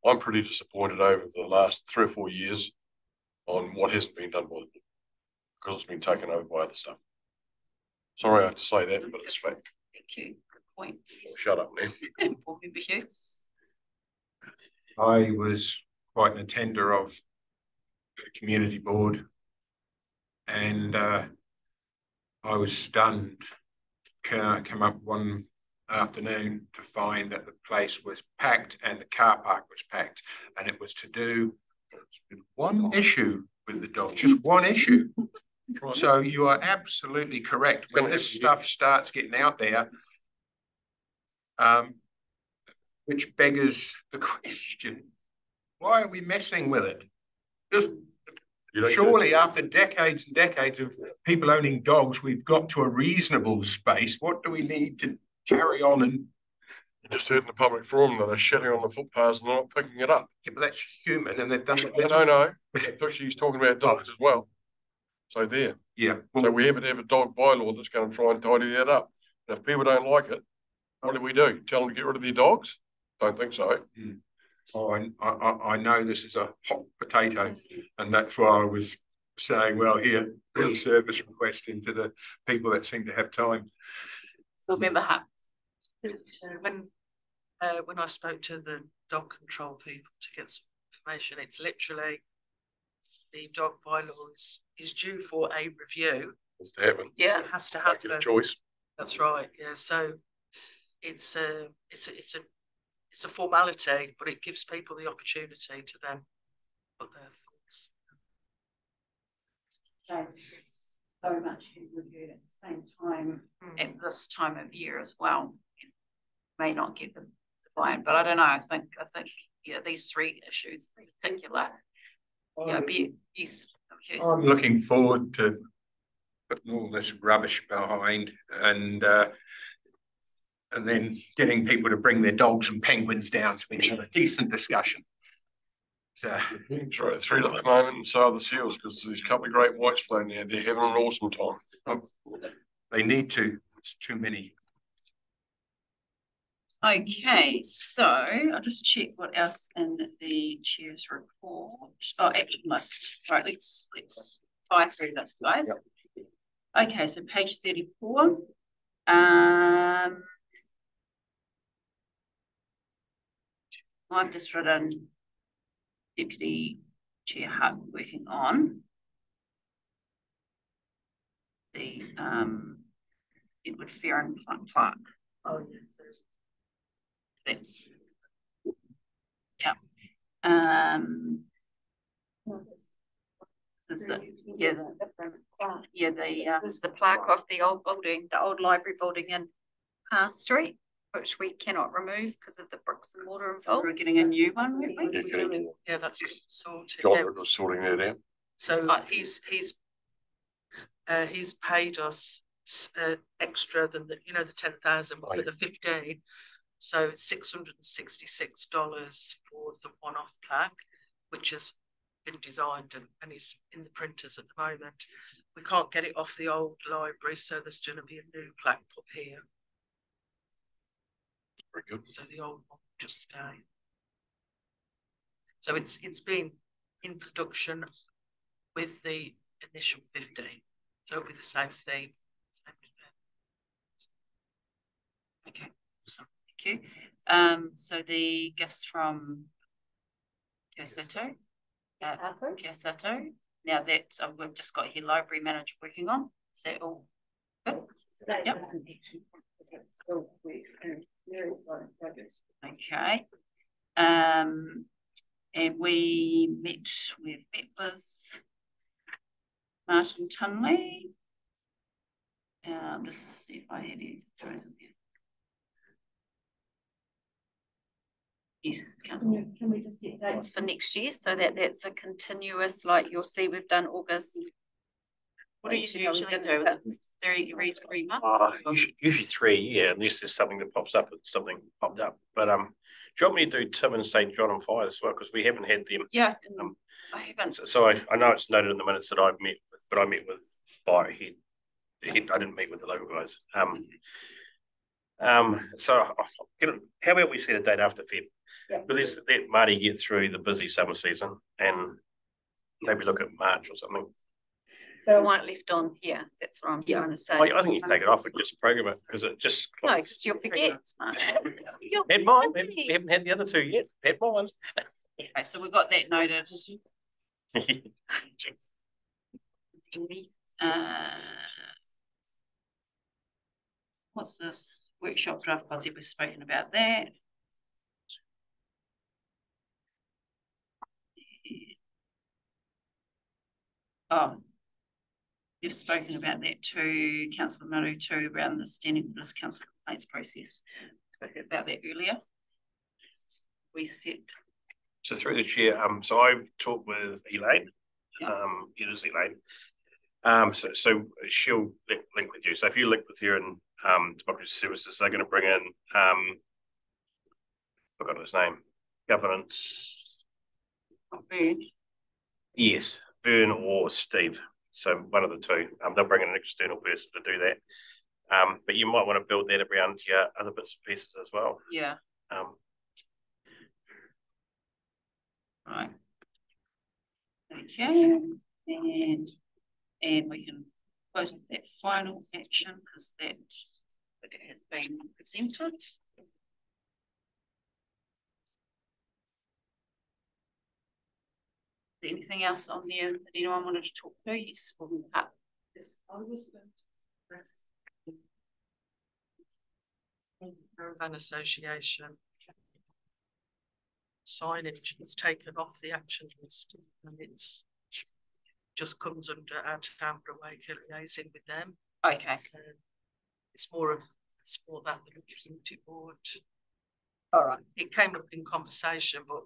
I'm pretty disappointed over the last three or four years on what hasn't been done by the board because it's been taken over by other stuff. Sorry I have to say that, but it's fact. Thank you. Good point. Yes. Shut up now. <laughs> Board Member Hughes. I was quite an attender of the community board. And uh, I was stunned. Ca- Come up one afternoon to find that the place was packed and the car park was packed. And it was to do with one issue with the dog, just one issue. So you are absolutely correct. When this stuff starts getting out there, um, which beggars the <laughs> question, why are we messing with it? Just surely after decades and decades of people owning dogs, we've got to a reasonable space. What do we need to carry on and You just heard in the public forum that they're shitting on the footpaths and they're not picking it up. Yeah, but that's human and they've done it. No, no, no. Actually, he's talking about dogs as well. So there. Yeah. So we have to have a dog bylaw that's going to try and tidy that up. And if people don't like it, what do we do? Tell them to get rid of their dogs? Don't think so. Hmm. Oh, I, I, I know this is a hot potato, and that's why I was saying, well, here, real service request into the people that seem to have time. Board Member Hart. Uh, When, uh, when I spoke to the dog control people to get some information, it's literally the dog bylaws is, due for a review. It's to happen. Yeah. It has to Make happen. a choice. That's right, yeah, so it's a, it's a, it's a, it's a formality, but it gives people the opportunity to then put their thoughts. So much in review at the same time, at this time of year as well. It May not get the the buy-in, but I don't know, I think, I think, yeah, these three issues in particular. Yeah, be, yes. okay. I'm looking forward to putting all this rubbish behind and uh, and then getting people to bring their dogs and penguins down so we can have a decent discussion. So It's right, three at the moment and so are the seals because there's a couple of great whites flown there. They're having an awesome time. they need to, it's too many. Okay, so I'll just check what else in the chair's report. Oh, action list. Right, let's, let's fire through this, guys. Okay, so page thirty-four. Um. I've just written Deputy Chair Hutt working on the um Edward Farron Clark. Oh, yes. That's. Yeah. Um. This is the, yeah, the, yeah, the, uh, This is the plaque off the old building, the old library building in uh Street, which we cannot remove because of the bricks and mortar involved. we're getting a new one, aren't we? Yeah, getting- Yeah, that's sorted. John yeah. was sorting that out. So he's, he's, uh, he's paid us, uh, extra than the, you know, the ten thousand but for the fifteen. So it's six hundred and sixty-six dollars for the one-off plaque, which has been designed and, and is in the printers at the moment. We can't get it off the old library, so there's gonna be a new plaque put here. Very good. So the old one just stay. So it's, it's been in production with the initial fifteen, so it'll be the same thing. same Okay, so, thank you. Um, so the gifts from Kiyosato. Uh, Kiyosato. Now that uh, we've just got here library manager working on, is that all good? Yep. Okay. Um, and we met, we've met with Martin Tunley. Um, just see if I had any stories in there. Yes, councillor. Can we just set dates for next year so that that's a continuous, like you'll see, we've done August. What do you Actually, no, usually didn't, do? but- Three, every three months? Uh, usually, usually three, yeah, unless there's something that pops up, it's something popped up, but, um, do you want me to do Tim and St John on Fire as well, because we haven't had them. Yeah, I haven't. So- So I, I know it's noted in the minutes that I've met with, but I met with Firehead. He- I didn't meet with the local guys. Um, um, so how about we set a date after Feb? But let's let Marty get through the busy summer season and maybe look at March or something. But I want it left on here, that's what I'm Yeah. trying to say. I, I think you take it off and just program it, because it just. No, because you'll forget. <laughs> You'll had mine. We haven't had the other two yet, had mine. Okay, so we've got that noted. <laughs> Uh, What's this? Workshop draft policy, we've spoken about that. Oh. You've spoken about that too, councillor Maru too, around the standing orders council complaints process. Spoke about that earlier. We set, So through the chair, um, so I've talked with Elaine, um, it is Elaine. Um, so, so she'll link, link with you. So if you link with her and, um, Democracy Services, they're gonna bring in, um, I forgot his name, governance. Vern. Yes, Vern or Steve. So one of the two. Um, they'll bring in an external person to do that. Um, but you might want to build that around your other bits and pieces as well. yeah, Um, right. Okay, and, and we can close that final action because that that has been presented. Is there Anything else on there that anyone wanted to talk to? Yes, we'll up. This always going to press. Caravan Association. Signage is taken off the action list and it's just comes under our town Waker liaising with them. Okay. Um, It's more of, it's more that a community board. All right. It came up in conversation, but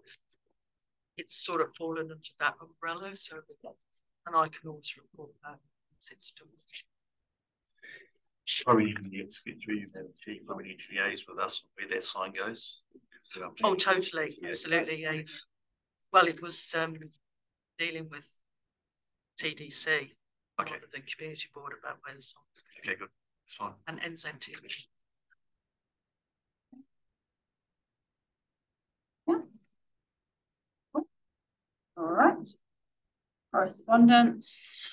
it's sort of fallen under that umbrella, so and I can always report that once it's done. Probably even need to get through, probably need to liaise with us where that sign goes. Oh, totally, absolutely, yeah. Well, it was um dealing with TDC. okay. the community board about where the songs. Okay, good, that's fine. And NZT. All right. Correspondence.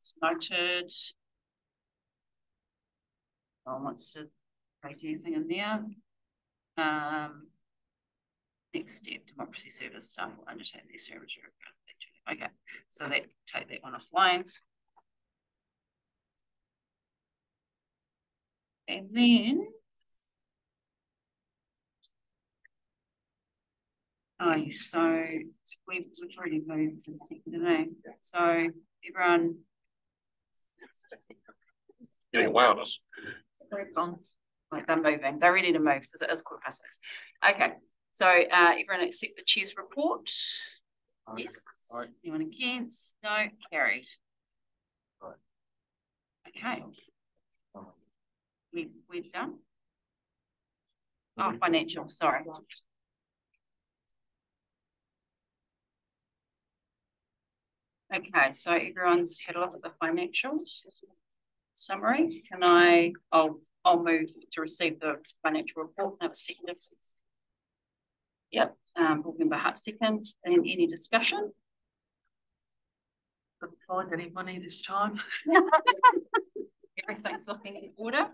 It's noted. No one wants to raise anything in there. Um. Next step, democracy service staff will undertake their service. Okay, so that, take that one offline. And then. Oh, so we've, we've already moved to the second today, so everyone. getting wildness. They're gone. Like they're moving, they're ready to move because it is quarter past six. Okay, so uh everyone accept the chair's report? Yes. Anyone against? No, carried. Okay. We, we're done? Oh, financial, sorry. Okay, so everyone's had a look at the financials summary. Can I, I'll, I'll move to receive the financial report and have a second. Yep, um, board member Hart second, and any discussion? Couldn't find any money this time. <laughs> Everything's looking in order.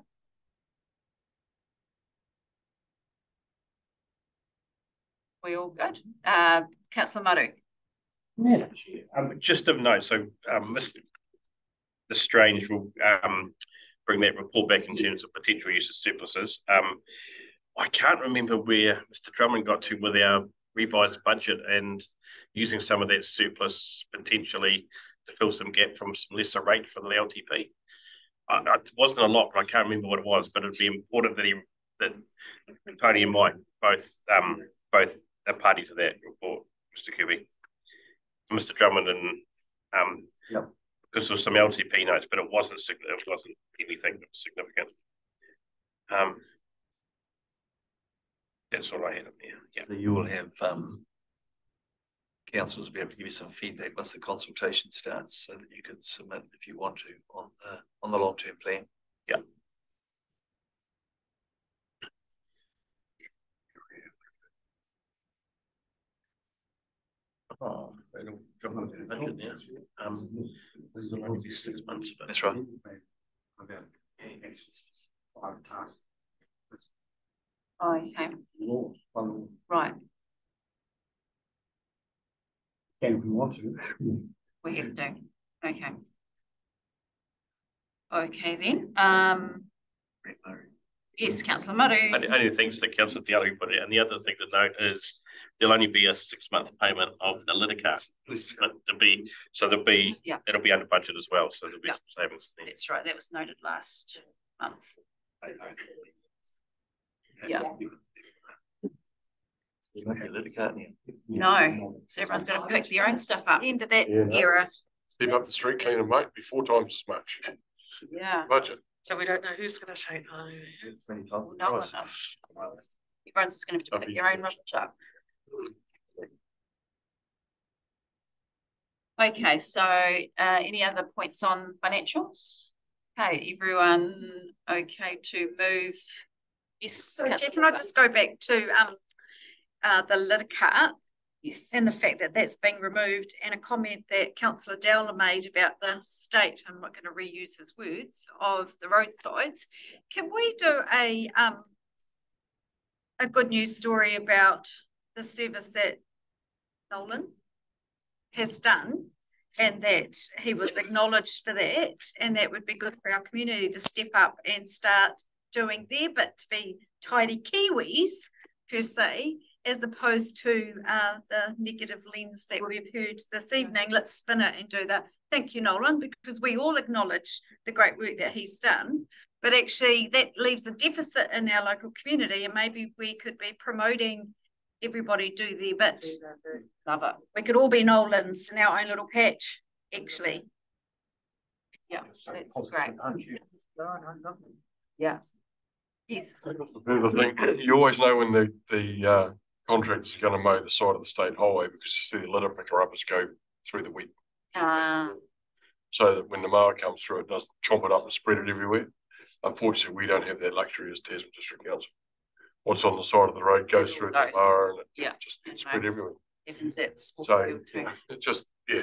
We all good? Uh, councillor Maru. Chair, um, just of note, so, um, Mr. The Strange will, um, bring that report back in terms of potential use of surpluses. Um, I can't remember where Mr. Drummond got to with our revised budget and using some of that surplus potentially to fill some gap from some lesser rate for the LTP. I, I, it wasn't a lot, but I can't remember what it was, but it'd be important that he, that Tony and Mike both, um, both are party to that report, Mr. Kirby. Mr. Drummond and um Yep. because there was some LTP notes, but it wasn't it wasn't anything that was significant. Um that's all I had in there, yeah. So You will have, um, councils will be able to give you some feedback once the consultation starts, so that you can submit if you want to on the, on the long-term plan. Yeah. Oh, it'll drop into the budget now. Um, this will only be six months, but. That's right. Five tasks. Oh, okay, right, Can we want to? we have to, okay. Okay then, um. Yes, councillor Maru. Only, only thanks to councillor Dowler put it, and the other thing to note is there'll only be a six month payment of the litter card. But to be, so there'll be, Yeah. it'll be under budget as well, so there'll be Yeah. some savings. That's right, that was noted last month. Yeah. You don't have litter card now. No, so everyone's gonna pick their own stuff up. End of that Yeah. era. Step up the street cleaner, mate, be four times as much. Yeah. Budget. So we don't know who's gonna take home. No one knows. Everyone's just gonna have to pick their own rubbish up. Okay, so uh any other points on financials? Okay, everyone okay to move? Yes. So Chair, can I just go back to um uh the litter cart? Yes. And the fact that that's being removed and a comment that councillor Dowler made about the state, I'm not going to reuse his words, of the roadsides. Can we do a um a good news story about the service that Nolan has done? And that he was acknowledged for that, and that would be good for our community to step up and start doing their bit to be tidy Kiwis per se, as opposed to uh, the negative lens that we've heard this evening. Let's spin it and do that. Thank you, Nolan, because we all acknowledge the great work that he's done. But actually, that leaves a deficit in our local community, and maybe we could be promoting everybody do their bit. Love it. We could all be Nolans in our own little patch, actually. Yeah, that's great. Yeah. Yes. The other thing, you always know when the, the, uh, contractor's gonna mow the side of the state highway because you see the litter picker uppers go through the wheat. Uh, So that when the mower comes through, it doesn't chomp it up and spread it everywhere. Unfortunately, we don't have that luxury as Tasman District Council. What's on the side of the road goes through the Goes. mower and it yeah. just gets spread everywhere. Happens at sports So field too. it just, yeah.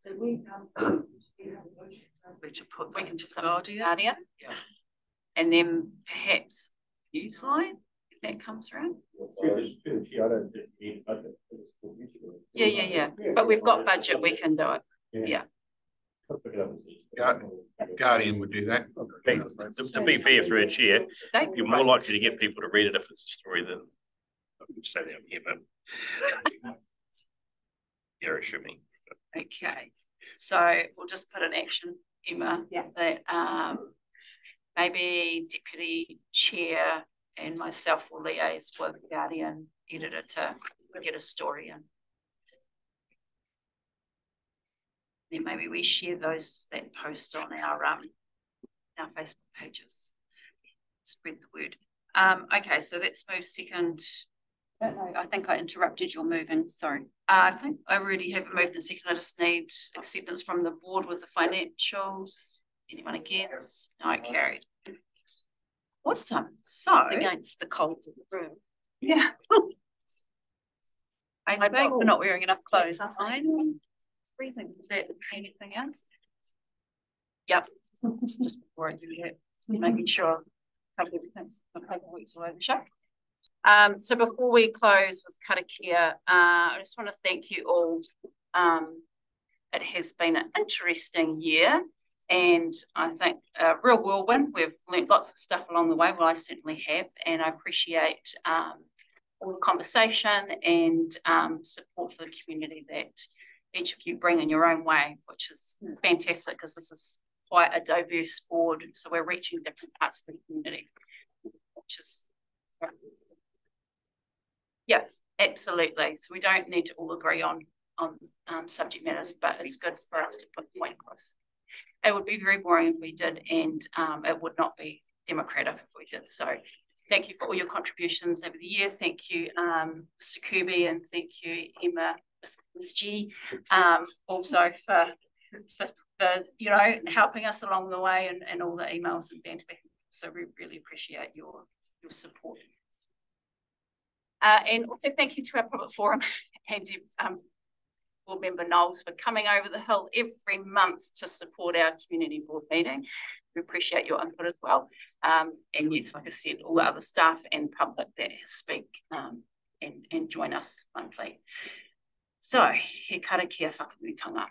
So we have. We should put We that can into put the some Guardian. Guardian. Yeah. And then perhaps Newsline, if that comes around. Yeah, yeah, yeah. But we've got budget, we can do it. Yeah. Guardian would do that. To, to be fair through a chair, you're more likely to get people to read it if it's a story than. I would say that here, but. <laughs> You're assuming. Okay, so we'll just put an action, Emma, that um maybe deputy chair and myself will liaise with Guardian editor to get a story in. Then maybe we share those, that post on our um our Facebook pages. Spread the word. Um, okay, so let's move second. I don't know, I think I interrupted your moving, sorry. Uh, I think I already haven't moved in second. I just need acceptance from the board with the financials. Anyone against? No, carried. Awesome. So. It's against the cold in the room. Yeah. <laughs> I My think we're not wearing enough clothes. I. Freezing. Is there anything else? Yep. <laughs> Just before I do that, making sure. everything's- the paperwork's all over the. Um, so before we close with Karakia, uh, I just want to thank you all. Um, it has been an interesting year and I think a real whirlwind. We've learnt lots of stuff along the way. Well, I certainly have, and I appreciate um, all the conversation and um, support for the community that each of you bring in your own way, which is fantastic because this is quite a diverse board. So we're reaching different parts of the community, which is Yes, absolutely. So we don't need to all agree on on um, subject matters, but it's good for us to put the point across. It would be very boring if we did, and um, it would not be democratic if we did. So thank you for all your contributions over the year. Thank you, um. Kirby, and thank you, Emma, G, um, also for, for, for, you know, helping us along the way and, and all the emails and banter. So we really appreciate your, your support. Uh, and also thank you to our public forum <laughs> and um, board member Knowles for coming over the hill every month to support our community board meeting. We appreciate your input as well. Um, and yes, like I said, all the other staff and public that speak um, and, and join us monthly. So, he karakia whakamutanga.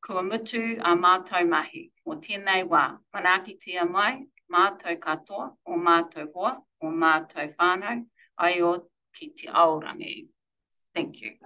Kua mutu a mātou mahi, o tēnei wā, manakitia mai, mātou katoa, o mātou hoa, o mātou whānau, ai o ki te aorangi. Thank you.